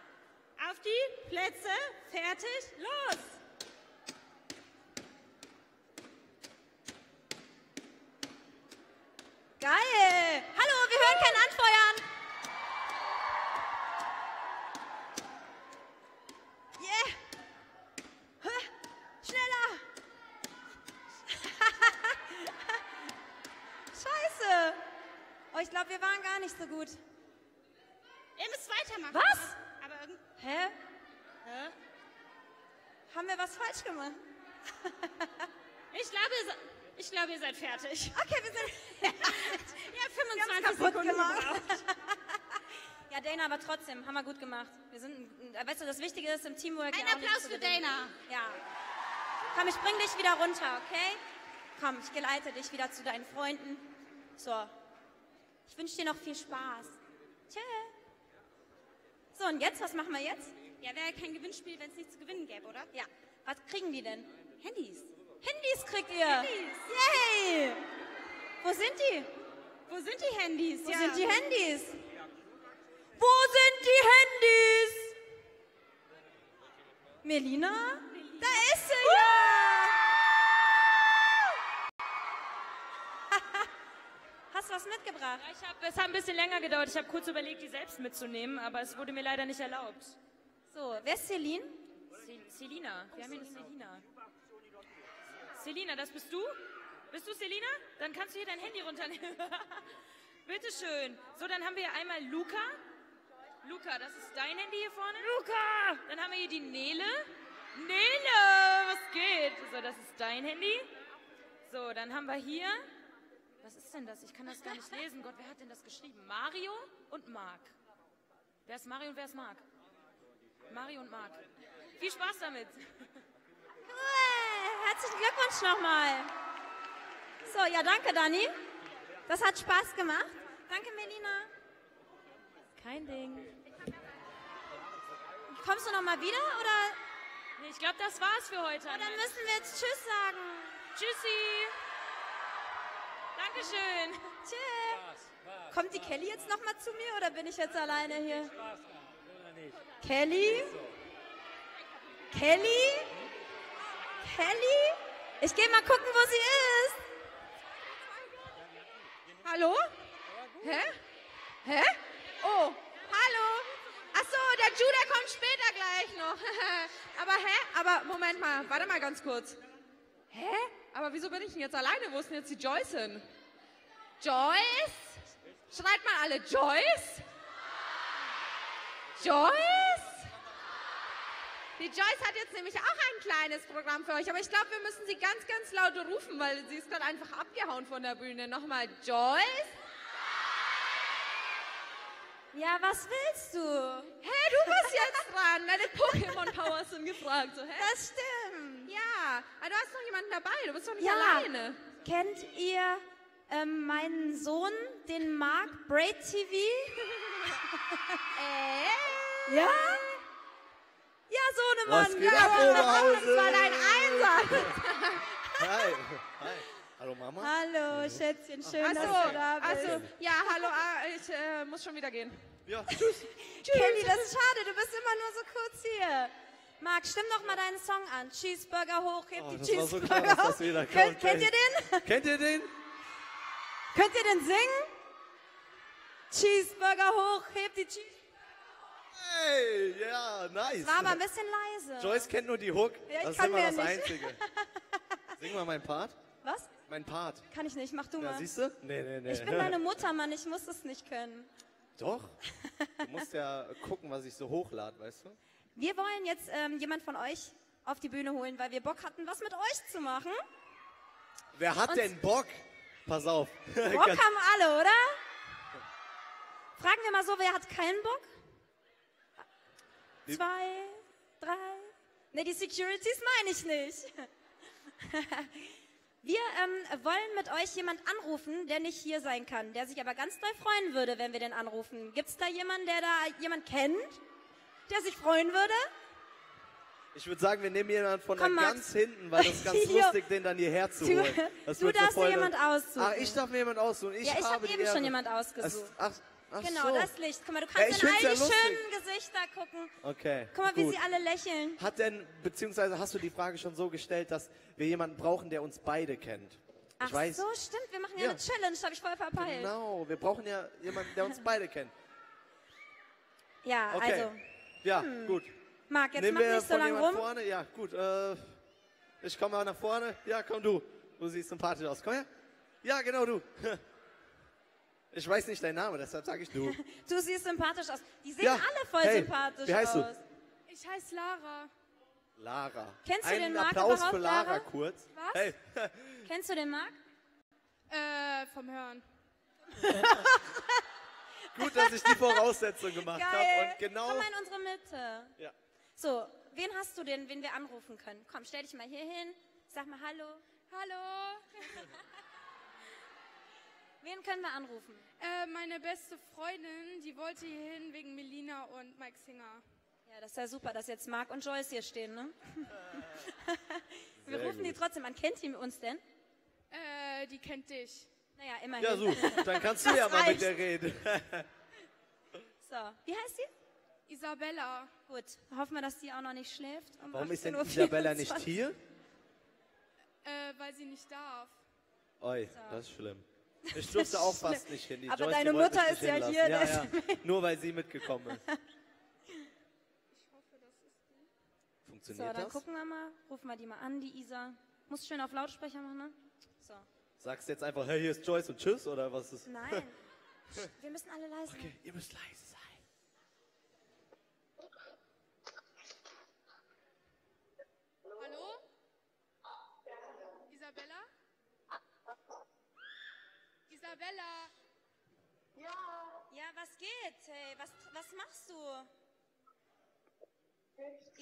Auf die Plätze, fertig, los. Geil! Hallo, wir hören kein Anfeuern. Yeah! Hä? Schneller! Scheiße! Oh, ich glaube, wir waren gar nicht so gut. Ihr müsst weitermachen. Was? Aber irgend... Hä? Hä? Haben wir was falsch gemacht? Ich glaube, ihr ich glaube, ihr seid fertig. Okay, wir sind. ja, Wir haben's 25 kaputt Sekunden gemacht. Ja, okay, aber trotzdem, haben wir gut gemacht. Wir sind, weißt du, das Wichtige ist im Teamwork. Ein ja Applaus für. Dana. Ja. Komm, ich bring dich wieder runter, okay? Komm, ich geleite dich wieder zu deinen Freunden. So. Ich wünsche dir noch viel Spaß. Tschö. So, und jetzt, was machen wir jetzt? Ja, wäre kein Gewinnspiel, wenn es nichts zu gewinnen gäbe, oder? Ja. Was kriegen die denn? Handys. Handys kriegt ihr. Handys. Yay! Wo sind die? Wo sind die Handys? Wo Ja. sind die Handys? Wo sind die Handys? Melina? Da ist sie ja! Was mitgebracht? Ich hab, es hat ein bisschen länger gedauert. Ich habe kurz überlegt, die selbst mitzunehmen, aber es wurde mir leider nicht erlaubt. So, wer ist Celine? Ce- Selina. Wir haben hier eine Selina. Selina, das bist du? Bist du Selina? Dann kannst du hier dein Handy runternehmen. Bitteschön. So, dann haben wir hier einmal Luca. Luca, das ist dein Handy hier vorne. Luca! Dann haben wir hier die Nele. Nele, was geht? So, das ist dein Handy. So, dann haben wir hier. Was ist denn das? Ich kann das gar nicht lesen. Gott, wer hat denn das geschrieben? Mario und Marc. Wer ist Mario und wer ist Marc? Mario und Marc. Viel Spaß damit. Cool, herzlichen Glückwunsch nochmal. So, ja, danke, Dani. Das hat Spaß gemacht. Danke, Melina. Kein Ding. Kommst du nochmal wieder oder? Nee, ich glaube, das war's für heute. Oh, dann müssen wir jetzt Tschüss sagen. Tschüssi. Dankeschön. Tschüss. Kommt die Kelly jetzt nochmal zu mir oder bin ich jetzt alleine hier? Kelly? Kelly? Kelly? Ich gehe mal gucken, wo sie ist. Hallo? Hä? Hä? Oh, hallo. Ach so, der Judah kommt später gleich noch. Aber hä? Aber Moment mal, warte mal ganz kurz. Hä? Aber wieso bin ich denn jetzt alleine? Wo ist denn jetzt die Joyce hin? Joyce? Schreit mal alle Joyce? Joyce? Die Joyce hat jetzt nämlich auch ein kleines Programm für euch, aber ich glaube, wir müssen sie ganz, ganz laut rufen, weil sie ist gerade einfach abgehauen von der Bühne. Nochmal, Joyce? Ja, was willst du? Hey, du bist jetzt dran. Deine Pokémon-Powers sind gefragt. So, hä? Das stimmt. Ja, aber du hast noch jemanden dabei. Du bist doch nicht Ja. alleine. Kennt ihr ähm, meinen Sohn, den Mark Braid TV? äh? Ja? Ja, Sohnemann. Was geht ja. ab, Oberhausen? Das war dein Einsatz. Hi. Hi. Hallo Mama. Hallo, Schätzchen, schön, Ach dass so, du da bist. Also, ja, hallo, ah, ich äh, muss schon wieder gehen. Ja, tschüss. Kelly, das ist schade, du bist immer nur so kurz hier. Marc, stimm doch mal deinen Song an. Cheeseburger hoch, heb Oh, die das war so Cheeseburger klar, das hoch. Könnt, kommt, kennt ey. ihr den? Kennt ihr den? Könnt ihr den singen? Cheeseburger hoch, heb die Cheeseburger Hey, ja, nice. War aber ein bisschen leise. Joyce kennt nur die Hook. Ja, ich das ist immer das nicht. Einzige. Sing mal meinen Part. Was? Mein Part. Kann ich nicht, mach du Ja, mal. siehst du? Nee, nee, nee. Ich bin deine Mutter, Mann, ich muss es nicht können. Doch. Du musst ja gucken, was ich so hochlade, weißt du? Wir wollen jetzt ähm, jemand von euch auf die Bühne holen, weil wir Bock hatten, was mit euch zu machen. Wer hat Und- denn Bock? Pass auf. Bock haben alle, oder? Fragen wir mal so, wer hat keinen Bock? Zwei, drei. Ne, die Securities meine ich nicht. Wir ähm, wollen mit euch jemand anrufen, der nicht hier sein kann, der sich aber ganz doll freuen würde, wenn wir den anrufen. Gibt's da jemanden, der da jemand kennt, der sich freuen würde? Ich würde sagen, wir nehmen jemanden von Komm, da Max. ganz hinten, weil das ist ganz Jo. lustig, den dann hierher zu Du- holen. Das du wird darfst dir voll- jemand aussuchen. Ach, ich darf mir jemand aussuchen. Ich ja, ich habe habe die eben Ehre. schon jemand ausgesucht. Ach, ach genau, so. das Licht. Guck mal, du Ja, kannst in all find's die lustig. schönen Gesichter gucken. Okay. Guck mal, wie gut. sie alle lächeln. Hat denn, beziehungsweise hast du die Frage schon so gestellt, dass wir jemanden brauchen, der uns beide kennt? Ach ich weiß, so, stimmt. Wir machen ja, Ja. eine Challenge, habe ich voll verpeilt. Genau, wir brauchen ja jemanden, der uns beide kennt. Ja, Okay. also, Ja, Hm. gut. Marc, jetzt Nehmen mach wir nicht so lange rum. vorne? Ja, gut. Äh, ich komme mal nach vorne. Ja, komm du. Du siehst sympathisch aus. Komm her. Ja, genau du. Ich weiß nicht deinen Namen, deshalb sage ich du. Du siehst sympathisch aus. Die sehen Ja, alle voll hey, sympathisch wie heißt du? aus. Ich heiße Lara. Lara. Kennst du Einen den Marc Applaus überhaupt, für Lara, Lara? kurz. Was? Hey. Kennst du den Marc? Äh, vom Hören. Gut, dass ich die Voraussetzung gemacht habe. Und genau. Komm mal in unsere Mitte. Ja. So, wen hast du denn, wen wir anrufen können? Komm, stell dich mal hier hin. Sag mal Hallo. Hallo. Wen können wir anrufen? Äh, meine beste Freundin, die wollte hier hin wegen Melina und Mike Singer. Ja, das ist ja super, dass jetzt Marc und Joyce hier stehen, ne? wir Sehr rufen die gut. trotzdem an. Kennt ihr uns denn? Äh, die kennt dich. Naja, immerhin. Ja, so. Dann kannst du Das ja mal mit der reden. So, wie heißt sie? Isabella. Gut, hoffen wir, dass die auch noch nicht schläft. Um Warum ist denn 18:24 Isabella nicht hier? Äh, weil sie nicht darf. Oi, das ist schlimm. Ich durfte auch fast nicht hin. Die Aber Joyce, deine die Mutter ist ja hinlassen. hier, Ja, ja. Nur weil sie mitgekommen ist. So, Funktioniert dann das? gucken wir mal. Rufen wir die mal an, die Isa. Muss schön auf Lautsprecher machen, ne? Sagst du jetzt einfach, hey, hier ist Joyce und tschüss, oder was ist? Nein. Wir müssen alle leise Okay, ihr müsst leise sein. Hallo? Isabella? Isabella? Ja. Ja, was geht? Hey, was, was machst du?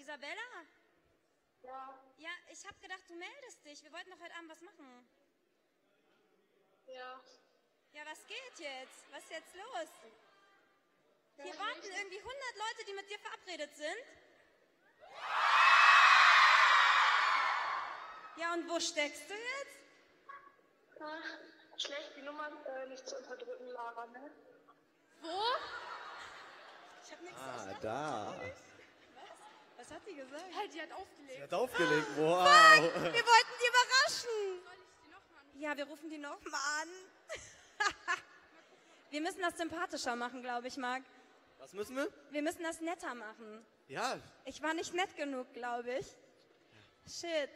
Isabella? Ja. Ja, ich hab gedacht, du meldest dich. Wir wollten doch heute Abend was machen. Ja. Ja, was geht jetzt? Was ist jetzt los? Hier warten irgendwie 100 Leute, die mit dir verabredet sind. Ja, und wo steckst du jetzt? Schlecht, die Nummer äh, nicht zu unterdrücken, Lara, ne? Wo? Ich hab nichts Ah, da. Was hat die gesagt? Hey, die hat aufgelegt. Sie hat aufgelegt, wow. Fuck, wir wollten die überraschen. Ja, wir rufen die nochmal an. wir müssen das sympathischer machen, glaube ich, Marc. Was müssen wir? Wir müssen das netter machen. Ja, Ich war nicht nett genug, glaube ich. Shit.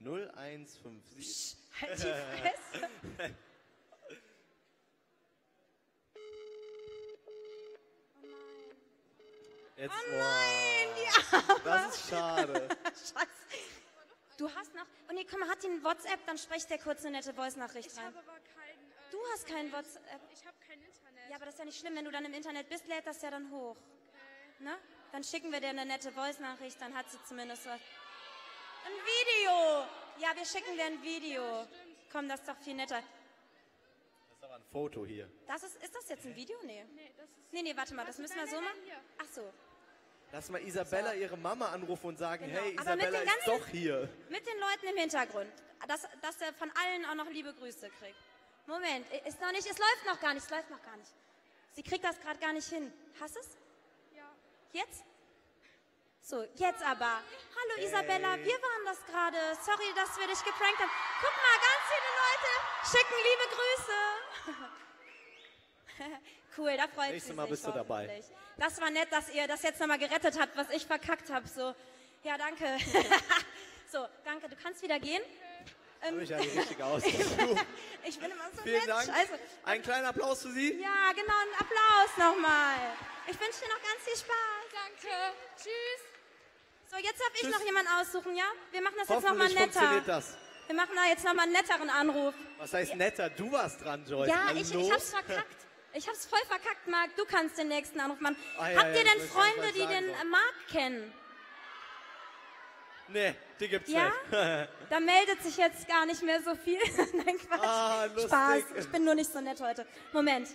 0157. Halt die Fresse. Jetzt, Oh nein, die wow. Das ist schade. Scheiße. Du hast noch. Oh nee, komm hat die ein WhatsApp, dann sprecht der kurz eine nette Voice-Nachricht Ich rein. habe aber kein. Äh, Du hast kein WhatsApp. Ich habe kein Internet. Ja, aber das ist ja nicht schlimm, wenn du dann im Internet bist, lädt das ja dann hoch. Ne? Dann schicken wir dir eine nette Voice-Nachricht, dann hat sie zumindest was. Ein Video! Ja, wir schicken dir ein Video. Komm, das ist doch viel netter. Das ist aber ein Foto hier. Das ist, ist das jetzt ein Video? Nee. Nee, das ist. Nee, nee, warte mal, das müssen wir so machen? Ach so. Lass mal Isabella ihre Mama anrufen und sagen, Genau. hey, Aber Isabella ist doch hier. Mit den Leuten im Hintergrund. Dass, dass er von allen auch noch liebe Grüße kriegt. Moment, ist noch nicht, es läuft noch gar nicht, es läuft noch gar nicht. Sie kriegt das gerade gar nicht hin. Hast es? Ja. Jetzt? So, jetzt aber. Hallo Hey. Isabella, wir waren das gerade. Sorry, dass wir dich geprankt haben. Guck mal, ganz viele Leute schicken liebe Grüße. cool, da freut Nächstes sie Mal sich bist du dabei. Das war nett, dass ihr das jetzt nochmal gerettet habt, was ich verkackt habe. So, ja, danke. so, danke. Du kannst wieder gehen. Ähm, ich ja die richtige aus. ich bin immer so Vielen nett. Dank. Scheiße. Ein kleiner Applaus für Sie. Ja, genau, einen Applaus nochmal. Ich wünsche dir noch ganz viel Spaß. Danke. Tschüss. So, jetzt darf ich noch jemanden aussuchen, ja? Wir machen das jetzt nochmal netter. funktioniert das. Wir machen da jetzt nochmal einen netteren Anruf. Was heißt netter? Du warst dran, Joyce. Ja, Hallo? ich, ich hab's verkackt. Ich hab's voll verkackt, Marc. Du kannst den nächsten Anruf machen. Ah, ja, Habt ja, ihr denn Freunde, die den soll. Marc kennen? Nee, die gibt's Ja? nicht. Da meldet sich jetzt gar nicht mehr so viel. Nein, Quatsch. Ah, lustig. Spaß. Ich bin nur nicht so nett heute. Moment.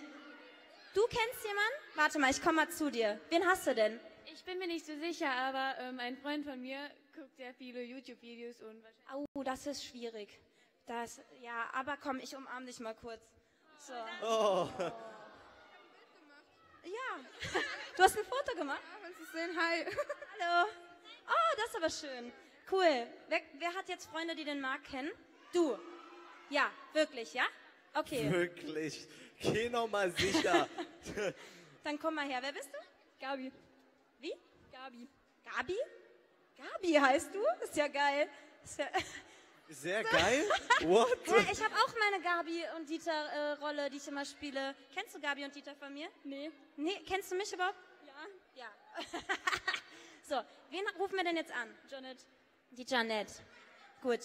Du kennst jemanden? Warte mal, ich komm mal zu dir. Wen hast du denn? Ich bin mir nicht so sicher, aber ähm, ein Freund von mir guckt sehr viele YouTube-Videos und wahrscheinlich. Oh, das ist schwierig. Das, ja, aber komm, ich umarm dich mal kurz. So. Oh. Ja. Du hast ein Foto gemacht? Ja, willst du sehen? Hi. Hallo. Oh, das ist aber schön. Cool. Wer, wer hat jetzt Freunde, die den Marc kennen? Du. Ja, wirklich, ja? Okay. Wirklich. Geh noch mal sicher. Dann komm mal her. Wer bist du? Gabi. Wie? Gabi. Gabi? Gabi heißt du? Ist ja geil. Ist ja Sehr geil. What? Hä, ich habe auch meine Gabi und Dieter äh, Rolle, die ich immer spiele. Kennst du Gabi und Dieter von mir? Nee. Nee, kennst du mich überhaupt? Ja. Ja. so, wen rufen wir denn jetzt an? Janet. Die Janet. Gut.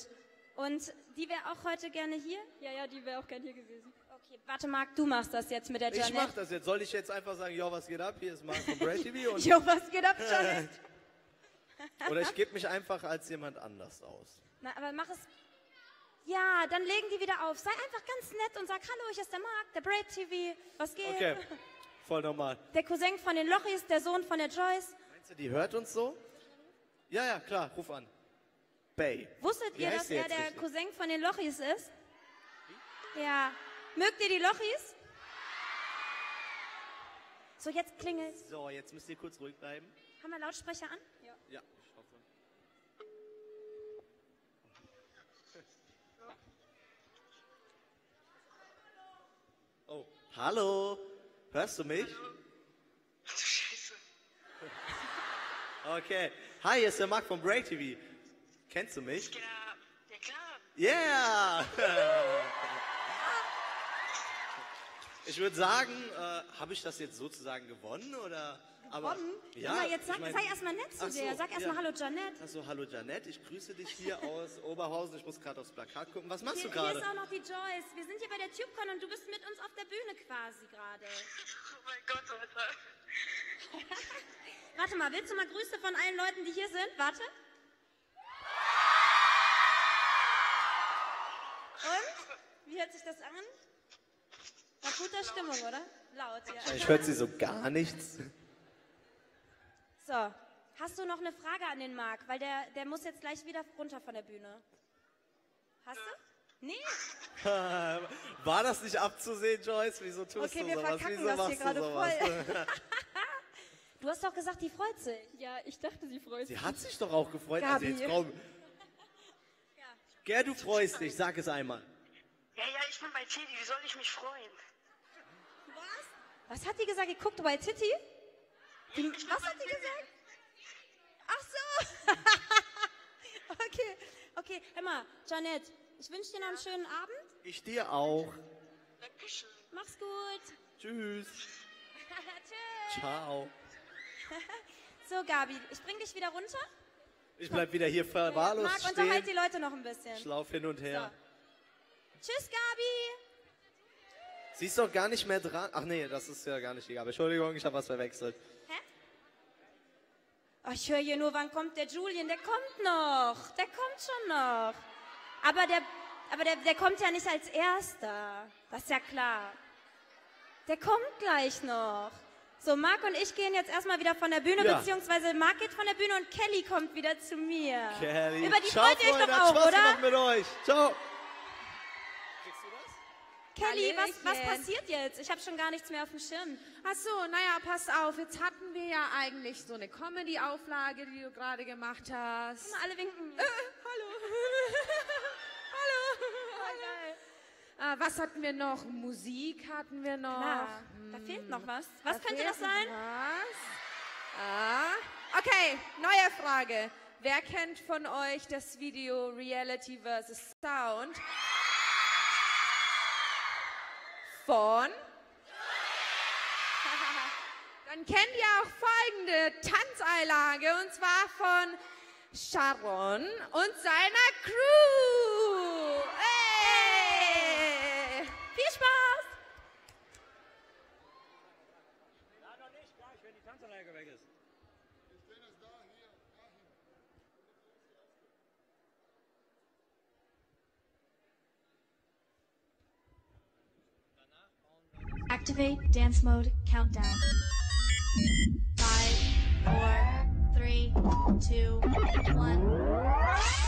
Und die wäre auch heute gerne hier? Ja, ja, die wäre auch gern hier gewesen. Okay, warte Marc, du machst das jetzt mit der Janet. Ich mach das jetzt. Soll ich jetzt einfach sagen, jo, was geht ab? Hier ist Marc von Brave TV. Und Jo, was geht ab, Janet? Oder ich gebe mich einfach als jemand anders aus. Na, aber mach es. Ja, dann legen die wieder auf. Sei einfach ganz nett und sag, hallo, ich ist der Marc, der Brave TV. Was geht? Okay, voll normal. Der Cousin von den Lochis, der Sohn von der Joyce. Meinst du, die hört uns so? Ja, ja, klar, ruf an. Bay. Wusstet Wie ihr, dass er der richtig? Cousin von den Lochis ist? Ja. Mögt ihr die Lochis? So, jetzt klingelt's. So, jetzt müsst ihr kurz ruhig bleiben. Haben wir Lautsprecher an? Ja. Ja, ich hoffe. Oh, hallo. Hörst du mich? Okay. Hi, hier ist der Marc von Break TV. Kennst du mich? Ja, ja klar. Yeah! ich würde sagen, äh, habe ich das jetzt sozusagen gewonnen oder? Aber, Gewonnen? ja, Na, jetzt sag, ich mein- sei erstmal nett zu so, dir. Sag erstmal ja. Hallo, Janet. Achso, hallo Janet, ich grüße dich hier aus Oberhausen. Ich muss gerade aufs Plakat gucken. Was machst Hier, du hier gerade? ist auch noch die Joyce. Wir sind hier bei der TubeCon und du bist mit uns auf der Bühne quasi gerade. Oh mein Gott, Alter. Warte mal, willst du mal Grüße von allen Leuten, die hier sind? Warte. Und? Wie hört sich das an? Nach guter Stimmung, oder? Laut, ja. Ich höre sie so gar nichts. So, hast du noch eine Frage an den Marc? Weil der, der muss jetzt gleich wieder runter von der Bühne. Hast du? Nee? War das nicht abzusehen, Joyce? Wieso tust Okay, du wir sowas? verkacken Wieso das hier gerade voll. Du hast doch gesagt, die freut sich. Ja, ich dachte, sie freut sich. Sie hat sich doch auch gefreut. Also Gabi. jetzt komm. Ger, du freust dich. Sag es einmal. Ja, ja, ich bin bei Teddy. Wie soll ich mich freuen? Was hat die gesagt? Ihr guckt bei Titi? Die, was hat die gesagt? Ach so. okay, okay. Hör mal, Janet, ich wünsche dir noch einen schönen Abend. Ich dir auch. Mach's gut. Tschüss. Tschüss. Ciao. So, Gabi, ich bring dich wieder runter. Ich bleib wieder hier verwahrlost Marc, unterhalt die stehen. Leute noch ein bisschen. Ich lauf hin und her. Tschüss, Gabi. Sie ist doch gar nicht mehr dran. Ach nee, das ist ja gar nicht egal. Entschuldigung, ich habe was verwechselt. Oh, ich höre hier nur, wann kommt der Julian? Der kommt noch. Der kommt schon noch. Aber der, aber der, der kommt ja nicht als Erster. Das ist ja klar. Der kommt gleich noch. So, Marc und ich gehen jetzt erstmal wieder von der Bühne, Ja. beziehungsweise Marc geht von der Bühne und Kelly kommt wieder zu mir. Kelly. Über die Ciao, freut ihr euch doch auch, oder? mit euch. Ciao. Kelly, was, was passiert jetzt? Ich habe schon gar nichts mehr auf dem Schirm. Ach so, naja, pass auf. Jetzt hatten wir ja eigentlich so eine Comedy-Auflage, die du gerade gemacht hast. Alle winken. Äh, hallo. hallo. Äh, was hatten wir noch? Musik hatten wir noch. Klar, da fehlt noch was. Was Da könnte das sein? Was? Ah. Okay, neue Frage. Wer kennt von euch das Video Reality vs. Sound? von? Dann kennt ihr auch folgende Tanzeilage und zwar von Sharon und seiner Crew. Activate dance mode countdown. Five, four, three, two, one.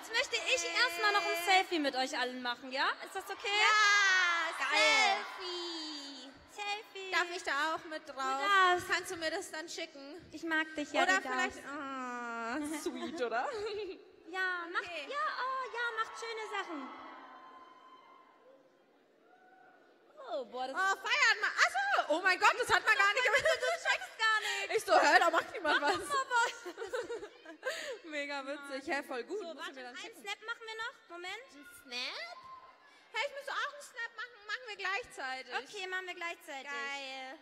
jetzt möchte ich erstmal noch ein Selfie mit euch allen machen, ja? Ist das okay? Ja, Geil. Selfie. Selfie. Darf ich da auch mit drauf? Du. Kannst du mir das dann schicken? Ich mag dich, ja. Oder vielleicht. Oh, sweet, oder? ja, macht, okay. ja, oh, ja, macht schöne Sachen. Oh, boah, das Oh, feiern mal. Achso, oh mein Gott, das hat man gar nicht. Du checkst gar nicht. Ich so, hör, da macht niemand mach was. Doch mal was. Mega witzig, hä, ja, voll gut. So, warte, einen. Snap machen wir noch. Moment. Ein Snap? Hey, ich muss auch einen Snap machen. Machen wir gleichzeitig. Okay, machen wir gleichzeitig. Geil.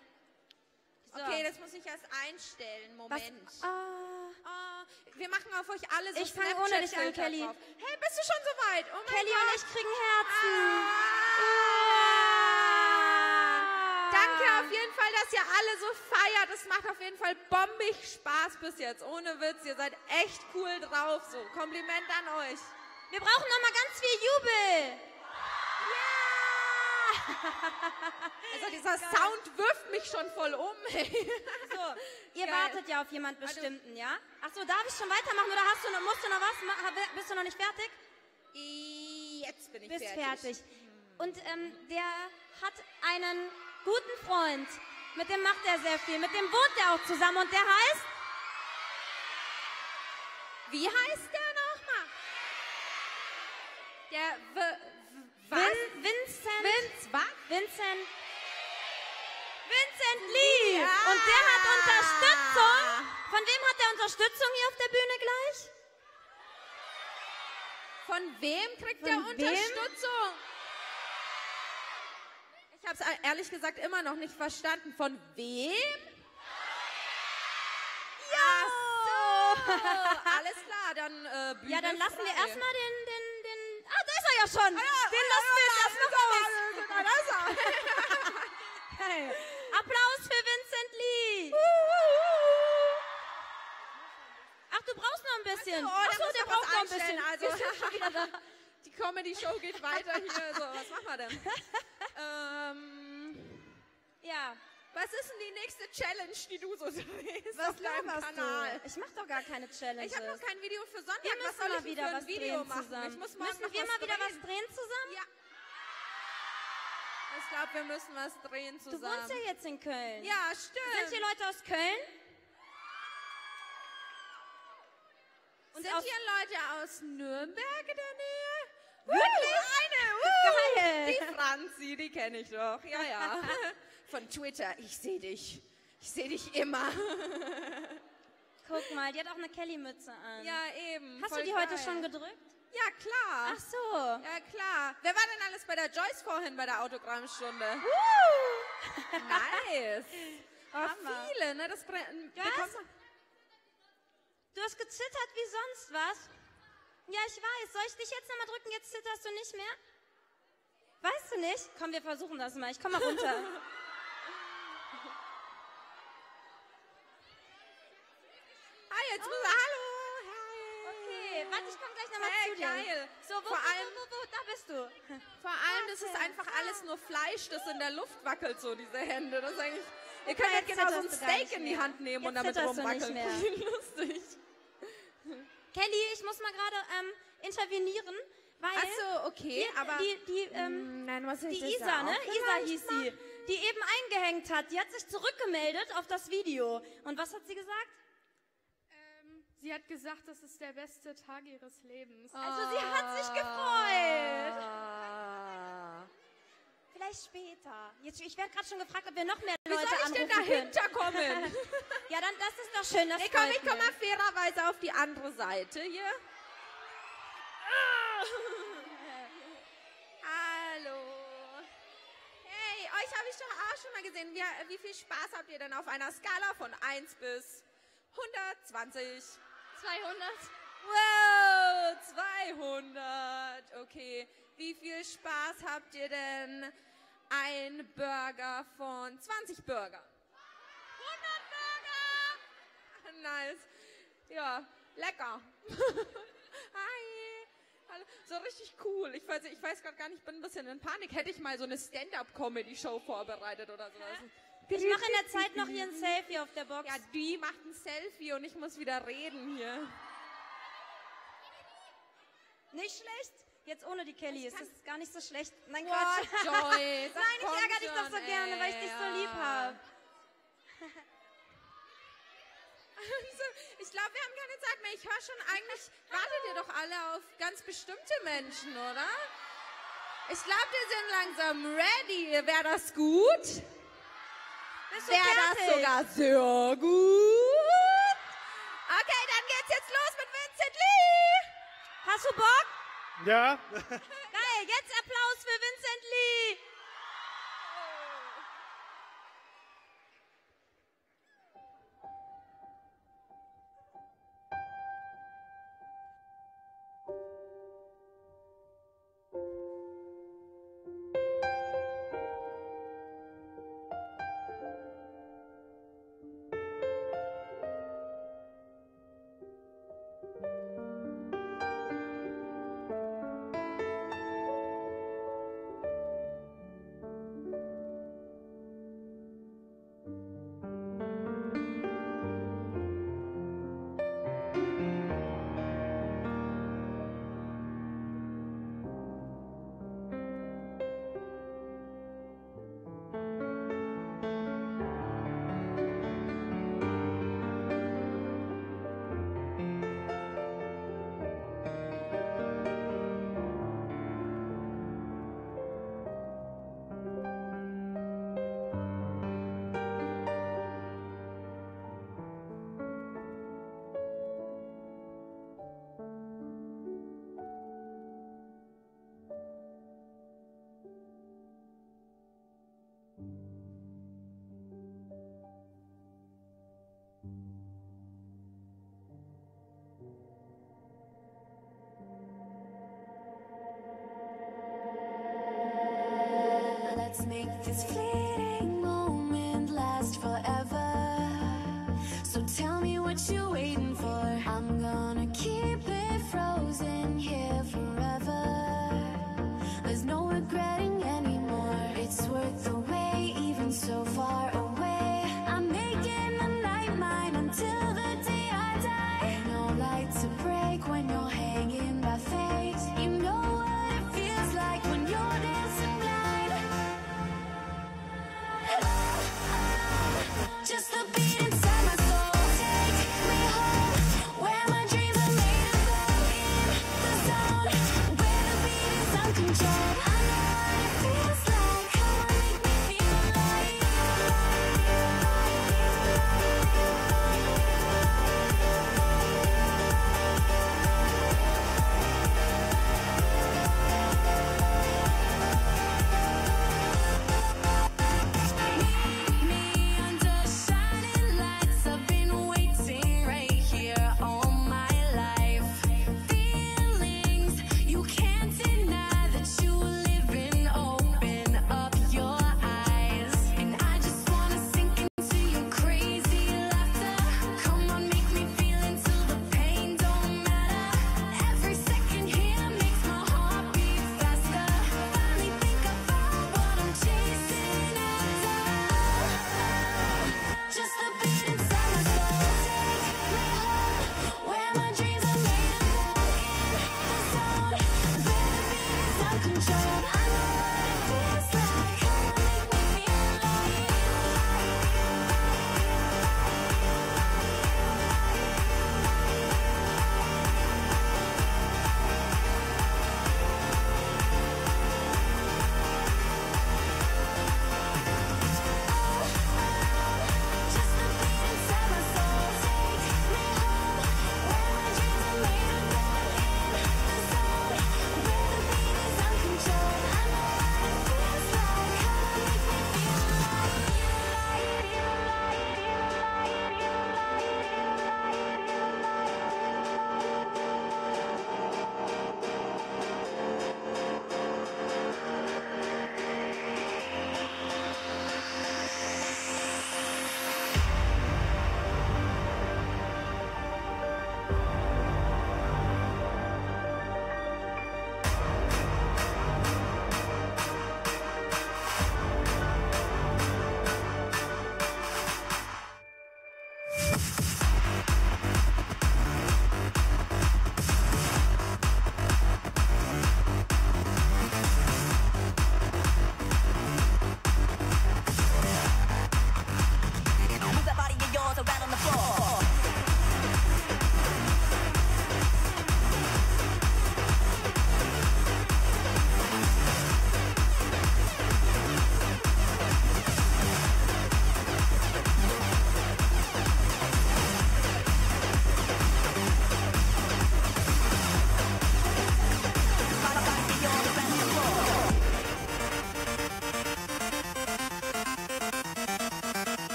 So. Okay, das muss ich erst einstellen. Moment. Oh. Oh. Wir machen auf euch alle so Ich fange ohne dich an, Kelly. Drauf. Hey, bist du schon so weit? Oh mein Kelly Gott. und ich kriegen Herzen. Ah. Ah. Danke auf jeden Fall dass ihr alle so feiert. Es macht auf jeden Fall bombig Spaß bis jetzt. Ohne Witz, ihr seid echt cool drauf. So, Kompliment an euch. Wir brauchen noch mal ganz viel Jubel. Also dieser Sound wirft mich schon voll um. So, ihr Geil. wartet ja auf jemand bestimmten, ja? Ach so, darf ich schon weitermachen oder hast du noch, musst du noch was? Bist du noch nicht fertig? Jetzt bin ich Bist fertig. fertig. Und ähm, der hat einen guten Freund. Mit dem macht er sehr viel. Mit dem wohnt er auch zusammen und der heißt? Wie heißt der nochmal? Der w w was? Vin Vincent. Vince, was? Vincent. Vincent Lee. Ja. Und der hat Unterstützung. Von wem hat er Unterstützung hier auf der Bühne gleich? Von wem kriegt Von der wem? Unterstützung? Ich habe es ehrlich gesagt immer noch nicht verstanden. Von wem? Ja! so. Alles klar, dann äh, Bühne Ja, dann lassen wir frei. erstmal den, den, den. Ah, da ist er ja schon. den lassen wir jetzt erstmal raus. Geil. Applaus für Vincent Lee. Ach, du brauchst noch ein bisschen. Oh, Ach der so, der braucht noch ein bisschen. Also, Ist ja schon wieder da. die Comedy-Show geht weiter hier. So, was machen wir denn? ähm, Ja. was ist denn die nächste Challenge, die du so drehst Was auf deinem Kanal? du? Ich mach doch gar keine Challenge. Ich habe noch kein Video für Sonntag. Wir was müssen soll mal ich wieder für ein was Video drehen machen? zusammen. Ich muss morgen müssen wir was mal wieder drehen. was drehen zusammen? Ja. Ich glaube, wir müssen was drehen Du zusammen. wohnst ja jetzt in Köln. Ja, stimmt. Sind hier Leute aus Köln? Und Sind hier Leute aus Nürnberg in der Nähe? Wirklich? Eine, uh, Geil. Die Franzi, die kenne ich doch. Ja, ja. Von Twitter. Ich sehe dich. Ich sehe dich immer. Guck mal, die hat auch eine Kelly-Mütze an. Ja, eben. Hast du die heute geil. schon gedrückt? Ja, klar. Ach so. Ja, klar. Wer war denn alles bei der Joyce vorhin bei der Autogrammstunde? nice. War Hammer. viele, ne? Das hast, du hast gezittert wie sonst was. Ja, ich weiß. Soll ich dich jetzt nochmal drücken? Jetzt zitterst du nicht mehr? Weißt du nicht? Komm, wir versuchen das mal. Ich komm mal runter. Ah, jetzt muss er. Hallo. Okay, warte, ich komm gleich nochmal Hey, zu dir. geil. So, wo, Vor wo, allem- wo, wo, da bist du. Vor allem, das ist einfach alles nur Fleisch, das in der Luft wackelt, so diese Hände. Das ist eigentlich. Ihr könnt jetzt genau so ein Steak in die. Hand nehmen und Jetzt damit du nicht rumwackeln. Lustig. Kelly, ich muss mal gerade ähm, intervenieren, weil Ach so, okay, die, aber- die, die, ähm, Nein, was die Isa, da ne? Isa hieß sie, die eben eingehängt hat. Die hat sich zurückgemeldet auf das Video. Und was hat sie gesagt? Ähm, sie hat gesagt, das ist der beste Tag ihres Lebens. Also sie hat sich gefreut. Vielleicht später. Jetzt, ich werde gerade schon gefragt, ob wir noch mehr Wie Leute soll ich denn anrufen können. dahinter kommen? ja, dann das ist doch schön. Das Nee, komm, ich komm mal fairerweise auf die andere Seite hier. Hallo. Hey, euch habe ich doch auch schon mal gesehen. Wie, wie viel Spaß habt ihr denn auf einer Skala von 1 bis 120? 200. Wow, 200. Okay. Wie viel Spaß habt ihr denn ein Burger von 20 Burger? 100 Burger! Nice. Ja, lecker. Hi. Hallo. So richtig cool. Ich weiß, ich weiß gerade gar nicht, ich bin ein bisschen in Panik. Hätte ich mal so eine Stand-up-Comedy-Show vorbereitet oder sowas. Ich mache in der Zeit noch hier ein Selfie auf der Box. Ja, die macht ein Selfie und ich muss wieder reden hier. Nicht schlecht? Jetzt ohne die Kelly ist gar nicht so schlecht. Nein, What, Quatsch. Joyce? Nein, ich ärgere dich doch so schon, gerne, weil ich ey, dich so lieb habe. Also, ich glaube, wir haben keine Zeit mehr. Ich höre schon eigentlich, wartet ihr doch alle auf ganz bestimmte Menschen, oder? Ich glaube, wir sind langsam ready. Wäre das gut? Wäre das sogar sehr gut? Okay, dann geht's jetzt los mit Vincent Lee. Hast du Bock? Ja. letting this fleeting moment last forever. So tell me what you're waiting for. I'm gonna keep it frozen here forever. There's no regretting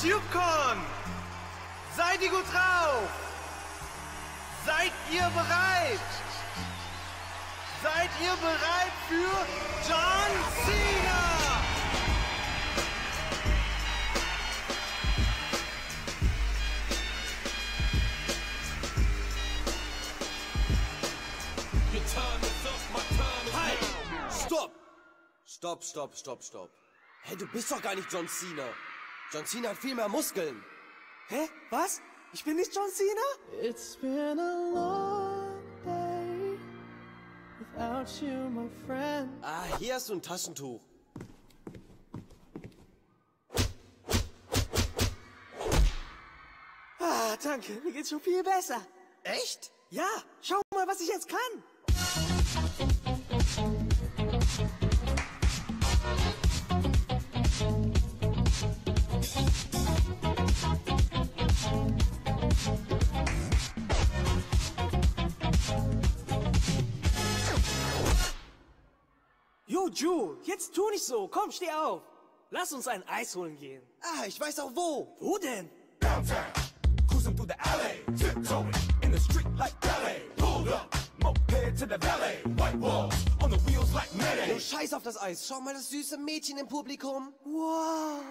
TubeCon! Seid ihr gut drauf? Seid ihr bereit? Seid ihr bereit für John Cena? Halt! Stopp! Stopp, stopp, stopp, stopp. Hey, du bist doch gar nicht John Cena. John Cena hat viel mehr Muskeln. Hä? Was? Ich bin nicht John Cena? It's been a long day without you, my friend. Ah, hier hast du ein Taschentuch. Ah, danke. Mir geht's schon viel besser. Echt? Ja, schau mal, was ich jetzt kann. Ju, jetzt tu nicht so. Komm, steh auf. Lass uns ein Eis holen gehen. Ah, ich weiß auch wo. Wo denn? Cruising through the alley, tiptoeing in the street like ballet. Hold up, moped to the valet. White walls on the wheels like Du Mayday. scheiß auf das Eis. Schau mal das süße Mädchen im Publikum. Wow.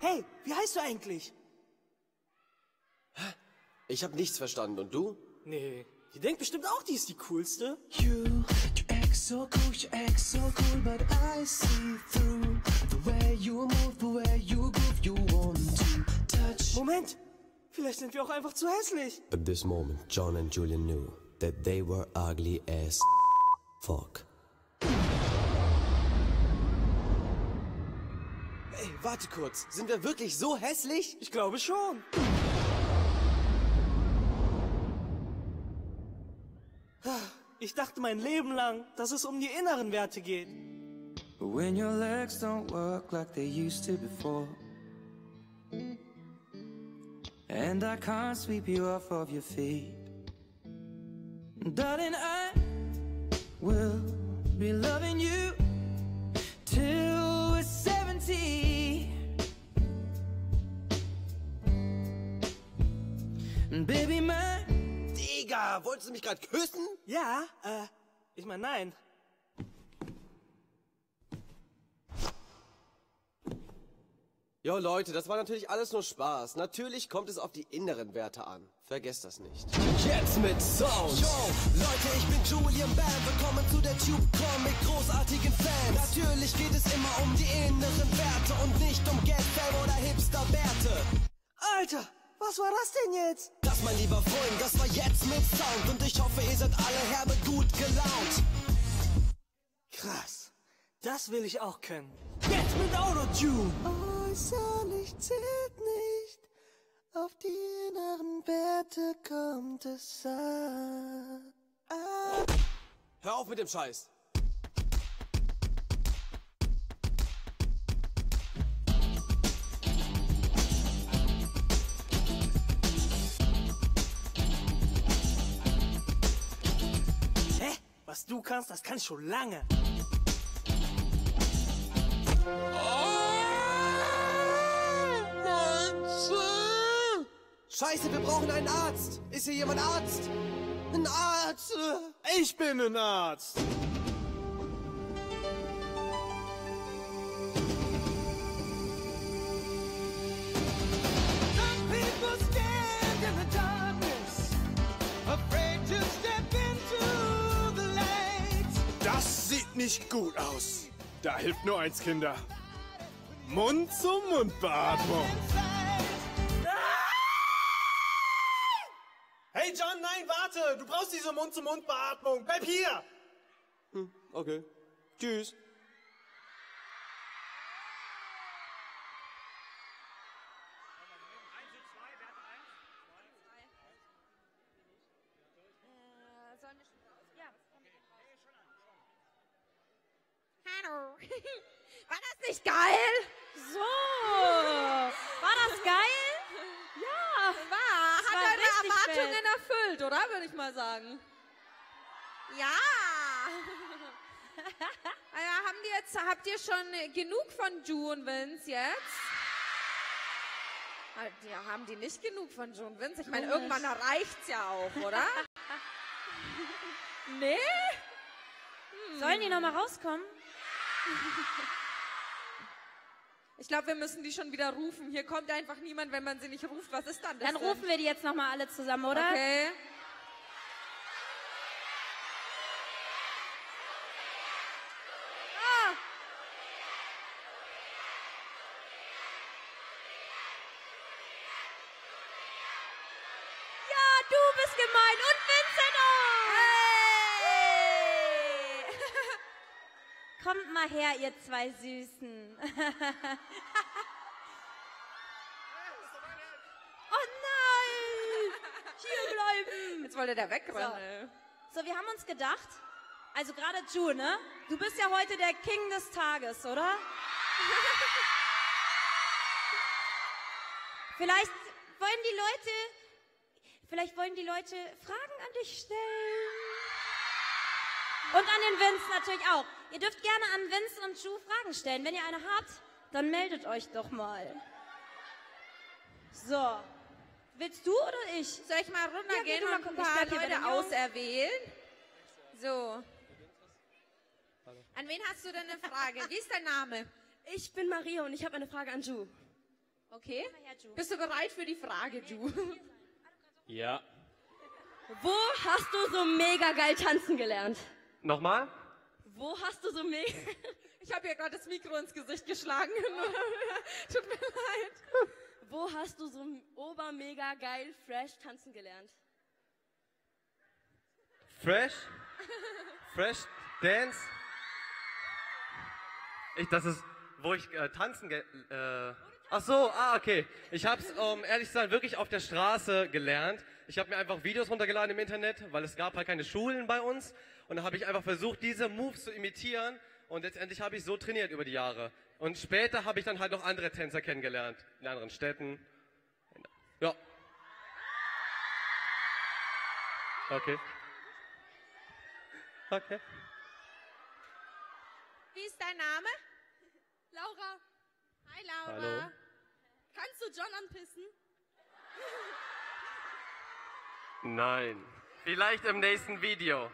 Hey, wie heißt du eigentlich? Ich hab nichts verstanden. Und du? Nee, die denkt bestimmt auch, die ist die coolste. You, so cool, you act so cool, but I see through the way you move, the way you groove, you want to touch. Moment, vielleicht sind wir auch einfach zu hässlich. At this moment, John and Julian knew that they were ugly as fuck. Ey, warte kurz. Sind wir wirklich so hässlich? Ich glaube schon. Ich dachte mein Leben lang, dass es um die inneren Werte geht. When your legs don't work like they used to before, and I can't sweep you off of your feet, darling, I will be loving you till we're 70. And baby, my Digga, wolltest du mich gerade küssen? Ja, äh, ich meine nein. Jo Leute, das war natürlich alles nur Spaß. Natürlich kommt es auf die inneren Werte an. Vergesst das nicht. Jetzt mit Sound. Yo, Leute, ich bin Julian Bam. Willkommen zu der TubeCon mit großartigen Fans. Natürlich geht es immer um die inneren Werte und nicht um Geld, Fame oder Hipster-Bärte. Alter, was war das denn jetzt? Das, mein lieber Freund, das war jetzt mit Sound und ich hoffe, ihr seid alle herbe gut gelaunt. Krass. Das will ich auch können. Jetzt mit Autotune. Äußerlich zählt nicht, auf die inneren Werte kommt es an. Hör auf mit dem Scheiß. Was du kannst, das kann ich schon lange. Scheiße, wir brauchen einen Arzt. Ist hier jemand Arzt? Ein Arzt. Ich bin ein Arzt. Nicht gut aus. Da hilft nur eins, Kinder. Mund-zu-Mund-Beatmung. Hey John, nein, warte! Du brauchst diese Mund-zu-Mund-Beatmung. Bleib hier! Hm, okay. Tschüss. War das nicht geil? So. War das geil? Ja. War. Hat war eure richtig Erwartungen fett. erfüllt, oder? Würde ich mal sagen. Ja. Also, haben die jetzt, habt ihr schon genug von Ju und Vince jetzt? Ah, Ja, haben die nicht genug von Ju und Vince? Ich meine, irgendwann reicht's ja auch, oder? nee? Sollen die noch mal rauskommen? Ich glaube, wir müssen die schon wieder rufen. Hier kommt einfach niemand, wenn man sie nicht ruft. Was ist dann das Dann denn? rufen wir die jetzt noch mal alle zusammen, oder? Okay. Du bist gemein und Vincent auch. Kommt mal her, ihr zwei Süßen. oh nein! Hier bleiben! Jetzt wollte der wegrennen. So. so, wir haben uns gedacht, also gerade Ju, ne? Du bist ja heute der King des Tages, oder? Vielleicht wollen die Leute, vielleicht wollen die Leute Fragen an dich stellen. Und an den Vince natürlich auch. Ihr dürft gerne an Vince und Ju Fragen stellen. Wenn ihr eine habt, dann meldet euch doch mal. So. Willst du oder ich? Soll ich mal runtergehen mal und ein paar Leute auserwählen? So. An wen hast du denn eine Frage? Wie ist dein Name? Ich bin Maria und ich habe eine Frage an Ju. Okay. Bist du bereit für die Frage, Ju? Ja. Wo hast du so mega geil tanzen gelernt? Nochmal? Wo hast du so mega... Ich habe ihr gerade das Mikro ins Gesicht geschlagen. Tut mir leid. Wo hast du so ober mega geil fresh tanzen gelernt? Fresh? Fresh Dance? Ich, das ist, wo ich äh, tanzen ge äh, Ach so, ah, okay. Ich hab's, um ehrlich zu sein, wirklich auf der Straße gelernt. Ich habe mir einfach Videos runtergeladen im Internet, weil es gab halt keine Schulen bei uns. Und da habe ich einfach versucht, diese Moves zu imitieren. Und letztendlich habe ich so trainiert über die Jahre. Und später habe ich dann halt noch andere Tänzer kennengelernt. In anderen Städten. Ja. Okay. Okay. Wie ist dein Name? Laura. Hi, Laura. Hallo. Kannst du John anpissen? Nein. Vielleicht im nächsten Video.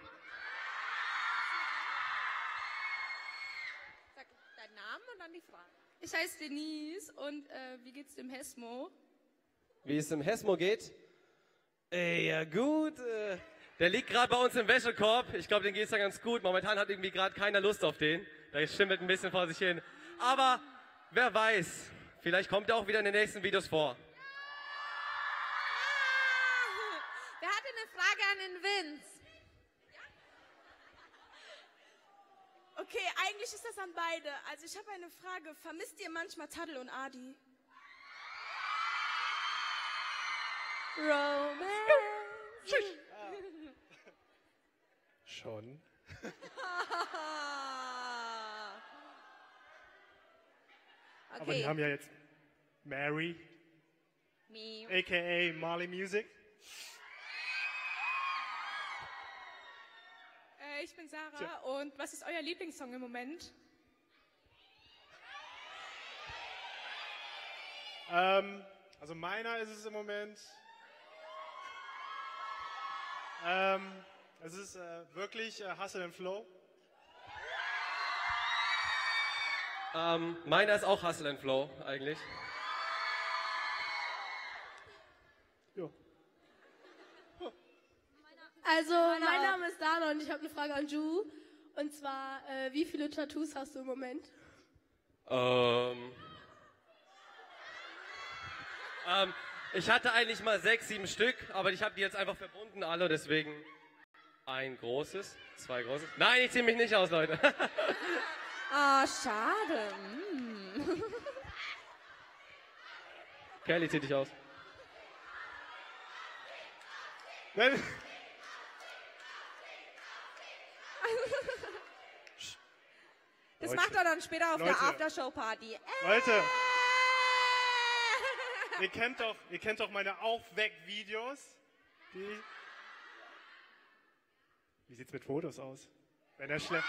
Ich heiße Denise und äh, wie geht's dem Hesmo? Wie es im Hesmo geht? Ey, ja gut. Äh, der liegt gerade bei uns im Wäschekorb. Ich glaube, den geht's ja ganz gut. Momentan hat irgendwie gerade keiner Lust auf den. Der schimmelt ein bisschen vor sich hin. Aber wer weiß, vielleicht kommt er auch wieder in den nächsten Videos vor. Wer hatte eine Frage an den Vince? Okay, eigentlich ist das an beide. Also ich habe eine Frage. Vermisst ihr manchmal Tadel und Adi? Romance. Schon. Aber die Okay. haben ja jetzt Mary, Me. aka Marley Music. Äh, ich bin Sarah Tja. und was ist euer Lieblingssong im Moment? Ähm, also meiner ist es im Moment. Ähm, es ist äh, wirklich äh, Hustle and Flow. Ähm, meiner ist auch Hustle and Flow, eigentlich. Also, mein Name ist Dana und ich habe eine Frage an Ju. Und zwar, äh, wie viele Tattoos hast du im Moment? Ähm, ähm, ich hatte eigentlich mal sechs, sieben Stück, aber ich habe die jetzt einfach verbunden alle, deswegen ein großes, zwei große. Nein, ich ziehe mich nicht aus, Leute. Ah, schade. Mm. Kelly, zieh dich aus. Nein. Das Leute. macht er dann später auf Leute. der Aftershow-Party. Äh, Leute, ihr kennt doch, ihr kennt doch meine Aufweck-Videos. Die. Wie sieht's mit Fotos aus? Wenn er schlecht.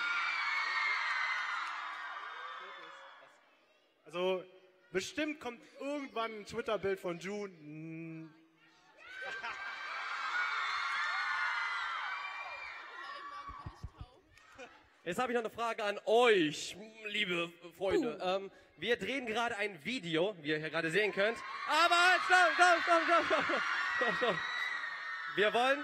Also, bestimmt kommt irgendwann ein Twitter-Bild von June. Jetzt habe ich noch eine Frage an euch, liebe Freunde. Ähm, wir drehen gerade ein Video, wie ihr hier gerade sehen könnt. Aber stopp, stopp, stopp, stopp, stopp, stopp, stopp. Wir wollen,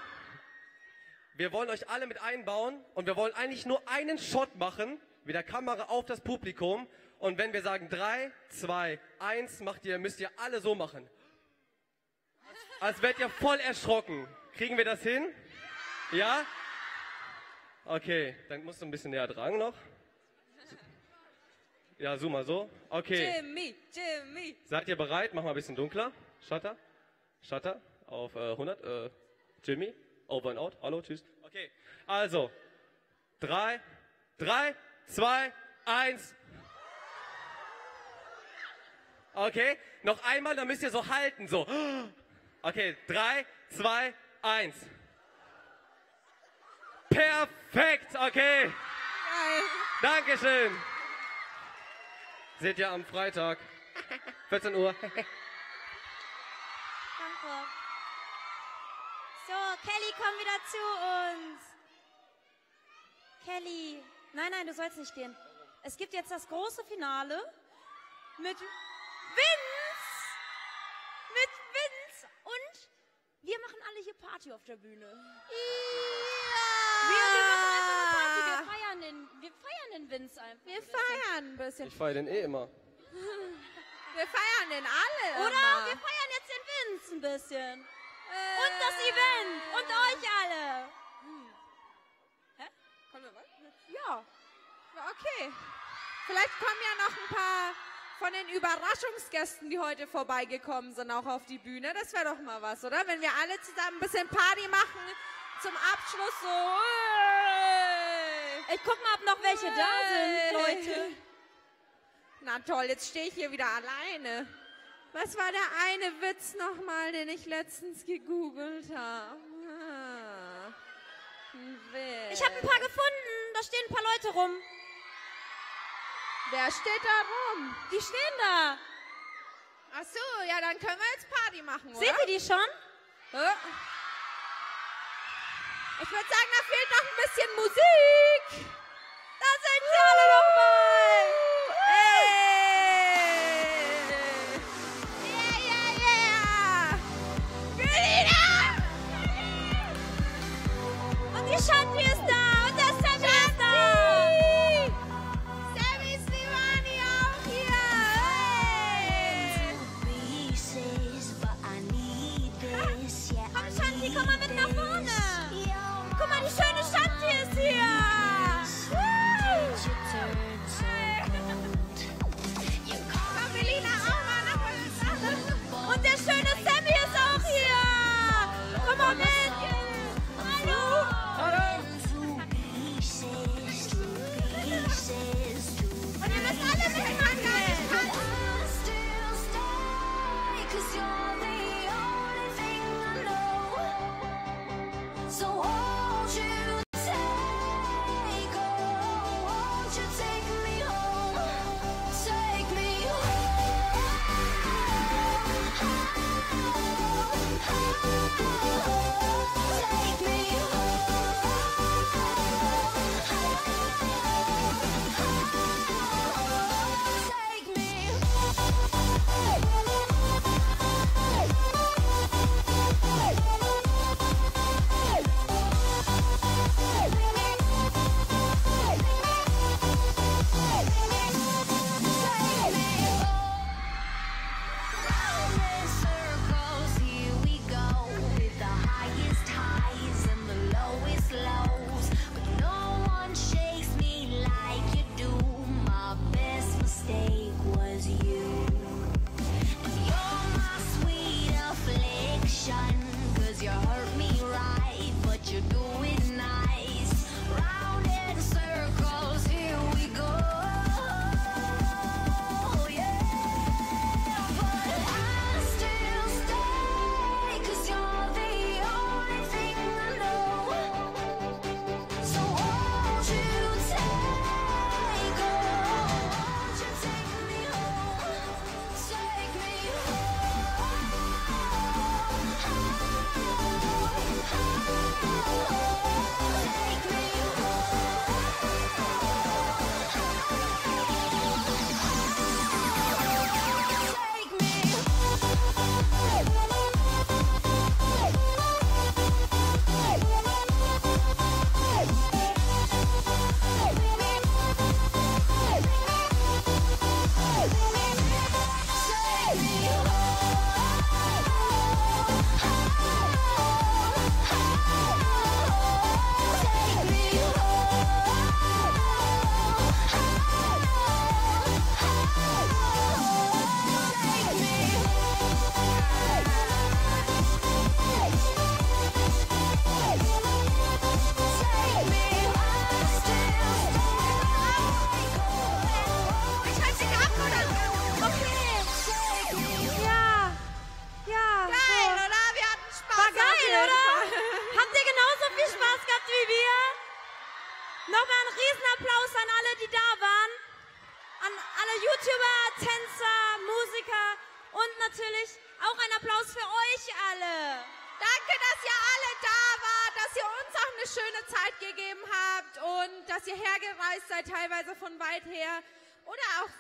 wir wollen euch alle mit einbauen und wir wollen eigentlich nur einen Shot machen, mit der Kamera auf das Publikum. Und wenn wir sagen drei, zwei, eins, macht ihr, müsst ihr alle so machen. Als wärt ihr voll erschrocken. Kriegen wir das hin? Ja? Okay, dann musst du ein bisschen näher dran noch. Ja, zoom mal so. Okay. Jimmy, Jimmy. Seid ihr bereit? Mach mal ein bisschen dunkler. Shutter. Shutter. Auf äh, 100. Äh, Jimmy. Over and out. Hallo, tschüss. Okay. Also. Drei, drei, zwei, eins. Okay. Noch einmal, dann müsst ihr so halten. So. Okay. Drei, zwei, eins. Perfekt. Okay. Dankeschön. Seht ihr am Freitag. 14 Uhr. Danke. So, Kelly, komm wieder zu uns. Kelly. Nein, nein, du sollst nicht gehen. Es gibt jetzt das große Finale mit Vince. Mit Vince. Und wir machen alle hier Party auf der Bühne. Ja. Wir, wir machen eine Party. Wir feiern den, wir feiern den Vince einfach. Wir feiern ein bisschen. Ich feiere den eh immer. Wir feiern den alle. Oder? Immer. Wir feiern jetzt den Vince ein bisschen. Und das Event. Und euch alle. Hä? Kommen wir was? Ja. Ja, Okay. Vielleicht kommen ja noch ein paar von den Überraschungsgästen, die heute vorbeigekommen sind, auch auf die Bühne. Das wäre doch mal was, oder? Wenn wir alle zusammen ein bisschen Party machen zum Abschluss so. Ich guck mal, ob noch welche da sind, Leute. Na toll, jetzt stehe ich hier wieder alleine. Was war der eine Witz nochmal, den ich letztens gegoogelt habe? Ah. Ich habe ein paar gefunden. Da stehen ein paar Leute rum. Wer steht da rum? Die stehen da. Ach so, ja, dann können wir jetzt Party machen, oder? Seht ihr die schon? Hä? Ich würde sagen, da fehlt noch ein bisschen Musik. Da sind sie alle nochmal.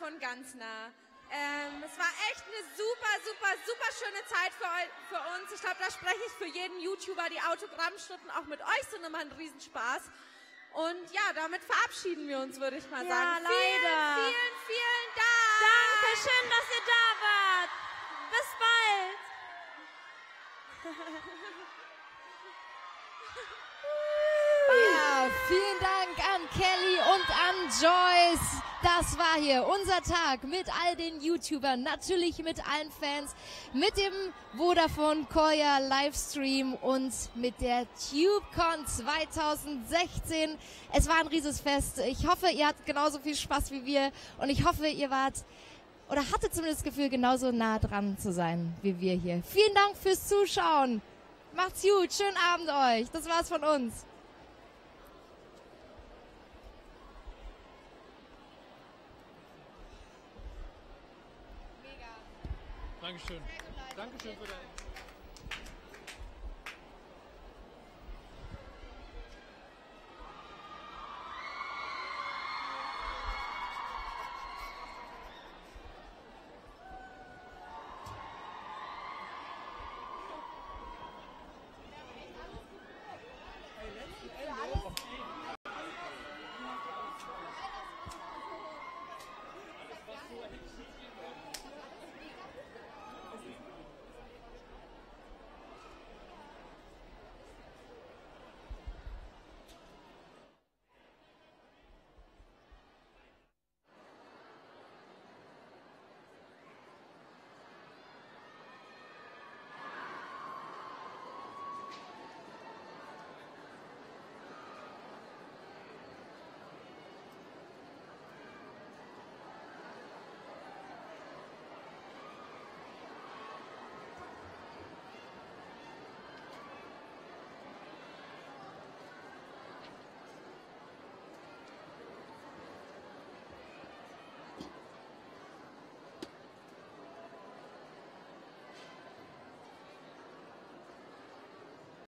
Von ganz nah. Ähm, es war echt eine super, super, super schöne Zeit für, für uns. Ich glaube, da spreche ich für jeden YouTuber. Die Autogrammstunden auch mit euch sind immer ein Riesenspaß. Und ja, damit verabschieden wir uns, würde ich mal Ja, sagen. leider. Vielen, vielen, vielen Dank. Danke, schön, dass ihr da wart. Bis bald. Ja, vielen Dank an Kelly und an Joyce. Das war hier unser Tag mit all den YouTubern, natürlich mit allen Fans, mit dem Vodafone Koya Livestream und mit der TubeCon 2016. Es war ein rieses Fest. Ich hoffe, ihr hattet genauso viel Spaß wie wir und ich hoffe, ihr wart oder hattet zumindest das Gefühl, genauso nah dran zu sein wie wir hier. Vielen Dank fürs Zuschauen. Macht's gut. Schönen Abend euch. Das war's von uns. Dankeschön. Dankeschön für deine.